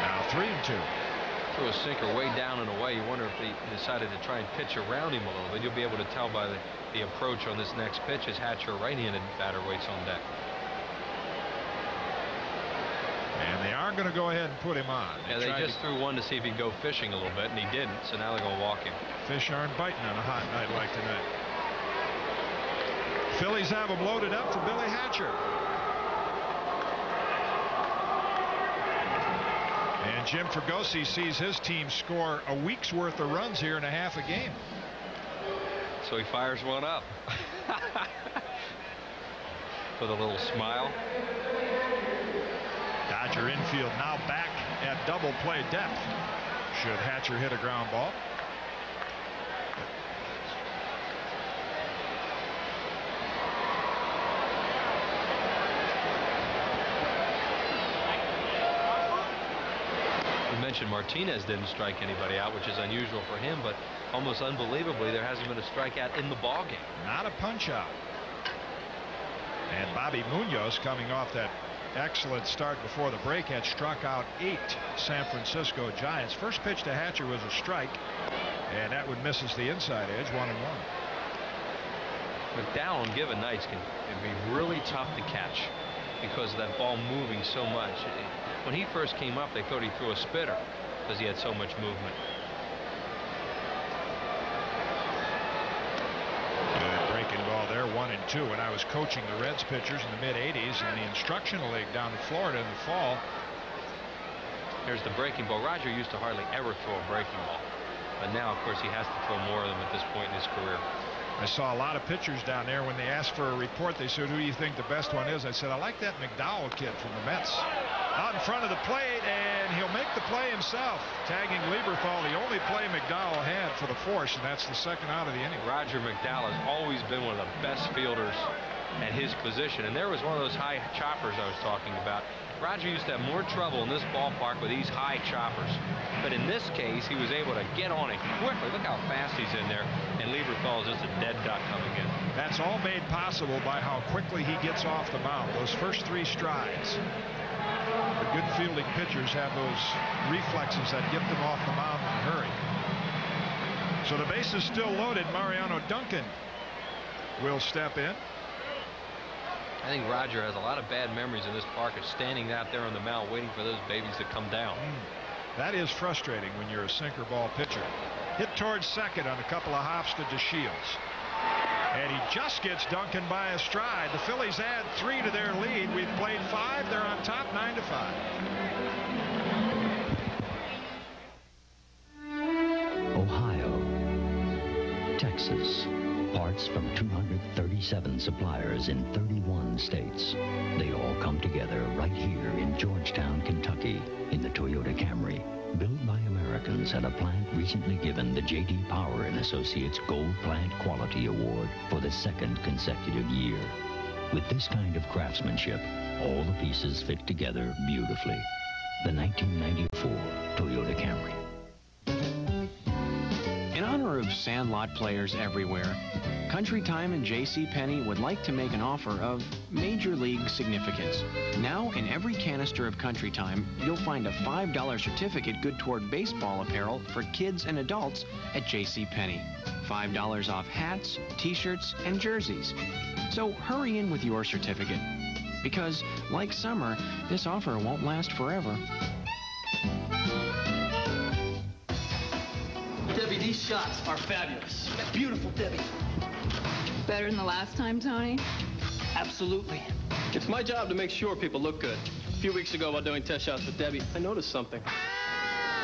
Now three and two. Threw a sinker way down and away. You wonder if he decided to try and pitch around him a little bit. You'll be able to tell by the, the approach on this next pitch as Hatcher right-handed batter waits on deck. And they are going to go ahead and put him on. Yeah, they just threw one to see if he'd go fishing a little bit, and he didn't. So now they're going to walk him. Fish aren't biting on a hot night like tonight. Phillies have him loaded up to Billy Hatcher. And Jim Fregosi sees his team score a week's worth of runs here in a half a game. So he fires one up. With a little smile. Dodger infield now back at double play depth. Should Hatcher hit a ground ball. You mentioned Martinez didn't strike anybody out, which is unusual for him, but almost unbelievably, there hasn't been a strikeout in the ball game. Not a punch out. And Bobby Munoz coming off that excellent start before the break had struck out eight San Francisco Giants. First pitch to Hatcher was a strike, and that would misses the inside edge, one and one. McDowell given nights can, can be really tough to catch because of that ball moving so much. When he first came up, they thought he threw a spitter because he had so much movement. Good breaking ball one. When I was coaching the Reds pitchers in the mid 80s in the instructional league down in Florida in the fall. Here's the breaking ball. Roger used to hardly ever throw a breaking ball. But now, of course, he has to throw more of them at this point in his career. I saw a lot of pitchers down there when they asked for a report. They said, who do you think the best one is? I said, I like that McDowell kid from the Mets. Out in front of the plate, and he'll make the play himself. Tagging Lieberthal, the only play McDowell had for the force, and that's the second out of the inning. Roger McDowell has always been one of the best fielders at his position. And there was one of those high choppers I was talking about. Roger used to have more trouble in this ballpark with these high choppers. But in this case, he was able to get on it quickly. Look how fast he's in there. And Lieberthal is just a dead duck coming in. That's all made possible by how quickly he gets off the mound. Those first three strides. The good fielding pitchers have those reflexes that get them off the mound in a hurry. So the base is still loaded. Mariano Duncan will step in. I think Roger has a lot of bad memories in this park of standing out there on the mound waiting for those babies to come down. Mm. That is frustrating when you're a sinker ball pitcher. Hit towards second on a couple of hops to DeShields. And he just gets Duncan by a stride. The Phillies add three to their lead. We've played five. They're on top nine to five. Ohio, Texas, parts from 237 suppliers in 31 states. They all come together right here in Georgetown, Kentucky, in the Toyota Camry. Americans at a plant recently given the J.D. Power and Associates Gold Plant Quality Award for the second consecutive year. With this kind of craftsmanship, all the pieces fit together beautifully. The 1994 Toyota Camry. Of Sandlot players everywhere, Country Time and J.C. Penney would like to make an offer of major league significance. Now, in every canister of Country Time, you'll find a $5 certificate good toward baseball apparel for kids and adults at J.C. Penney. $5 off hats, t-shirts, and jerseys. So hurry in with your certificate. Because, like summer, this offer won't last forever. Debbie, these shots are fabulous. Beautiful, Debbie. Better than the last time, Tony? Absolutely. It's my job to make sure people look good. A few weeks ago while doing test shots with Debbie, I noticed something.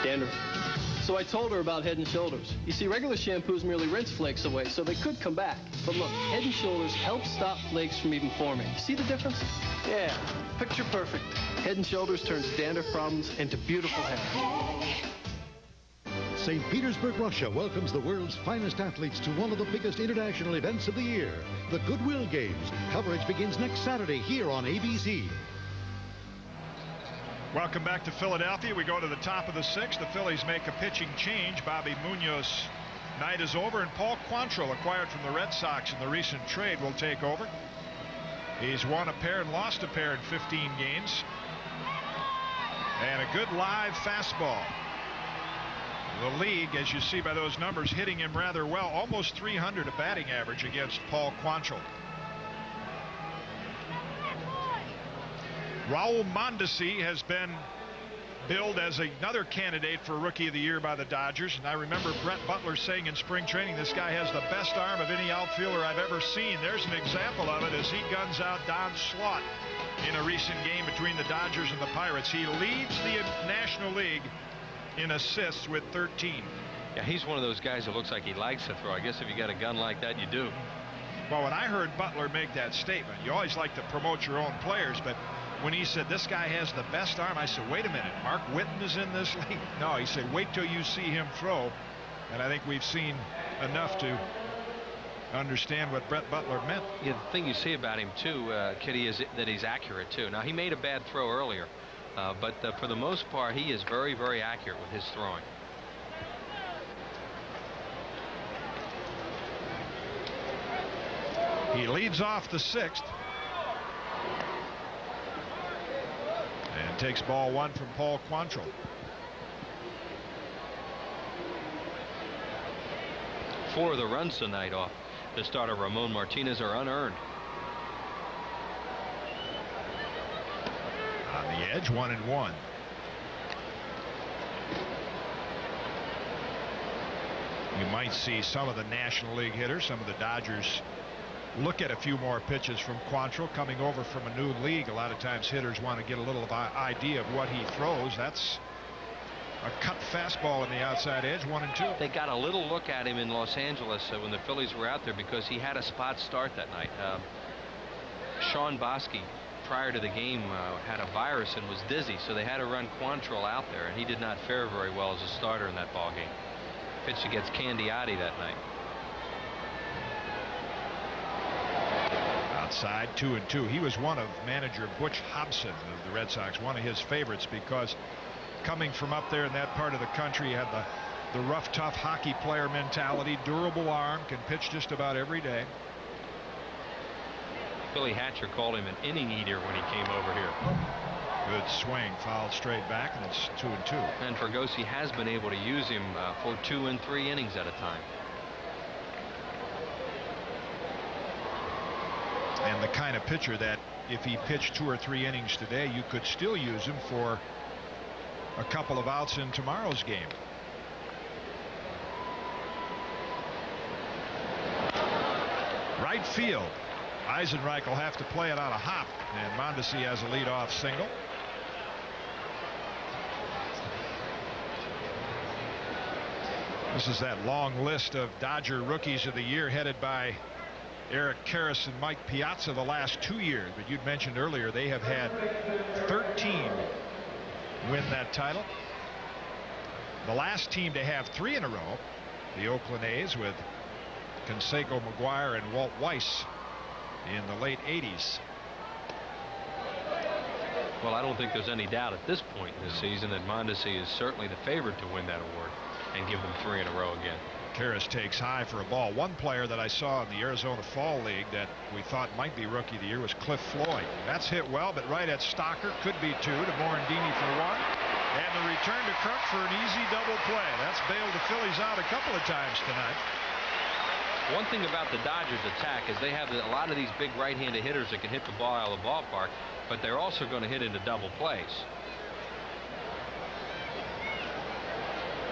Dandruff. So I told her about Head and Shoulders. You see, regular shampoos merely rinse flakes away, so they could come back. But look, Head and Shoulders helps stop flakes from even forming. See the difference? Yeah, picture perfect. Head and Shoulders turns dandruff problems into beautiful hair. St. Petersburg, Russia welcomes the world's finest athletes to one of the biggest international events of the year, the Goodwill Games. Coverage begins next Saturday here on ABC. Welcome back to Philadelphia. We go to the top of the sixth. The Phillies make a pitching change. Bobby Munoz night is over, and Paul Quantrill, acquired from the Red Sox in the recent trade, will take over. He's won a pair and lost a pair in 15 games. And a good live fastball. The league, as you see by those numbers, hitting him rather well. Almost 300 a batting average against Paul Quantrill. Raul Mondesi has been billed as another candidate for Rookie of the Year by the Dodgers. And I remember Brett Butler saying in spring training, this guy has the best arm of any outfielder I've ever seen. There's an example of it as he guns out Don Slaught in a recent game between the Dodgers and the Pirates. He leads the National League in assists with 13. Yeah, he's one of those guys that looks like he likes to throw. I guess if you got a gun like that, you do. Well, when I heard Butler make that statement, you always like to promote your own players, but when he said this guy has the best arm, I said, wait a minute, Mark Whiten is in this league? No, he said, wait till you see him throw. And I think we've seen enough to understand what Brett Butler meant. Yeah, the thing you see about him, too, uh, Kitty, is that he's accurate, too. Now, he made a bad throw earlier. Uh, but uh, for the most part, he is very, very accurate with his throwing. He leads off the sixth. And takes ball one from Paul Quantrill. Four of the runs tonight off the starter Ramon Martinez are unearned. Edge, one and one. You might see some of the National League hitters, some of the Dodgers look at a few more pitches from Quantrill coming over from a new league. A lot of times hitters want to get a little idea of what he throws. That's a cut fastball on the outside edge, one and two. They got a little look at him in Los Angeles uh, when the Phillies were out there because he had a spot start that night. Um, Shawn Boskie, prior to the game, uh, had a virus and was dizzy, so they had to run Quantrill out there, and he did not fare very well as a starter in that ball game. Pitched against Candiotti that night. outside two and two. He was one of manager Butch Hobson of the Red Sox, one of his favorites because coming from up there in that part of the country, he had the the rough, tough hockey player mentality, durable arm, can pitch just about every day. Billy Hatcher called him an inning eater when he came over here. Good swing, fouled straight back, and it's two and two. And Fregosi has been able to use him uh, for two and three innings at a time. And the kind of pitcher that if he pitched two or three innings today, you could still use him for a couple of outs in tomorrow's game. Right field. Eisenreich will have to play it on a hop, and Mondesi has a leadoff single. This is that long list of Dodger rookies of the year headed by Eric Karros and Mike Piazza the last two years. But you'd mentioned earlier they have had 13 win that title. The last team to have three in a row, the Oakland A's with Canseco McGwire and Walt Weiss in the late 80s. Well, I don't think there's any doubt at this point in the season that Mondesi is certainly the favorite to win that award and give them three in a row again. Karros takes high for a ball. One player that I saw in the Arizona Fall League that we thought might be Rookie of the Year was Cliff Floyd. That's hit well, but right at Stocker. Could be two to Morandini for one. And the return to Kruk for an easy double play. That's bailed the Phillies out a couple of times tonight. One thing about the Dodgers attack is they have a lot of these big right-handed hitters that can hit the ball out of the ballpark, but they're also going to hit into double plays.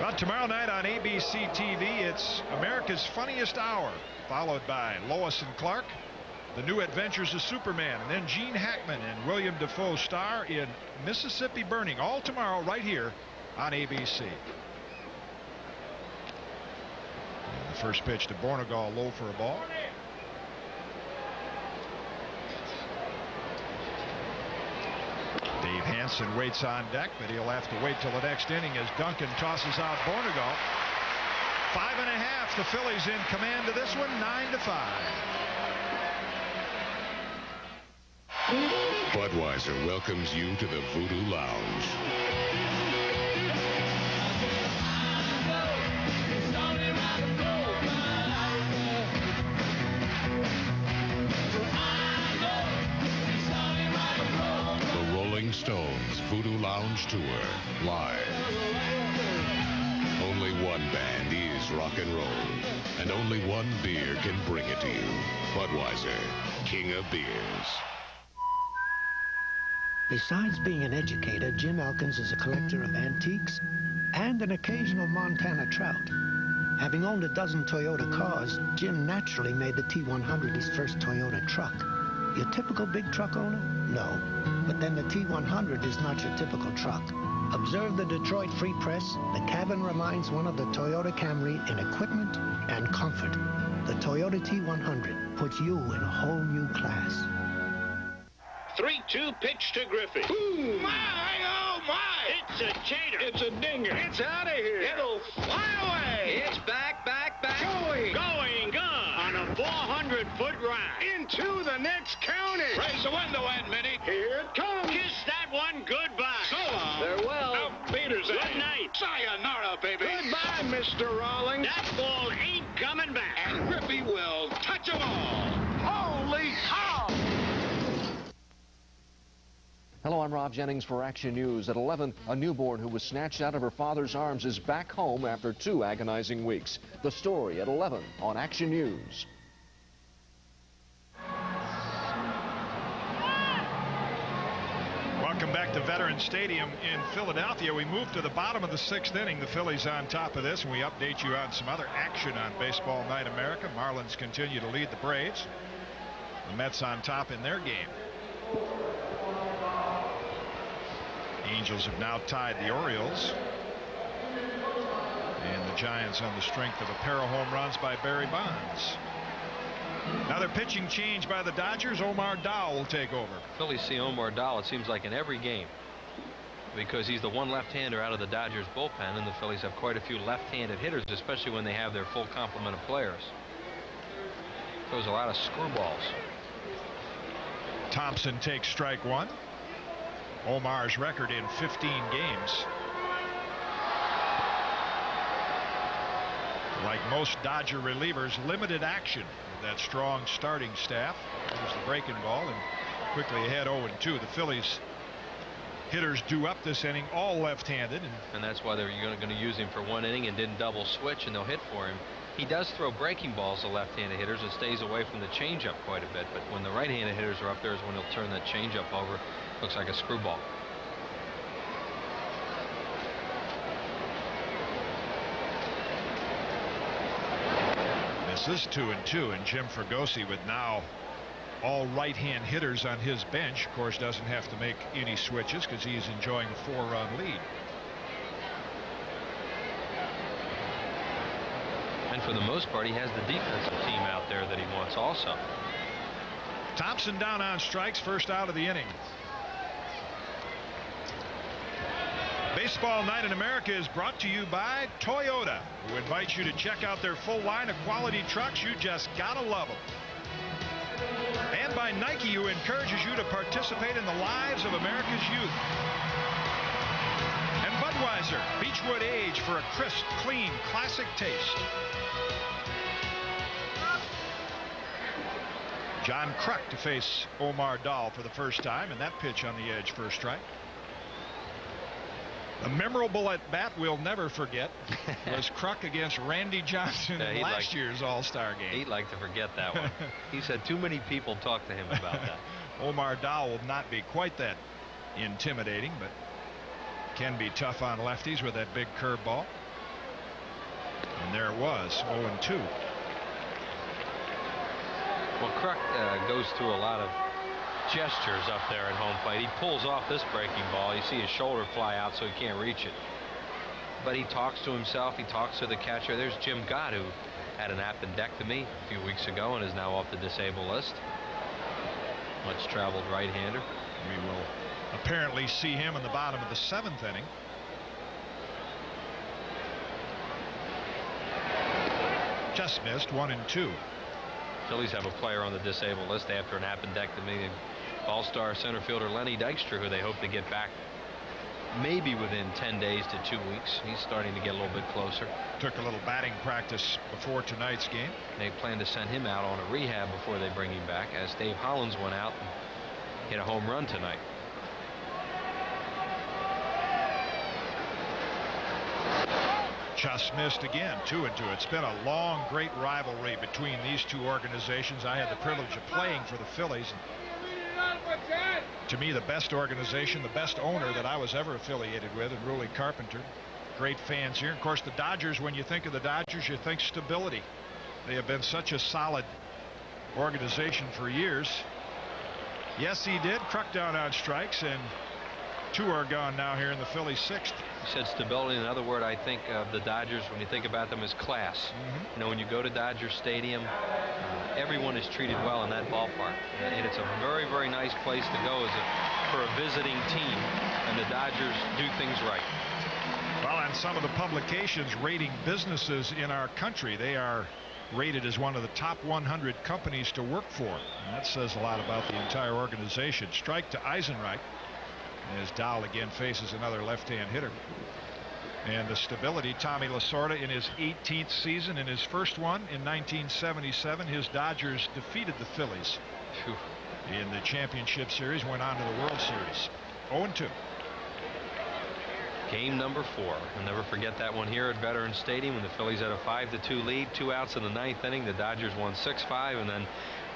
Well, tomorrow night on ABC TV, it's America's Funniest Hour, followed by Lois and Clark, The New Adventures of Superman, and then Gene Hackman and William Dafoe star in Mississippi Burning, all tomorrow right here on ABC. And the first pitch to Bournigal low for a ball. Dave Hansen waits on deck, but he'll have to wait till the next inning as Duncan tosses out Bournigal. Five and a half. The Phillies in command of this one, nine to five. Budweiser welcomes you to the Voodoo Lounge. Stones Voodoo Lounge Tour, live. Only one band is rock and roll, and only one beer can bring it to you. Budweiser, King of Beers. Besides being an educator, Jim Elkins is a collector of antiques and an occasional Montana trout. Having owned a dozen Toyota cars, Jim naturally made the T100 his first Toyota truck. Your typical big truck owner? No. But then the T100 is not your typical truck. Observe the Detroit Free Press. The cabin reminds one of the Toyota Camry in equipment and comfort. The Toyota T100 puts you in a whole new class. 3-2 pitch to Griffey. My, oh my! It's a chater. It's a dinger. It's out of here. It'll fly away. It's back, back, back. Going. Going, gone. On a 400-foot ride. Into the next county. Raise the window, Aunt Minnie. Here it comes. Kiss that one goodbye. So long. Farewell. Out Peters. Good eh? night. Sayonara, baby. Goodbye, Mr. Rawlings. That ball ain't coming back. And Griffey will touch 'em all. Holy cow! Hello, I'm Rob Jennings for Action News. At 11, a newborn who was snatched out of her father's arms is back home after two agonizing weeks. The story at 11 on Action News. Welcome back to Veterans Stadium in Philadelphia. We move to the bottom of the sixth inning. The Phillies on top of this, and we update you on some other action on Baseball Night America. Marlins continue to lead the Braves. The Mets on top in their game. Angels have now tied the Orioles. And the Giants on the strength of a pair of home runs by Barry Bonds. Another pitching change by the Dodgers. Omar Daal will take over. Phillies see Omar Daal, it seems like in every game. Because he's the one left-hander out of the Dodgers bullpen, and the Phillies have quite a few left-handed hitters, especially when they have their full complement of players. Throws a lot of screwballs. Thompson takes strike one. Omar's record in 15 games. Like most Dodger relievers, limited action with that strong starting staff. There's the breaking ball and quickly ahead 0-2. The Phillies hitters do up this inning, all left-handed. And, and that's why they're going to use him for one inning and didn't double switch, and they'll hit for him. He does throw breaking balls to left-handed hitters and stays away from the changeup quite a bit. But when the right-handed hitters are up there is when he'll turn that changeup over. Looks like a screwball. This is two and two, and Jim Fregosi with now all right-hand hitters on his bench. Of course, doesn't have to make any switches because he's enjoying a four-run lead. And for the most part, he has the defensive team out there that he wants also. Thompson down on strikes, first out of the inning. Baseball Night in America is brought to you by Toyota, who invites you to check out their full line of quality trucks. You just gotta love them. And by Nike, who encourages you to participate in the lives of America's youth. And Budweiser, Beechwood Age for a crisp, clean, classic taste. John Kruk to face Omar Daal for the first time, and that pitch on the edge for a strike. A memorable at bat we'll never forget was Kruk against Randy Johnson Yeah, in last like- year's All-Star game. He'd like to forget that one. he said too many people talk to him about that. Omar Daal will not be quite that intimidating, but can be tough on lefties with that big curveball. And there it was, 0 2. Well, Kruk uh, goes through a lot of gestures up there at home plate. He pulls off this breaking ball. You see his shoulder fly out so he can't reach it. But he talks to himself. He talks to the catcher. There's Jim Gott, who had an appendectomy a few weeks ago and is now off the disabled list. Much traveled right-hander. We will apparently see him in the bottom of the seventh inning. Just missed one and two. Phillies have a player on the disabled list after an appendectomy. All-star center fielder Lenny Dykstra, who they hope to get back maybe within 10 days to two weeks. He's starting to get a little bit closer. Took a little batting practice before tonight's game. They plan to send him out on a rehab before they bring him back, as Dave Hollins went out and hit a home run tonight. Just missed again, two and two. It's been a long, great rivalry between these two organizations. I had the privilege of playing for the Phillies. To me, the best organization, the best owner that I was ever affiliated with, and Ruly Carpenter. Great fans here. Of course, the Dodgers, when you think of the Dodgers, you think stability. They have been such a solid organization for years. Yes, he did. Kruk down on strikes, and two are gone now here in the Phillies sixth. You said stability. Another word I think of the Dodgers when you think about them is class. You know, when you go to Dodger Stadium, uh, everyone is treated well in that ballpark. And it's a very, very nice place to go as a, for a visiting team. And the Dodgers do things right. Well, and some of the publications rating businesses in our country, they are rated as one of the top 100 companies to work for. And that says a lot about the entire organization. Strike to Eisenreich as Daal again faces another left-hand hitter. And the stability, Tommy Lasorda in his 18th season, in his first one in 1977, his Dodgers defeated the Phillies in the championship series, went on to the World Series. 0-2. Game number four. I'll never forget that one here at Veterans Stadium when the Phillies had a 5 to 2 lead, two outs in the ninth inning. The Dodgers won 6 5 and then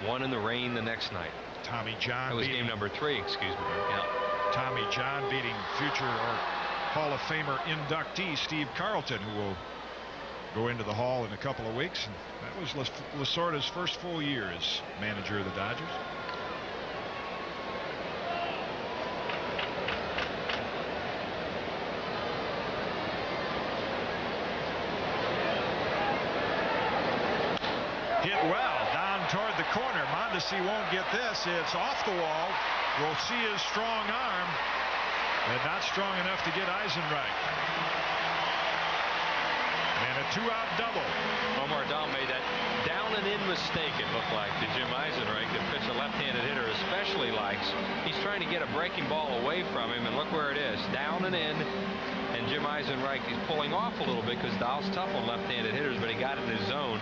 one in the rain the next night. Tommy John. That was beating- game number three, excuse me. Yeah. Tommy John beating future or Hall of Famer inductee Steve Carlton, who will go into the Hall in a couple of weeks. And that was Lasorda's first full year as manager of the Dodgers. Hit well down toward the corner. Mondesi won't get this. It's off the wall. We'll see his strong arm, but not strong enough to get Eisenreich. And a two-out double. Omar Daal made that down and in mistake, it looked like, to Jim Eisenreich, the pitch a left-handed hitter especially likes. He's trying to get a breaking ball away from him, and look where it is. Down and in. And Jim Eisenreich is pulling off a little bit because Daal's tough on left-handed hitters, but he got in his zone.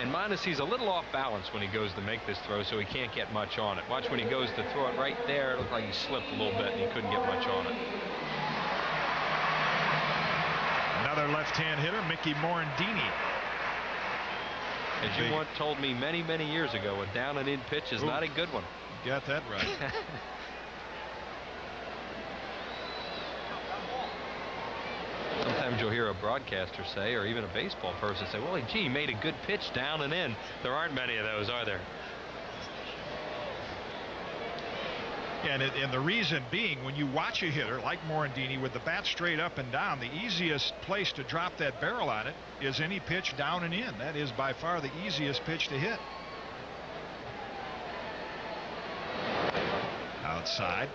And Minus, he's a little off balance when he goes to make this throw, so he can't get much on it. Watch when he goes to throw it right there. It looked like he slipped a little bit and he couldn't get much on it. Another left-hand hitter, Mickey Morandini. As you once told me many, many years ago, a down and in pitch is Ooh. not a good one. Got that right. Sometimes you'll hear a broadcaster say, or even a baseball person say, well, gee, he made a good pitch down and in. There aren't many of those, are there? And, it, and the reason being, when you watch a hitter like Morandini with the bat straight up and down, the easiest place to drop that barrel on it is any pitch down and in. That is by far the easiest pitch to hit. Outside.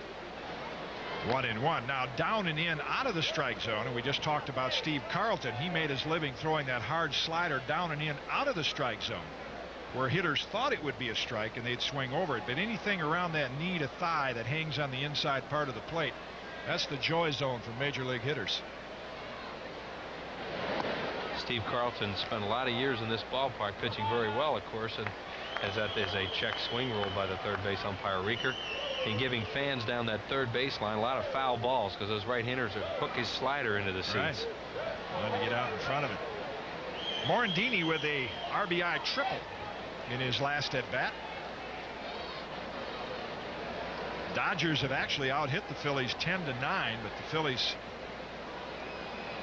One and one. Now down and in out of the strike zone. And we just talked about Steve Carlton. He made his living throwing that hard slider down and in out of the strike zone where hitters thought it would be a strike and they'd swing over it. But anything around that knee to thigh that hangs on the inside part of the plate, that's the joy zone for major league hitters. Steve Carlton spent a lot of years in this ballpark pitching very well, of course, and as that is a check swing rule by the third base umpire Rieker and giving fans down that third baseline a lot of foul balls because those right-handers hook his slider into the seats. Right. Wanted to get out in front of it. Morandini with a RBI triple in his last at bat. Dodgers have actually out hit the Phillies 10 to 9, but the Phillies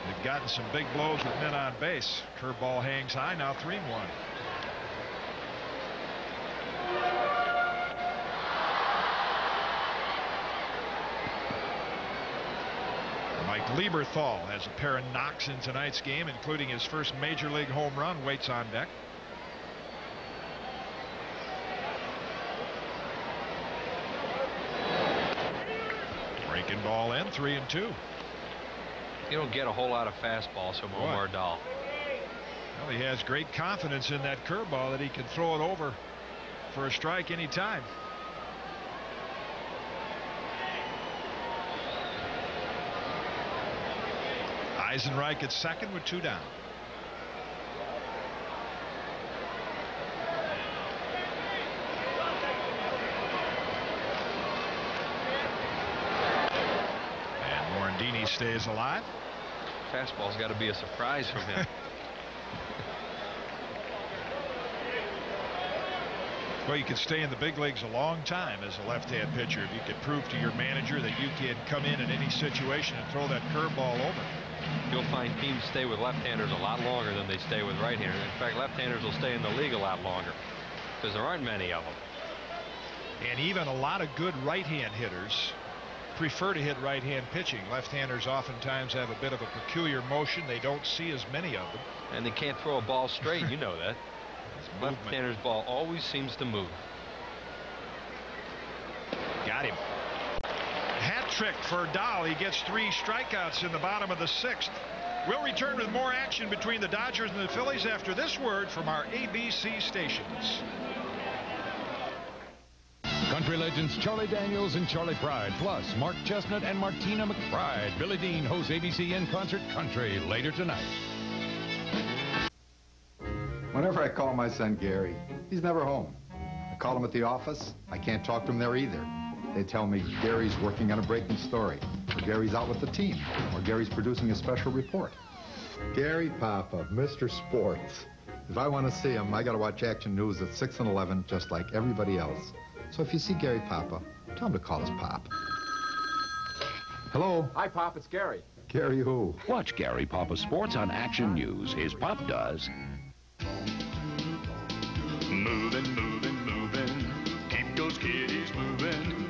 have gotten some big blows with men on base. Curveball hangs high now 3 1. Lieberthal has a pair of knocks in tonight's game, including his first major league home run, waits on deck. Breaking ball in, three and two. You don't get a whole lot of fastballs from Omar Daal. Well, he has great confidence in that curveball that he can throw it over for a strike anytime. Eisenreich at second with two down. And Morandini stays alive. Fastball's got to be a surprise from him. Well, you can stay in the big leagues a long time as a left-hand pitcher if you can prove to your manager that you can come in in any situation and throw that curveball over. You'll find teams stay with left-handers a lot longer than they stay with right-handers. In fact, left-handers will stay in the league a lot longer because there aren't many of them. And even a lot of good right-hand hitters prefer to hit right-hand pitching. Left-handers oftentimes have a bit of a peculiar motion. They don't see as many of them. And they can't throw a ball straight. You know that. Left-hander's ball always seems to move. Got him. Hat trick for Daal. He gets three strikeouts in the bottom of the sixth. We'll return with more action between the Dodgers and the Phillies after this word from our ABC stations. Country legends Charlie Daniels and Charley Pride, plus Mark Chesnutt and Martina McBride. Billy Dean hosts ABC in Concert Country later tonight. Whenever I call my son Gary, he's never home. I call him at the office. I can't talk to him there either. They tell me Gary's working on a breaking story, or Gary's out with the team, or Gary's producing a special report. Gary Papa, Mr. Sports. If I want to see him, I got to watch Action News at 6 and 11, just like everybody else. So if you see Gary Papa, tell him to call us Pop. Hello? Hi, Pop. It's Gary. Gary who? Watch Gary Papa Sports on Action News. His pop does. Moving, moving, moving. Keep those kitties moving.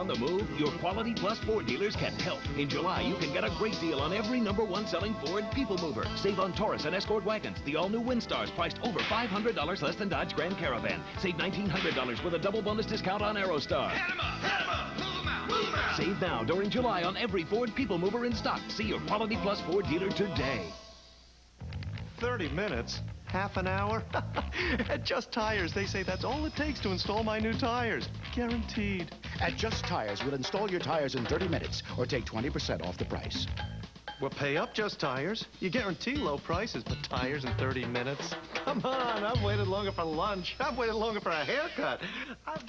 On the move, your Quality Plus Ford dealers can help. In July, you can get a great deal on every number one selling Ford People Mover. Save on Taurus and Escort wagons. The all-new Windstars priced over $500 less than Dodge Grand Caravan. Save $1,900 with a double bonus discount on Aerostar. Hit 'em up, hit 'em up, move 'em out, move 'em out. Save now during July on every Ford People Mover in stock. See your Quality Plus Ford dealer today. 30 minutes? Half an hour? At Just Tires, they say that's all it takes to install my new tires. Guaranteed. At Just Tires, we'll install your tires in 30 minutes or take 20% off the price. Well, pay up, Just Tires. You guarantee low prices, but tires in 30 minutes? Come on, I've waited longer for lunch. I've waited longer for a haircut. I've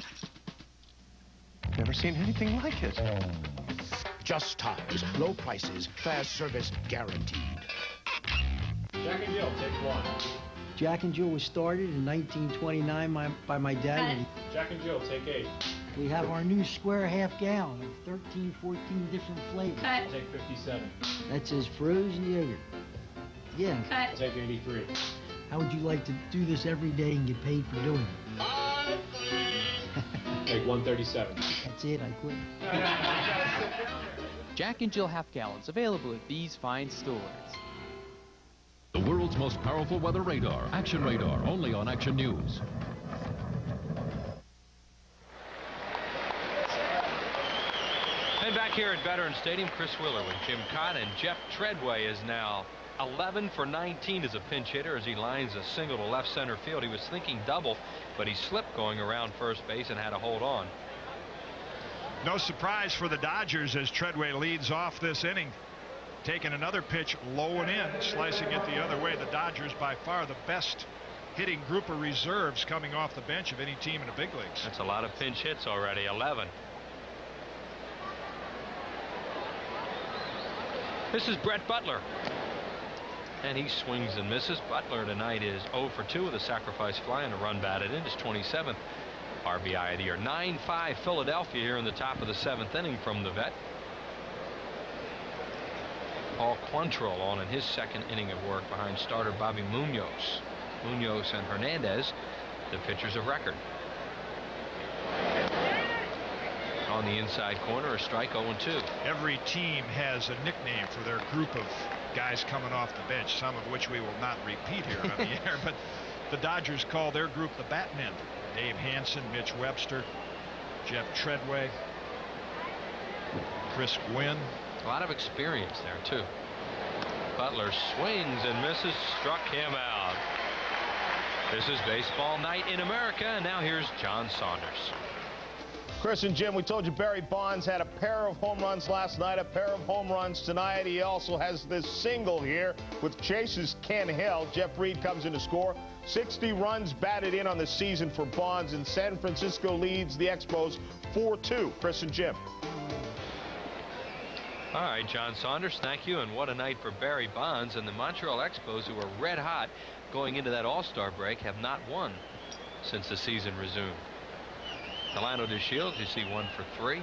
never seen anything like it. Just Tires, low prices, fast service guaranteed. Jack and Jill, take one. Jack and Jill was started in 1929 my, by my dad. Jack and Jill, take eight. We have our new square half gallon of 13, 14 different flavors. Cut. Take 57. That says frozen yogurt. Yeah. Cut. Take 83. How would you like to do this every day and get paid for doing it? Take 137. That's it, I quit. Jack and Jill half gallons available at these fine stores. The world's most powerful weather radar, Action Radar, only on Action News. And back here at Veterans Stadium, Chris Wheeler with Jim Kaat and Jeff Treadway is now 11 for 19 as a pinch hitter as he lines a single to left center field. He was thinking double, but he slipped going around first base and had to hold on. No surprise for the Dodgers as Treadway leads off this inning. Taking another pitch low and in, slicing it the other way. The Dodgers by far the best hitting group of reserves coming off the bench of any team in the big leagues. That's a lot of pinch hits already, 11. This is Brett Butler. And he swings and misses. Butler tonight is 0 for 2 with a sacrifice fly and a run batted in. His 27th RBI of the year. 9-5 Philadelphia here in the top of the seventh inning from the vet. Paul Quantrill on in his second inning of work behind starter Bobby Munoz. Munoz and Hernandez, the pitchers of record. On the inside corner, a strike 0-2. Every team has a nickname for their group of guys coming off the bench, some of which we will not repeat here on the air, but the Dodgers call their group the Batmen. Dave Hansen, Mitch Webster, Jeff Treadway, Chris Gwynn. A lot of experience there, too. Butler swings and misses, struck him out. This is baseball night in America, and now here's John Saunders. Chris and Jim, we told you Barry Bonds had a pair of home runs last night, a pair of home runs tonight. He also has this single here with Chase's Ken Hill. Jeff Reed comes in to score. 60 runs batted in on the season for Bonds, and San Francisco leads the Expos 4-2. Chris and Jim. All right, John Saunders, thank you. And what a night for Barry Bonds and the Montreal Expos, who were red hot going into that All-Star break, have not won since the season resumed. Delino DeShields, you see one for three.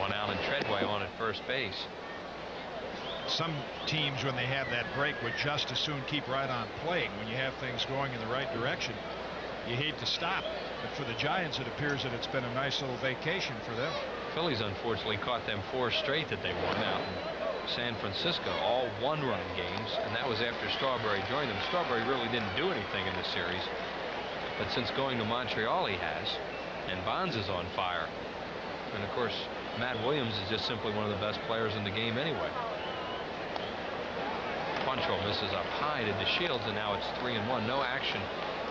One Alan Treadway on at first base. Some teams, when they have that break, would just as soon keep right on playing. When you have things going in the right direction, you hate to stop. But for the Giants, it appears that it's been a nice little vacation for them. Phillies unfortunately caught them four straight that they won out in San Francisco, all one-run games, and that was after Strawberry joined them. Strawberry really didn't do anything in the series, but since going to Montreal he has, and Bonds is on fire. And of course, Matt Williams is just simply one of the best players in the game anyway. Quantrill misses up high to DeShields, and now it's three and one. No action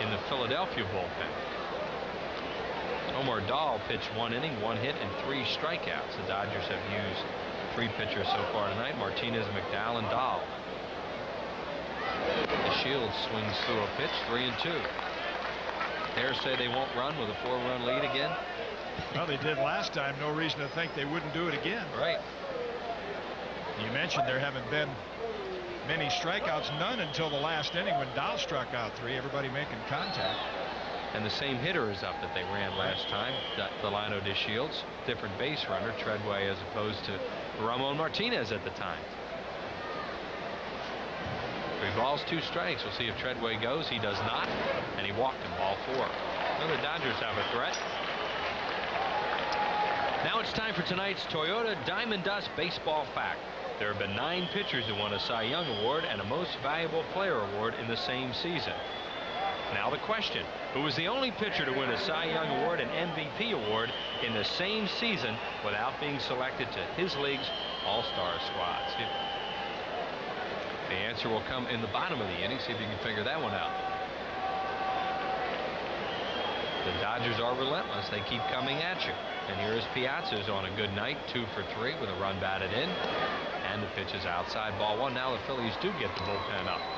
in the Philadelphia bullpen. Omar Daal pitched one inning, one hit, and three strikeouts. The Dodgers have used three pitchers so far tonight, Martinez, McDowell, and Daal. DeShields swings through a pitch, three and two. Dare say they won't run with a four-run lead again? Well, they did last time. No reason to think they wouldn't do it again. Right. You mentioned there haven't been many strikeouts, none until the last inning when Daal struck out three, everybody making contact. And the same hitter is up that they ran last time, Delino DeShields. Different base runner, Treadway, as opposed to Ramon Martinez at the time. Three balls, two strikes. We'll see if Treadway goes. He does not, and he walked him ball four. Well, the Dodgers have a threat. Now it's time for tonight's Toyota Diamond Dust Baseball Fact. There have been nine pitchers who won a Cy Young Award and a Most Valuable Player Award in the same season. Now the question, who was the only pitcher to win a Cy Young Award and MVP award in the same season without being selected to his league's All-Star squads? The answer will come in the bottom of the inning. See if you can figure that one out. The Dodgers are relentless. They keep coming at you. And here is Piazza's on a good night, two for three with a run batted in. And the pitch is outside ball one. Now the Phillies do get the bullpen up.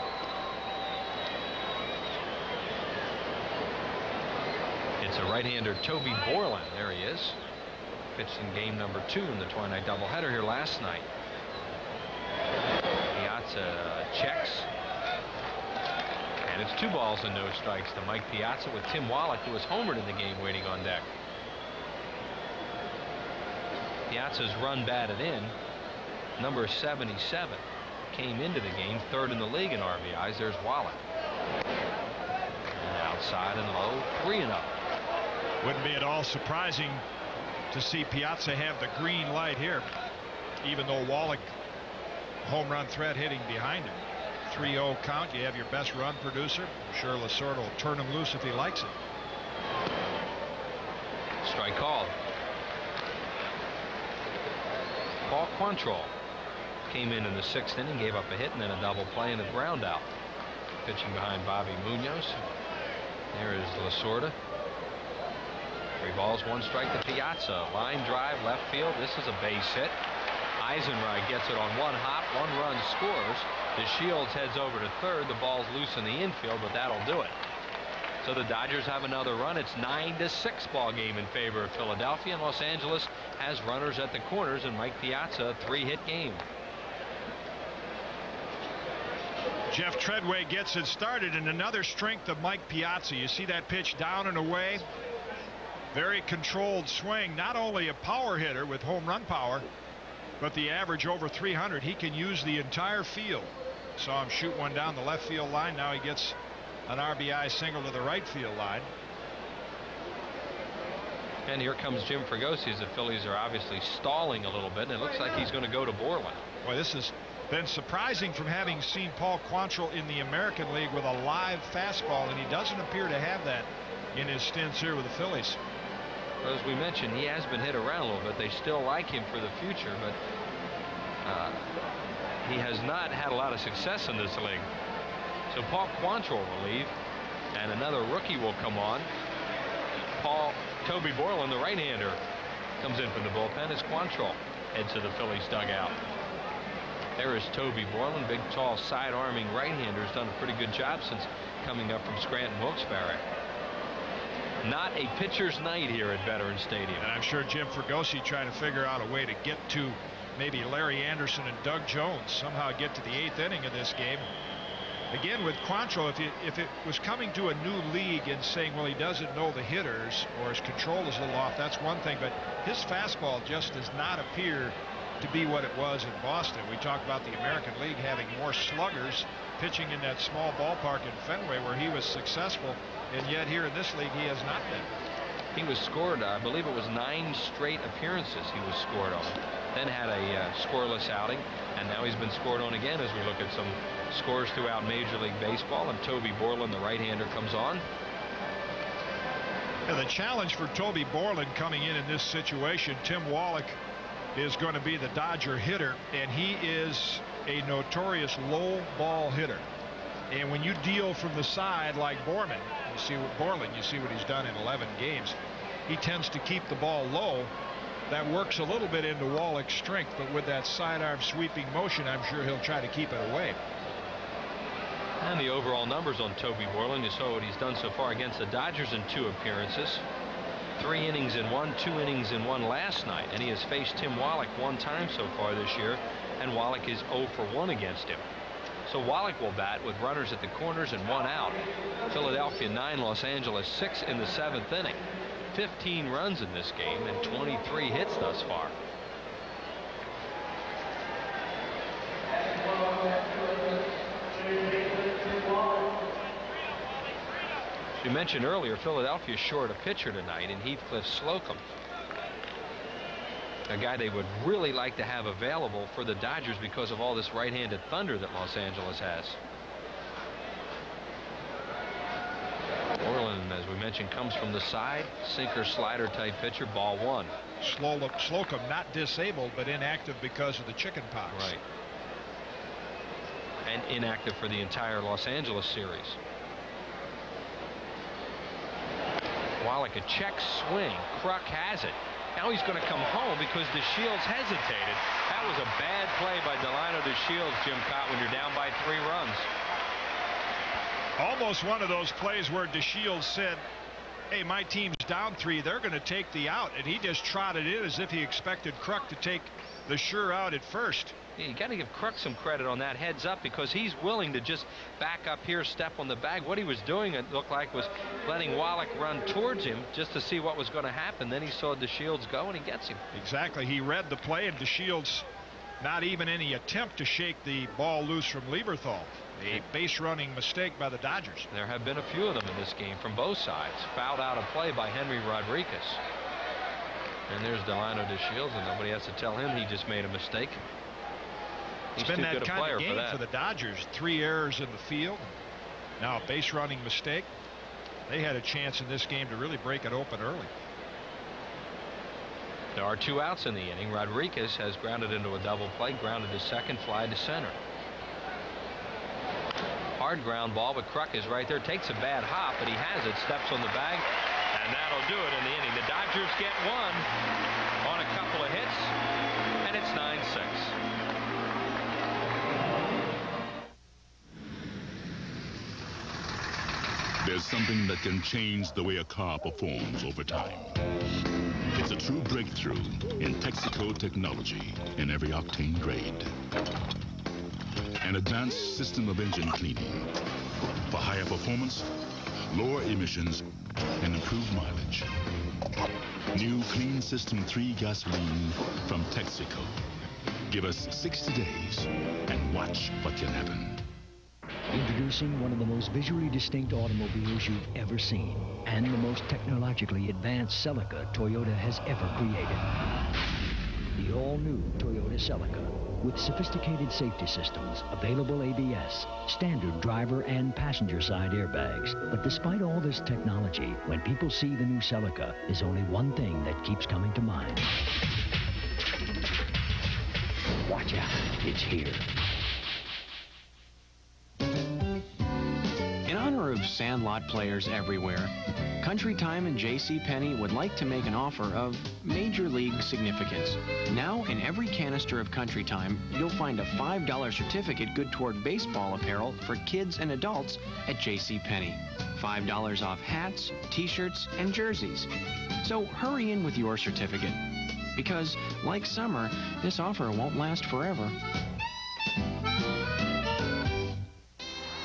It's a right-hander, Toby Borland. There he is. Pitched in game number two in the twilight doubleheader here last night. Piazza checks, And it's two balls and no strikes to Mike Piazza with Tim Wallach, who was homered in the game, waiting on deck. Piazza's run batted in. Number 77 came into the game third in the league in RBIs. There's Wallach. And outside and low, 3 and up. Wouldn't be at all surprising to see Piazza have the green light here, even though Wallach home run threat hitting behind him. 3-0 count. You have your best run producer. I'm sure Lasorda will turn him loose if he likes it. Strike called. Paul Quantrill came in in the sixth inning, gave up a hit and then a double play and a ground out. Pitching behind Bobby Munoz. There is Lasorda. Three balls, one strike to Piazza. Line drive, left field. This is a base hit. Eisenreich gets it on one hop. One run scores. The Shields heads over to third. The ball's loose in the infield, but that'll do it. So the Dodgers have another run. It's 9 to 6 ball game in favor of Philadelphia. And Los Angeles has runners at the corners and Mike Piazza three hit game. Jeff Treadway gets it started and another strength of Mike Piazza. You see that pitch down and away. Very controlled swing. Not only a power hitter with home run power, but the average over 300. He can use the entire field. Saw him shoot one down the left field line. Now he gets an RBI single to the right field line. And here comes Jim Fregosi as the Phillies are obviously stalling a little bit and it looks like he's going to go to Borland. Boy this has been surprising from having seen Paul Quantrill in the American League with a live fastball and he doesn't appear to have that in his stints here with the Phillies. As we mentioned he has been hit around a little bit. They still like him for the future but uh, he has not had a lot of success in this league. So Paul Quantrill will leave and another rookie will come on. Paul Toby Borland, the right-hander, comes in from the bullpen as Quantrill heads to the Phillies dugout. There is Toby Borland, big, tall, side-arming right-hander, has done a pretty good job since coming up from Scranton Wilkes-Barre. Not a pitcher's night here at Veterans Stadium. And I'm sure Jim Fregosi trying to figure out a way to get to maybe Larry Andersen and Doug Jones somehow get to the eighth inning of this game again with Quantrill, if, if it was coming to a new league and saying, well, he doesn't know the hitters or his control is a little off, that's one thing. But his fastball just does not appear to be what it was in Boston. We talk about the American League having more sluggers pitching in that small ballpark in Fenway where he was successful, and yet here in this league he has not been. He was scored, I believe it was nine straight appearances he was scored on. Then had a uh, scoreless outing, and now he's been scored on again as we look at some scores throughout Major League Baseball. And Toby Borland, the right-hander, comes on. The challenge for Toby Borland coming in in this situation, Tim Wallach is going to be the Dodger hitter, and he is a notorious low ball hitter. And when you deal from the side like Borman, you see what Borland, you see what he's done in 11 games. He tends to keep the ball low. That works a little bit into Wallach's strength, but with that sidearm sweeping motion, I'm sure he'll try to keep it away. And the overall numbers on Toby Borland, you saw what he's done so far against the Dodgers in two appearances. Three innings in one, two innings in one last night, and he has faced Tim Wallach one time so far this year, and Wallach is 0 for 1 against him. So Wallach will bat with runners at the corners and one out. Philadelphia 9, Los Angeles 6 in the seventh inning. 15 runs in this game and 23 hits thus far. You mentioned earlier, Philadelphia short a pitcher tonight in Heathcliff Slocumb. A guy they would really like to have available for the Dodgers because of all this right-handed thunder that Los Angeles has. Borland, as we mentioned, comes from the side. Sinker slider type pitcher, ball one. Slocumb not disabled, but inactive because of the chicken pox. Right. And inactive for the entire Los Angeles series. Wallach a check swing. Kruk has it. Now he's going to come home because DeShields hesitated. That was a bad play by Delino DeShields, Jim Kaat, when you're down by three runs. Almost one of those plays where DeShields said, hey, my team's down three. They're going to take the out. And he just trotted in as if he expected Kruk to take the sure out at first. You got to give Kruk some credit on that heads up because he's willing to just back up here, step on the bag. What he was doing, it looked like, was letting Wallach run towards him just to see what was going to happen. Then he saw DeShields go and he gets him. Exactly. He read the play and DeShields not even any attempt to shake the ball loose from Lieberthal. A base running mistake by the Dodgers. There have been a few of them in this game from both sides. Fouled out of play by Henry Rodriguez. And there's Delino DeShields, and nobody has to tell him he just made a mistake. He's been that kind of game for, for, the Dodgers. Three errors in the field. Now a base running mistake. They had a chance in this game to really break it open early. There are two outs in the inning. Rodriguez has grounded into a double play, grounded to second, fly to center. Hard ground ball, but Kruk is right there. Takes a bad hop, but he has it. Steps on the bag, and that'll do it in the inning. The Dodgers get one on a couple of hits, There's something that can change the way a car performs over time. It's a true breakthrough in Texaco technology in every octane grade. An advanced system of engine cleaning for higher performance, lower emissions, and improved mileage. New Clean System 3 gasoline from Texaco. Give us 60 days and watch what can happen. Introducing one of the most visually distinct automobiles you've ever seen and the most technologically advanced Celica Toyota has ever created. The all-new Toyota Celica with sophisticated safety systems, available ABS, standard driver and passenger side airbags. But despite all this technology, when people see the new Celica, there's only one thing that keeps coming to mind. Watch out, it's here. Sandlot players everywhere, Country Time and J.C. Penney would like to make an offer of major league significance. Now, in every canister of Country Time, you'll find a $5 certificate good toward baseball apparel for kids and adults at J.C. Penney. $5 off hats, t-shirts, and jerseys. So hurry in with your certificate. Because, like summer, this offer won't last forever.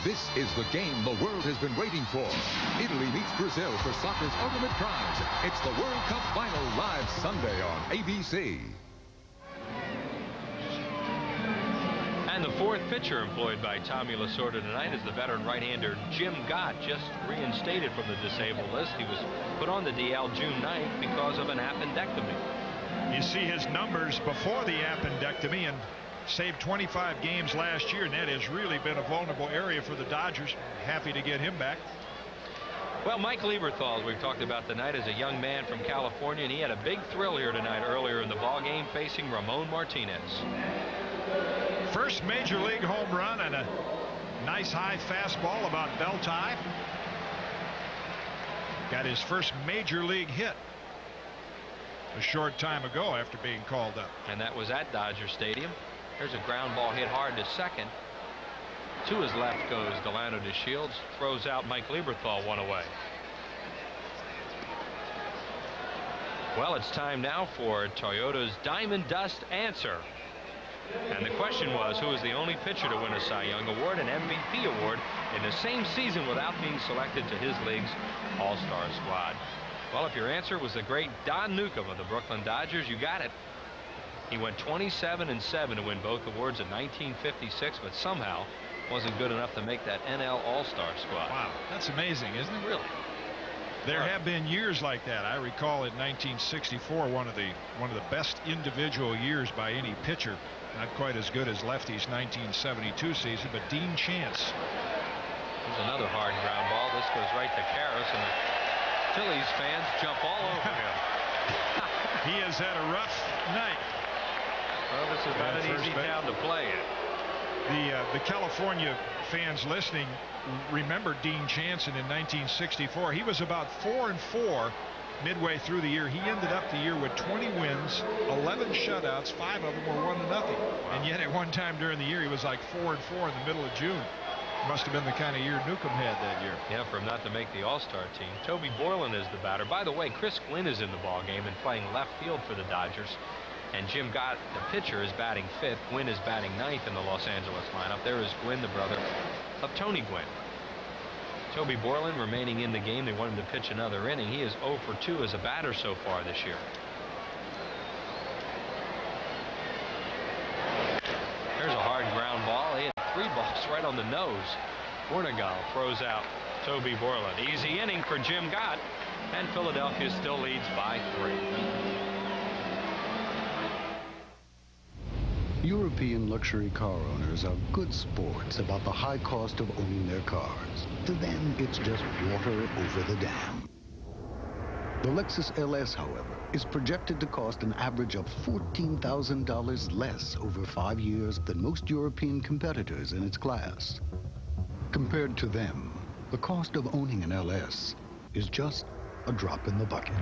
This is the game the world has been waiting for. Italy meets Brazil for soccer's ultimate prize. It's the World Cup Final live Sunday on ABC. And the fourth pitcher employed by Tommy Lasorda tonight is the veteran right-hander Jim Gott, just reinstated from the disabled list. He was put on the DL June 9th because of an appendectomy. You see his numbers before the appendectomy, and saved 25 games last year, and that has really been a vulnerable area for the Dodgers. Happy to get him back. Well, Mike Lieberthal, we've talked about tonight, is a young man from California, and he had a big thrill here tonight earlier in the ball game facing Ramon Martinez. First major league home run and a nice high fastball about belt high. Got his first major league hit a short time ago after being called up. And that was at Dodger Stadium. There's a ground ball hit hard to second. To his left goes Delino DeShields. Throws out Mike Lieberthal one away. Well, it's time now for Toyota's Diamond Dust answer. And the question was, who is the only pitcher to win a Cy Young Award and MVP award in the same season without being selected to his league's All-Star squad? Well, if your answer was the great Don Newcombe of the Brooklyn Dodgers, you got it. He went 27 and 7 to win both awards in 1956, but somehow wasn't good enough to make that NL All-Star squad. Wow, that's amazing, isn't it? Really? There have been years like that. I recall in 1964 one of the one of the best individual years by any pitcher. Not quite as good as Lefty's 1972 season, but Dean Chance. There's another hard ground ball. This goes right to Karros, and the Phillies fans jump all over him. he has had a rough night. Well, this is not an easy town to play in. The uh, the California fans listening remember Dean Chance in 1964. He was about four and four midway through the year. He ended up the year with 20 wins, 11 shutouts. Five of them were one to nothing. And yet at one time during the year he was like four and four in the middle of June. Must have been the kind of year Newcombe had that year. Yeah, for him not to make the All-Star team. Toby Borland is the batter. By the way, Chris Gwynn is in the ball game and playing left field for the Dodgers. And Jim Gott, the pitcher, is batting fifth. Gwynn is batting ninth in the Los Angeles lineup. There is Gwynn, the brother of Tony Gwynn. Toby Borland remaining in the game. They want him to pitch another inning. He is 0 for 2 as a batter so far this year. There's a hard ground ball. He had three balls right on the nose. Bournigal throws out Toby Borland. Easy inning for Jim Gott. And Philadelphia still leads by three. European luxury car owners are good sports about the high cost of owning their cars. To them, it's just water over the dam. The Lexus LS, however, is projected to cost an average of $14,000 less over five years than most European competitors in its class. Compared to them, the cost of owning an LS is just a drop in the bucket.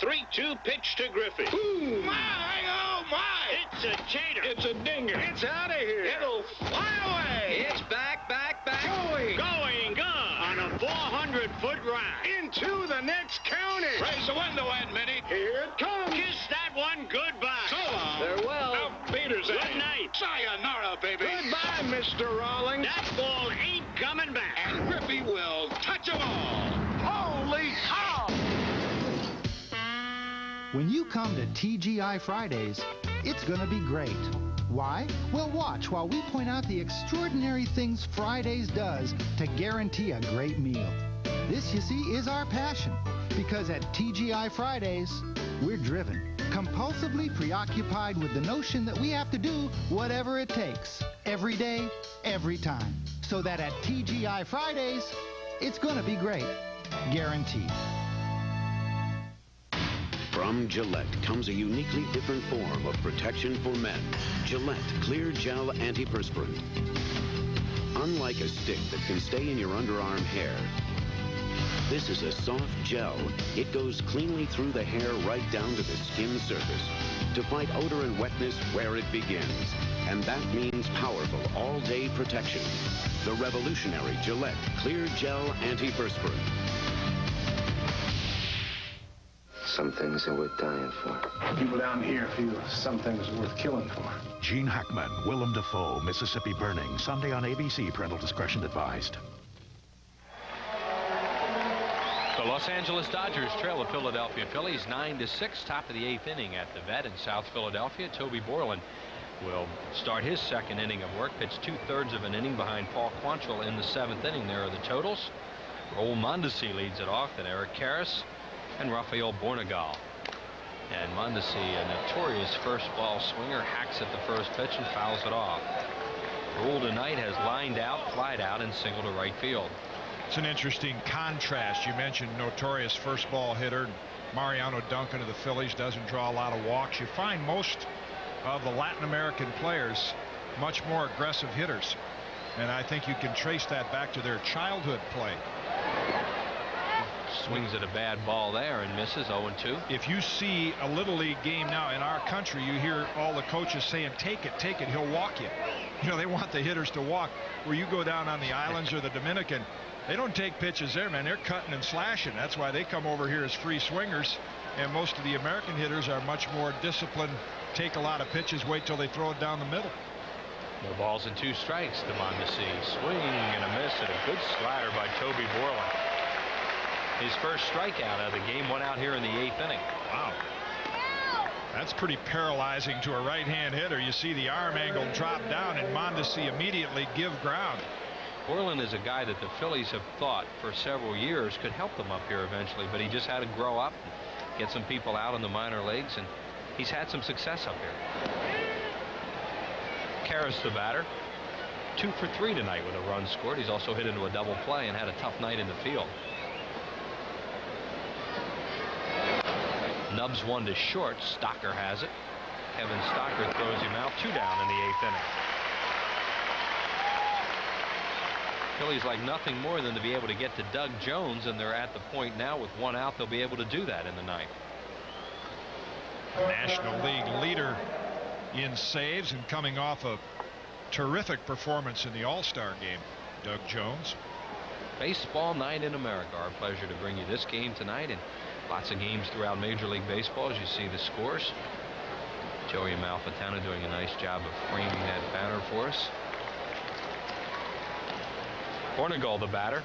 3-2 pitch to Griffey. Ooh. My, oh my! It's a cheater. It's a dinger. It's out of here. It'll fly away. It's back, back, back. Going. Going, gone. On a 400-foot ride. Into the next county. Raise the window, Ed Minnie. Here it comes. Kiss that one goodbye. So long. Farewell. Now, Peters, Good night. Sayonara, baby. Goodbye, Mr. Rawlings. That ball ain't coming back. And Griffey will touch 'em all. Holy cow! When you come to TGI Fridays, it's going to be great. Why? Well, watch while we point out the extraordinary things Fridays does to guarantee a great meal. This, you see, is our passion. Because at TGI Fridays, we're driven, compulsively preoccupied with the notion that we have to do whatever it takes, every day, every time. So that at TGI Fridays, it's going to be great. Guaranteed. From Gillette comes a uniquely different form of protection for men. Gillette Clear Gel Antiperspirant. Unlike a stick that can stay in your underarm hair, this is a soft gel. It goes cleanly through the hair right down to the skin surface to fight odor and wetness where it begins. And that means powerful all-day protection. The revolutionary Gillette Clear Gel Antiperspirant. Some things are worth dying for. People down here feel some things are worth killing for. Gene Hackman, Willem Dafoe, Mississippi Burning. Sunday on ABC. Parental discretion advised. The Los Angeles Dodgers trail the Philadelphia Phillies 9 to 6 top of the eighth inning at the vet in South Philadelphia. Toby Borland will start his second inning of work. Pitched two-thirds of an inning behind Paul Quantrill in the seventh inning. There are the totals. Raul Mondesi leads it off, then Eric Karros and Rafael Bournigal. And Mondesi, a notorious first ball swinger, hacks at the first pitch and fouls it off. Raul tonight has lined out, flied out, and singled to right field. It's an interesting contrast. You mentioned notorious first ball hitter. Mariano Duncan of the Phillies doesn't draw a lot of walks. You find most of the Latin American players much more aggressive hitters. And I think you can trace that back to their childhood play. Swings at a bad ball there and misses 0-2. If you see a Little League game now in our country, you hear all the coaches saying, take it, take it, he'll walk you. You know, they want the hitters to walk. Where you go down on the islands or the Dominican, they don't take pitches there, man. They're cutting and slashing. That's why they come over here as free swingers. And most of the American hitters are much more disciplined, take a lot of pitches, wait till they throw it down the middle. No balls and two strikes to Mondesi. Swing and a miss and a good slider by Toby Borland. His first strikeout of the game went out here in the eighth inning. Wow. That's pretty paralyzing to a right-hand hitter. You see the arm angle drop down and Mondesi immediately give ground. Borland is a guy that the Phillies have thought for several years could help them up here eventually, but he just had to grow up and get some people out in the minor leagues, and he's had some success up here. Karros the batter. Two for three tonight with a run scored. He's also hit into a double play and had a tough night in the field. Nubs one to short. Stocker has it. Kevin Stocker throws him out. Two down in the eighth inning. Phillies like nothing more than to be able to get to Doug Jones, and they're at the point now with one out they'll be able to do that in the ninth. National League leader in saves and coming off a terrific performance in the All-Star game. Doug Jones. Baseball night in America. Our pleasure to bring you this game tonight and lots of games throughout Major League Baseball as you see the scores. Joey Amalfitano doing a nice job of framing that banner for us. Bournigal, the batter.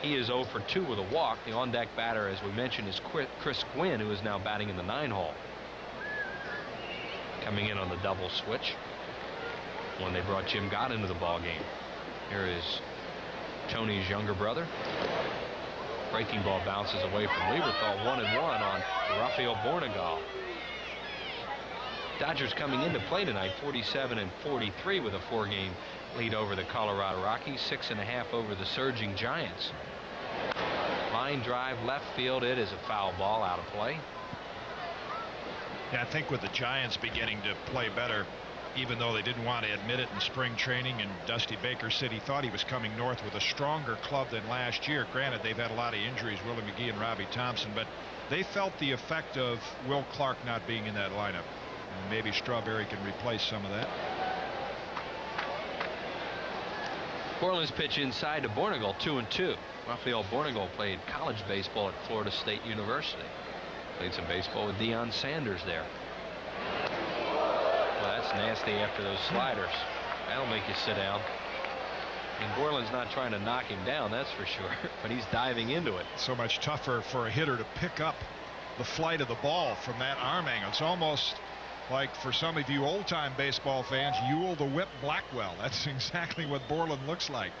He is 0 for 2 with a walk. The on-deck batter, as we mentioned, is Chris Gwynn, who is now batting in the nine hole. Coming in on the double switch when they brought Jim Gott into the ball game. Here is Tony's younger brother. Breaking ball bounces away from Lieberthal. One and one on Rafael Bournigal. Dodgers coming into play tonight 47 and 43 with a four game lead over the Colorado Rockies six and a half over the surging Giants. Line drive left field it is a foul ball out of play. Yeah, I think with the Giants beginning to play better even though they didn't want to admit it in spring training and Dusty Baker said he thought he was coming north with a stronger club than last year. Granted, they've had a lot of injuries, Willie McGee and Robby Thompson, but they felt the effect of Will Clark not being in that lineup. And maybe Strawberry can replace some of that. Borland's pitch inside to Bournigal, two and two. Rafael Bournigal played college baseball at Florida State University. Played some baseball with Deion Sanders there. That's nasty after those sliders. That'll make you sit down. And Borland's not trying to knock him down, that's for sure, but he's diving into it. So much tougher for a hitter to pick up the flight of the ball from that arm angle. It's almost like for some of you old-time baseball fans, Ewell the Whip Blackwell. That's exactly what Borland looks like.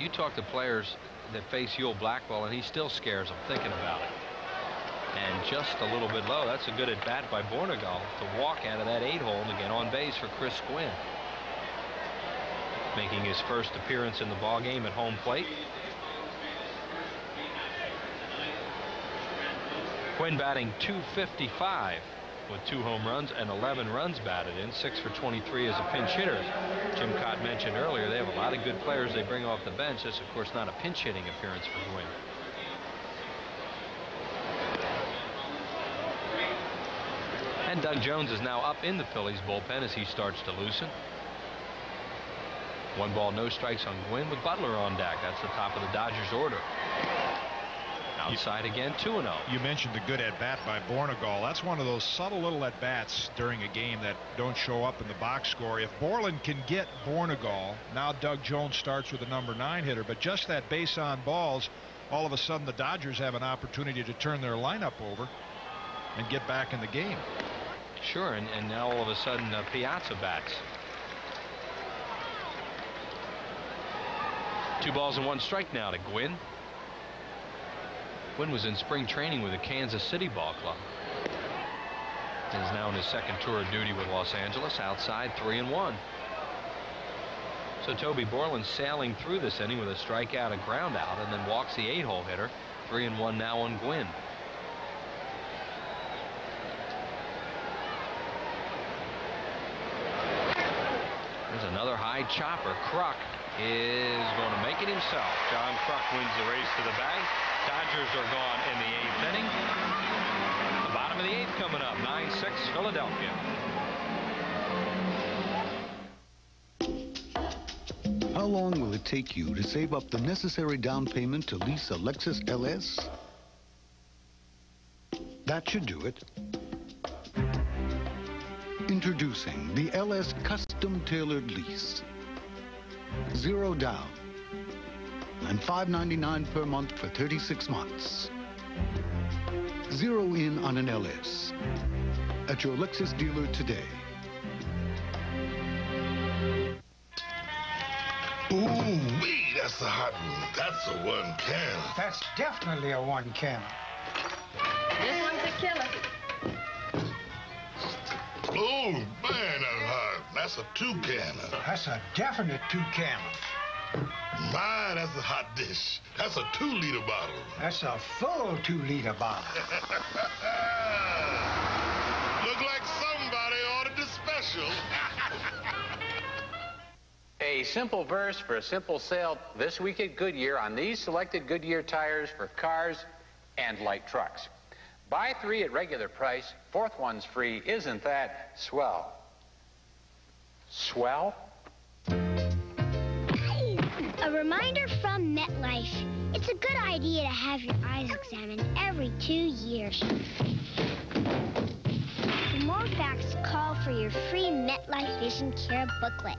You talk to players that face Ewell Blackwell, and he still scares them thinking about it. And just a little bit low. That's a good at bat by Bournigal to walk out of that eight hole and get on base for Chris Gwynn. Making his first appearance in the ball game at home plate. Gwynn batting 255 with two home runs and 11 runs batted in, six for 23 as a pinch hitter. Jim Kaat mentioned earlier, they have a lot of good players they bring off the bench. This, of course, not a pinch hitting appearance for Gwynn. And Doug Jones is now up in the Phillies bullpen as he starts to loosen. One ball, no strikes on Gwynn with Butler on deck. That's the top of the Dodgers order. Outside again, 2 0. You mentioned the good at bat by Bournigal. That's one of those subtle little at bats during a game that don't show up in the box score. If Borland can get Bournigal, now Doug Jones starts with a number nine hitter, but just that base on balls, all of a sudden the Dodgers have an opportunity to turn their lineup over and get back in the game. Sure, and, and now all of a sudden uh, Piazza bats. Two balls and one strike now to Gwynn. Gwynn was in spring training with the Kansas City Ball Club. And is now in his second tour of duty with Los Angeles. Outside three and one. So Toby Borland sailing through this inning with a strikeout, a ground out, and then walks the eight-hole hitter. Three and one now on Gwynn. There's another high chopper. Kruk is going to make it himself. John Kruk wins the race to the bag. Dodgers are gone in the eighth inning. The bottom of the eighth coming up. 9-6 Philadelphia. How long will it take you to save up the necessary down payment to lease a Lexus LS? That should do it. Introducing the LS Custom Tailored Lease. Zero down and $5.99 per month for 36 months. Zero in on an LS at your Lexus dealer today. Ooh, wee, that's a hot one. That's a one can. That's definitely a one can. This one's a killer. Oh, man, that's hot. That's a two canner. That's a definite two can. My, that's a hot dish. That's a two liter bottle. That's a full two liter bottle. Look like somebody ordered the special. A simple verse for a simple sale this week at Goodyear on these selected Goodyear tires for cars and light trucks. Buy three at regular price, fourth one's free. Isn't that swell? Swell? A reminder from MetLife. It's a good idea to have your eyes examined every two years. For more facts, call for your free MetLife Vision Care booklet.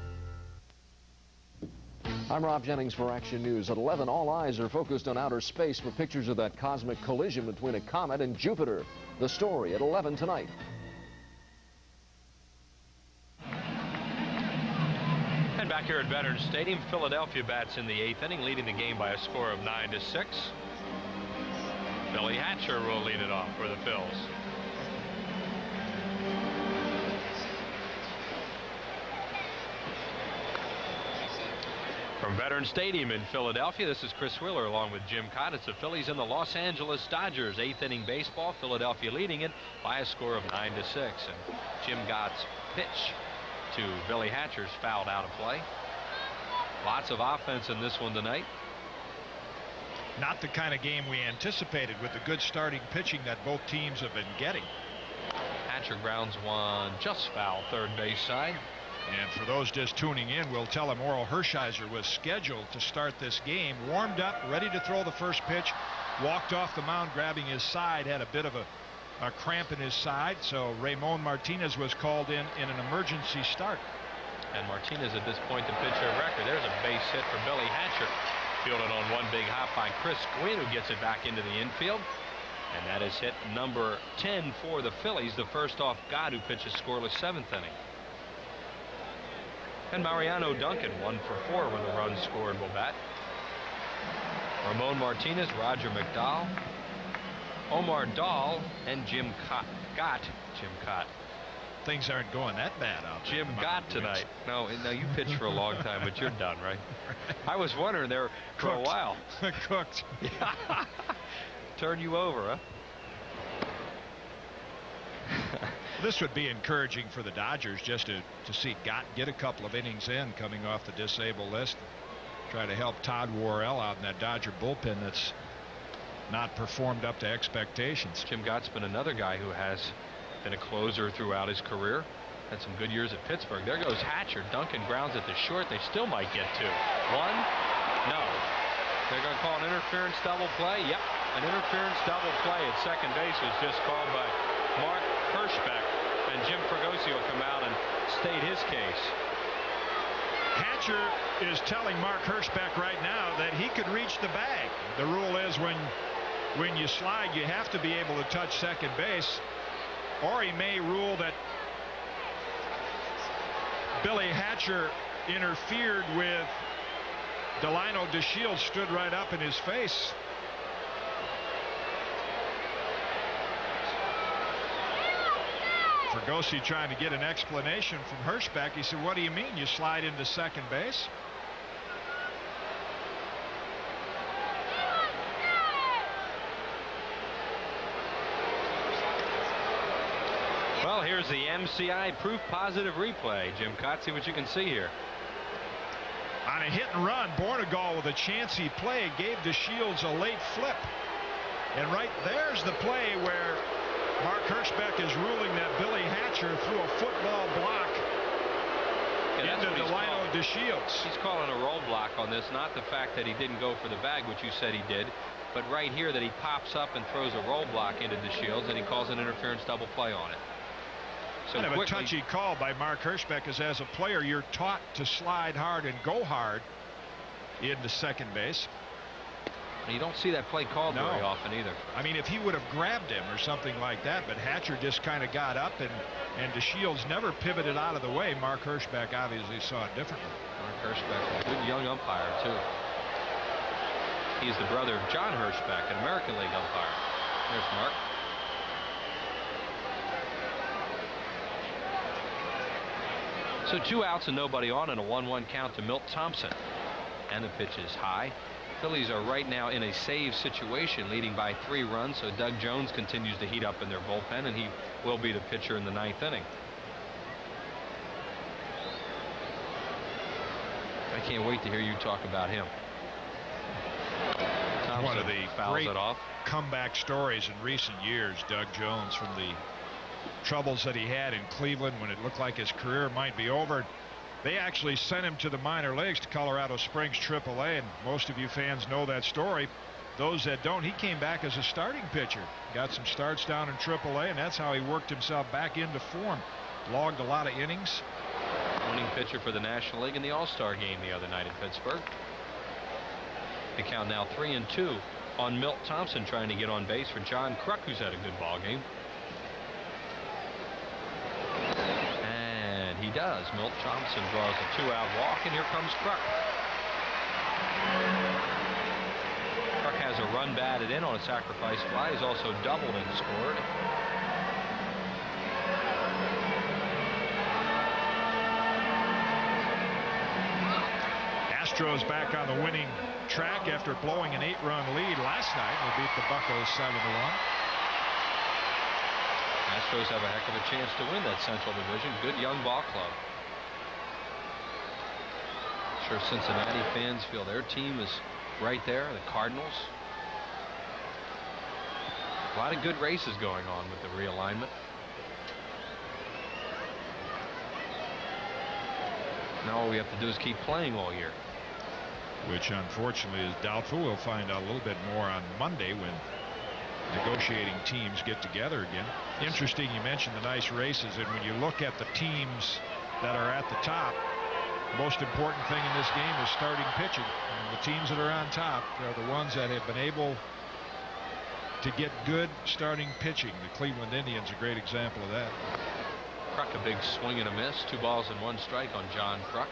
I'm Rob Jennings for Action News. At 11, all eyes are focused on outer space for pictures of that cosmic collision between a comet and Jupiter. The story at 11 tonight. And back here at Veterans Stadium, Philadelphia bats in the eighth inning, leading the game by a score of 9 to 6. Billy Hatcher will lead it off for the Phils. From Veterans Stadium in Philadelphia, this is Chris Wheeler along with Jim Kaat. It's the Phillies and the Los Angeles Dodgers. Eighth inning baseball. Philadelphia leading it by a score of 9 to 6. And Jim Kaat's pitch to Billy Hatcher's fouled out of play. Lots of offense in this one tonight. Not the kind of game we anticipated with the good starting pitching that both teams have been getting. Hatcher grounds one just foul third base side. And for those just tuning in, we'll tell them Orel Hershiser was scheduled to start this game. Warmed up, ready to throw the first pitch. Walked off the mound, grabbing his side, had a bit of a, a cramp in his side. So Ramon Martinez was called in in an emergency start. And Martinez at this point the pitcher a record. There's a base hit for Billy Hatcher. Fielded on one big hop by Chris Gwynn, who gets it back into the infield. And that is hit number 10 for the Phillies, the first off Gott who pitches scoreless seventh inning. And Mariano Duncan, one for four with a run scored will bat. Ramon Martinez, Roger McDowell, Omar Daal, and Jim Kaat. Jim Kaat. Things aren't going that bad out there. Jim Gott tonight. No, no, you pitched for a long time, but you're done, right? I was wondering there for Cooked. a while. Cooked. Turn you over, huh? this would be encouraging for the Dodgers just to, to see Gott get a couple of innings in coming off the disabled list. Try to help Todd Worrell out in that Dodger bullpen that's not performed up to expectations. Jim Gott's been another guy who has been a closer throughout his career. Had some good years at Pittsburgh. There goes Hatcher. Duncan grounds at the short. They still might get two. One. No. They're going to call an interference double play. Yep. An interference double play at second base was just called by Mark Hirschbeck. And Jim will come out and state his case. Hatcher is telling Mark Hirschbeck right now that he could reach the bag. The rule is when when you slide, you have to be able to touch second base. Or he may rule that Billy Hatcher interfered with Delino DeShields stood right up in his face. Fregosi trying to get an explanation from Hirschbeck. He said, what do you mean you slide into second base? Well, here's the MCI proof positive replay. Jim see what you can see here. On a hit and run, Bournigal with a chancy play gave DeShields a late flip. And right there's the play where Mark Hirschbeck is ruling that Billy Hatcher threw a football block yeah, into Delino DeShields. He's calling a roll block on this, not the fact that he didn't go for the bag, which you said he did, but right here that he pops up and throws a roll block into DeShields, and he calls an interference double play on it. So kind of quickly, a touchy call by Mark Hirschbeck, because as a player, you're taught to slide hard and go hard into second base. You don't see that play called no. very often either. I mean, if he would have grabbed him or something like that, but Hatcher just kind of got up and and DeShields never pivoted out of the way. Mark Hirschbeck obviously saw it differently. Mark Hirschbeck, a good young umpire too. He's the brother of John Hirschbeck, an American League umpire. There's Mark. So two outs and nobody on and a 1-1 count to Milt Thompson. And the pitch is high. Phillies are right now in a save situation leading by three runs so Doug Jones continues to heat up in their bullpen and he will be the pitcher in the ninth inning. I can't wait to hear you talk about him. Thompson One of the fouls great it off. comeback stories in recent years Doug Jones from the troubles that he had in Cleveland when it looked like his career might be over They actually sent him to the minor leagues to Colorado Springs AAA, and most of you fans know that story. Those that don't, he came back as a starting pitcher. Got some starts down in AAA, and that's how he worked himself back into form. Logged a lot of innings. Winning pitcher for the National League in the All-Star game the other night in Pittsburgh. The count now three and two on Milt Thompson trying to get on base for John Kruk, who's had a good ball game. And he does. Milt Thompson draws a two-out walk, and here comes Kruk. Kruk has a run batted in on a sacrifice fly. He's also doubled and scored. Astros back on the winning track after blowing an eight-run lead last night. They beat the Buccos 7 to 1. Astros have a heck of a chance to win that Central Division. Good young ball club. I'm sure Cincinnati fans feel their team is right there. The Cardinals. A lot of good races going on with the realignment. Now all we have to do is keep playing all year. Which unfortunately is doubtful. We'll find out a little bit more on Monday when negotiating teams get together again. Interesting you mentioned the nice races and when you look at the teams that are at the top most important thing in this game is starting pitching. And the teams that are on top are the ones that have been able to get good starting pitching. The Cleveland Indians a great example of that. Kruk a big swing and a miss. Two balls and one strike on John Kruk.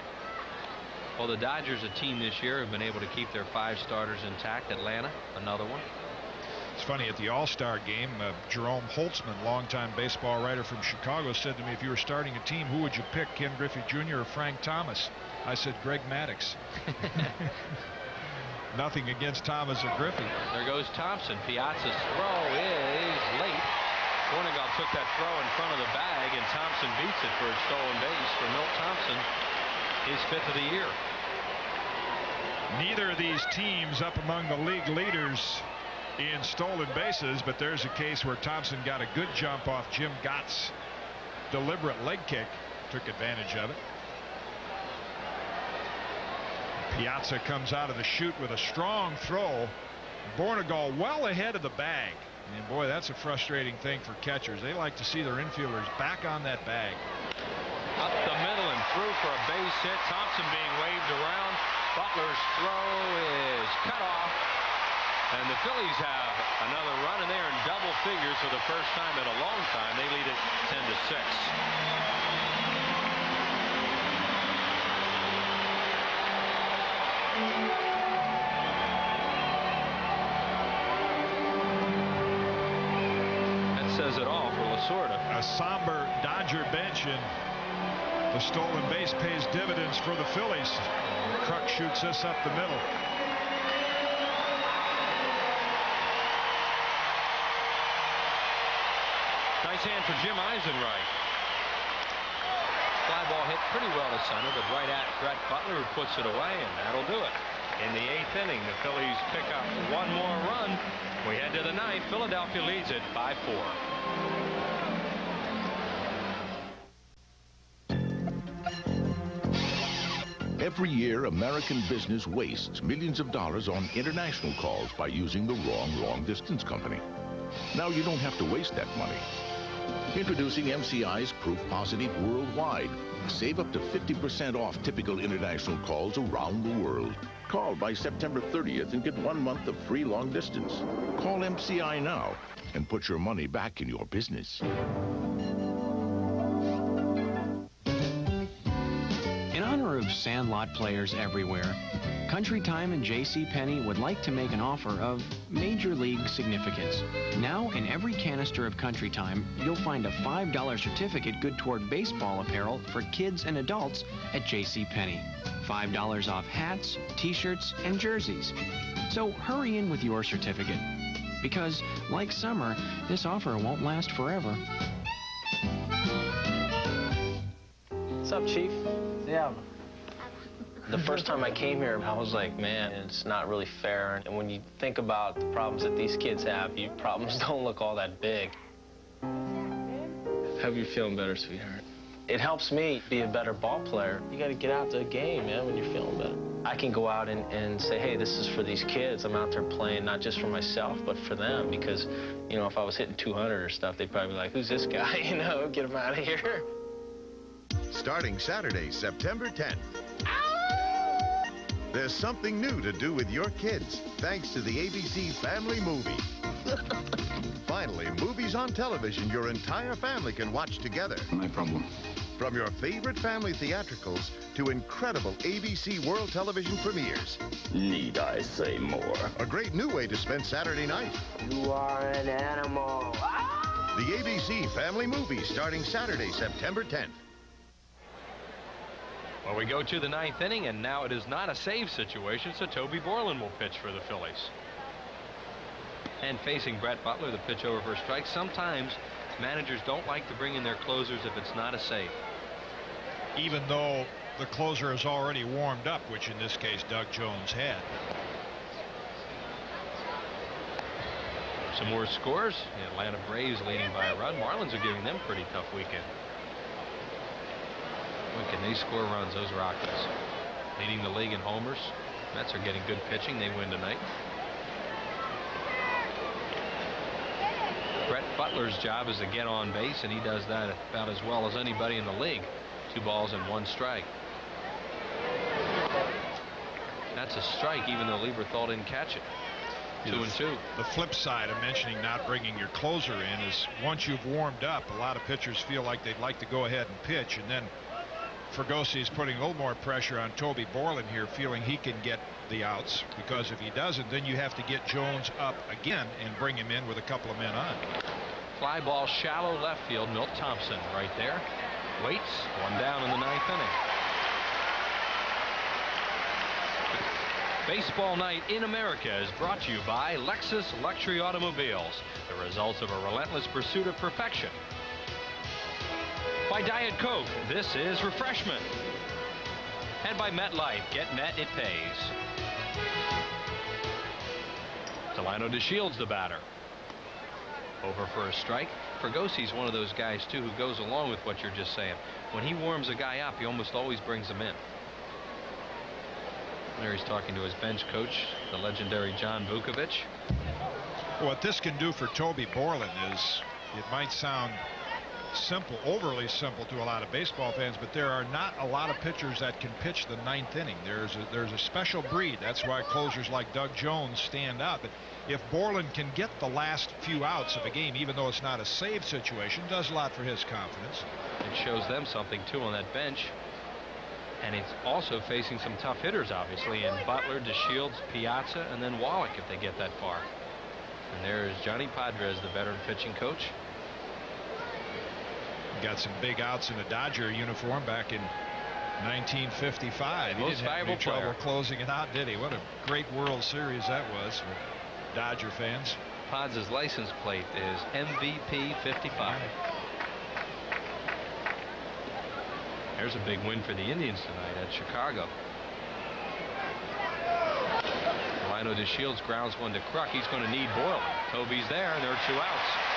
Well, the Dodgers, a team this year, have been able to keep their five starters intact. Atlanta, another one. It's funny at the All-Star game, uh, Jerome Holtzman, longtime baseball writer from Chicago, said to me, "If you were starting a team, who would you pick, Ken Griffey Jr. or Frank Thomas?" I said, "Greg Maddux. Nothing against Thomas or Griffey. There goes Thompson. Piazza's throw is late. Bournigal took that throw in front of the bag, and Thompson beats it for a stolen base for Milt Thompson, his fifth of the year. Neither of these teams up among the league leaders in stolen bases, but there's a case where Thompson got a good jump off Jim Gott's deliberate leg kick, took advantage of it. Piazza comes out of the chute with a strong throw. Bournigal well ahead of the bag. And boy, that's a frustrating thing for catchers. They like to see their infielders back on that bag. Up the middle and through for a base hit. Thompson being waved around. Butler's throw is cut off. And the Phillies have another run, and they are in double figures for the first time in a long time. They lead it 10 to 6. That says it all for Lasorda. A somber Dodger bench and the stolen base pays dividends for the Phillies. Kruk shoots this up the middle. Nice hand for Jim Eisenreich. Fly ball hit pretty well to center, but right at Brett Butler who puts it away, and that'll do it. In the eighth inning, the Phillies pick up one more run. We head to the ninth. Philadelphia leads it by four. Every year, American business wastes millions of dollars on international calls by using the wrong long-distance company. Now you don't have to waste that money. Introducing MCI's Proof Positive Worldwide. Save up to 50% off typical international calls around the world. Call by September 30th and get one month of free long distance. Call MCI now and put your money back in your business. Sandlot players everywhere, Country Time and J.C. Penney would like to make an offer of major league significance. Now, in every canister of Country Time, you'll find a $5 certificate good toward baseball apparel for kids and adults at J.C. Penney. $5 off hats, t-shirts, and jerseys. So hurry in with your certificate. Because, like summer, this offer won't last forever. What's up, Chief? Yeah. The first time I came here, I was like, man, it's not really fair. And when you think about the problems that these kids have, your problems don't look all that big. Hope you're feeling better, sweetheart. It helps me be a better ball player. You got to get out to the game, man, when you're feeling better. I can go out and, and say, hey, this is for these kids. I'm out there playing not just for myself, but for them. Because, you know, if I was hitting 200 or stuff, they'd probably be like, who's this guy? You know, get him out of here. Starting Saturday, September 10th. There's something new to do with your kids, thanks to the ABC Family Movie. Finally, movies on television your entire family can watch together. No problem. From your favorite family theatricals to incredible ABC World Television premieres. Need I say more? A great new way to spend Saturday night. You are an animal. The ABC Family Movie starting Saturday, September 10th. Well, we go to the ninth inning, and now it is not a save situation, so Toby Borland will pitch for the Phillies. And facing Brett Butler, the pitch over for a strike. Sometimes managers don't like to bring in their closers if it's not a save. Even though the closer has already warmed up, which in this case Doug Jones had. Some more scores. The Atlanta Braves leading by a run. Marlins are giving them pretty tough weekend. Can they score runs, those Rockies? Leading the league in homers. Mets are getting good pitching. They win tonight. Brett Butler's job is to get on base, and he does that about as well as anybody in the league. Two balls and one strike. That's a strike, even though Lieberthal didn't catch it. Two and two. The flip side of mentioning not bringing your closer in is once you've warmed up, a lot of pitchers feel like they'd like to go ahead and pitch, and then Fregosi is putting a little more pressure on Toby Borland here, feeling he can get the outs, because if he doesn't, then you have to get Jones up again and bring him in with a couple of men on. Fly ball shallow left field. Milt Thompson right there. Waits. One down in the ninth inning. Baseball Night in America is brought to you by Lexus Luxury Automobiles, the results of a relentless pursuit of perfection. By Diet Coke, this is refreshment. And by MetLife, get Met, it pays. Delino DeShields the batter. Over for a strike. Fregosi's one of those guys, too, who goes along with what you're just saying. When he warms a guy up, he almost always brings him in. There he's talking to his bench coach, the legendary John Vukovic. What this can do for Toby Borland is, it might sound simple, overly simple to a lot of baseball fans, but there are not a lot of pitchers that can pitch the ninth inning. There's a, there's a special breed. That's why closers like Doug Jones stand out. But if Borland can get the last few outs of a game, even though it's not a save situation, does a lot for his confidence. It shows them something, too, on that bench. And it's also facing some tough hitters, obviously, in Butler, DeShields, Piazza, and then Wallach if they get that far. And there's Johnny Podres, the veteran pitching coach. Got some big outs in a Dodger uniform back in 1955. He Most didn't have any valuable player. trouble closing it out, did he? What a great World Series that was for Dodger fans. Pods' license plate is MVP 55. There's a big win for the Indians tonight at Chicago. Lino DeShields grounds one to Kruk. He's going to need Boyle. Toby's there, and there are two outs.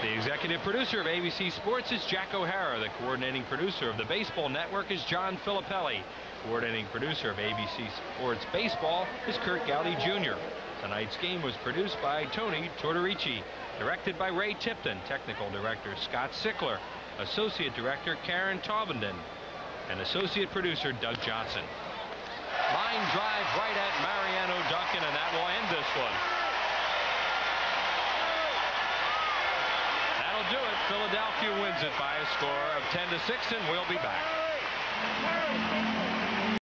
The executive producer of ABC Sports is Jack O'Hara. The coordinating producer of the Baseball Network is John Filippelli. Coordinating producer of ABC Sports Baseball is Curt Gowdy Jr. Tonight's game was produced by Tony Tortorici, directed by Ray Tipton, technical director Scott Sickler, associate director Karen Taubenden, and associate producer Doug Johnson. Line drive right at Mariano Duncan, and that will end this one. That'll do it. Philadelphia wins it by a score of 10 to 6, and we'll be back.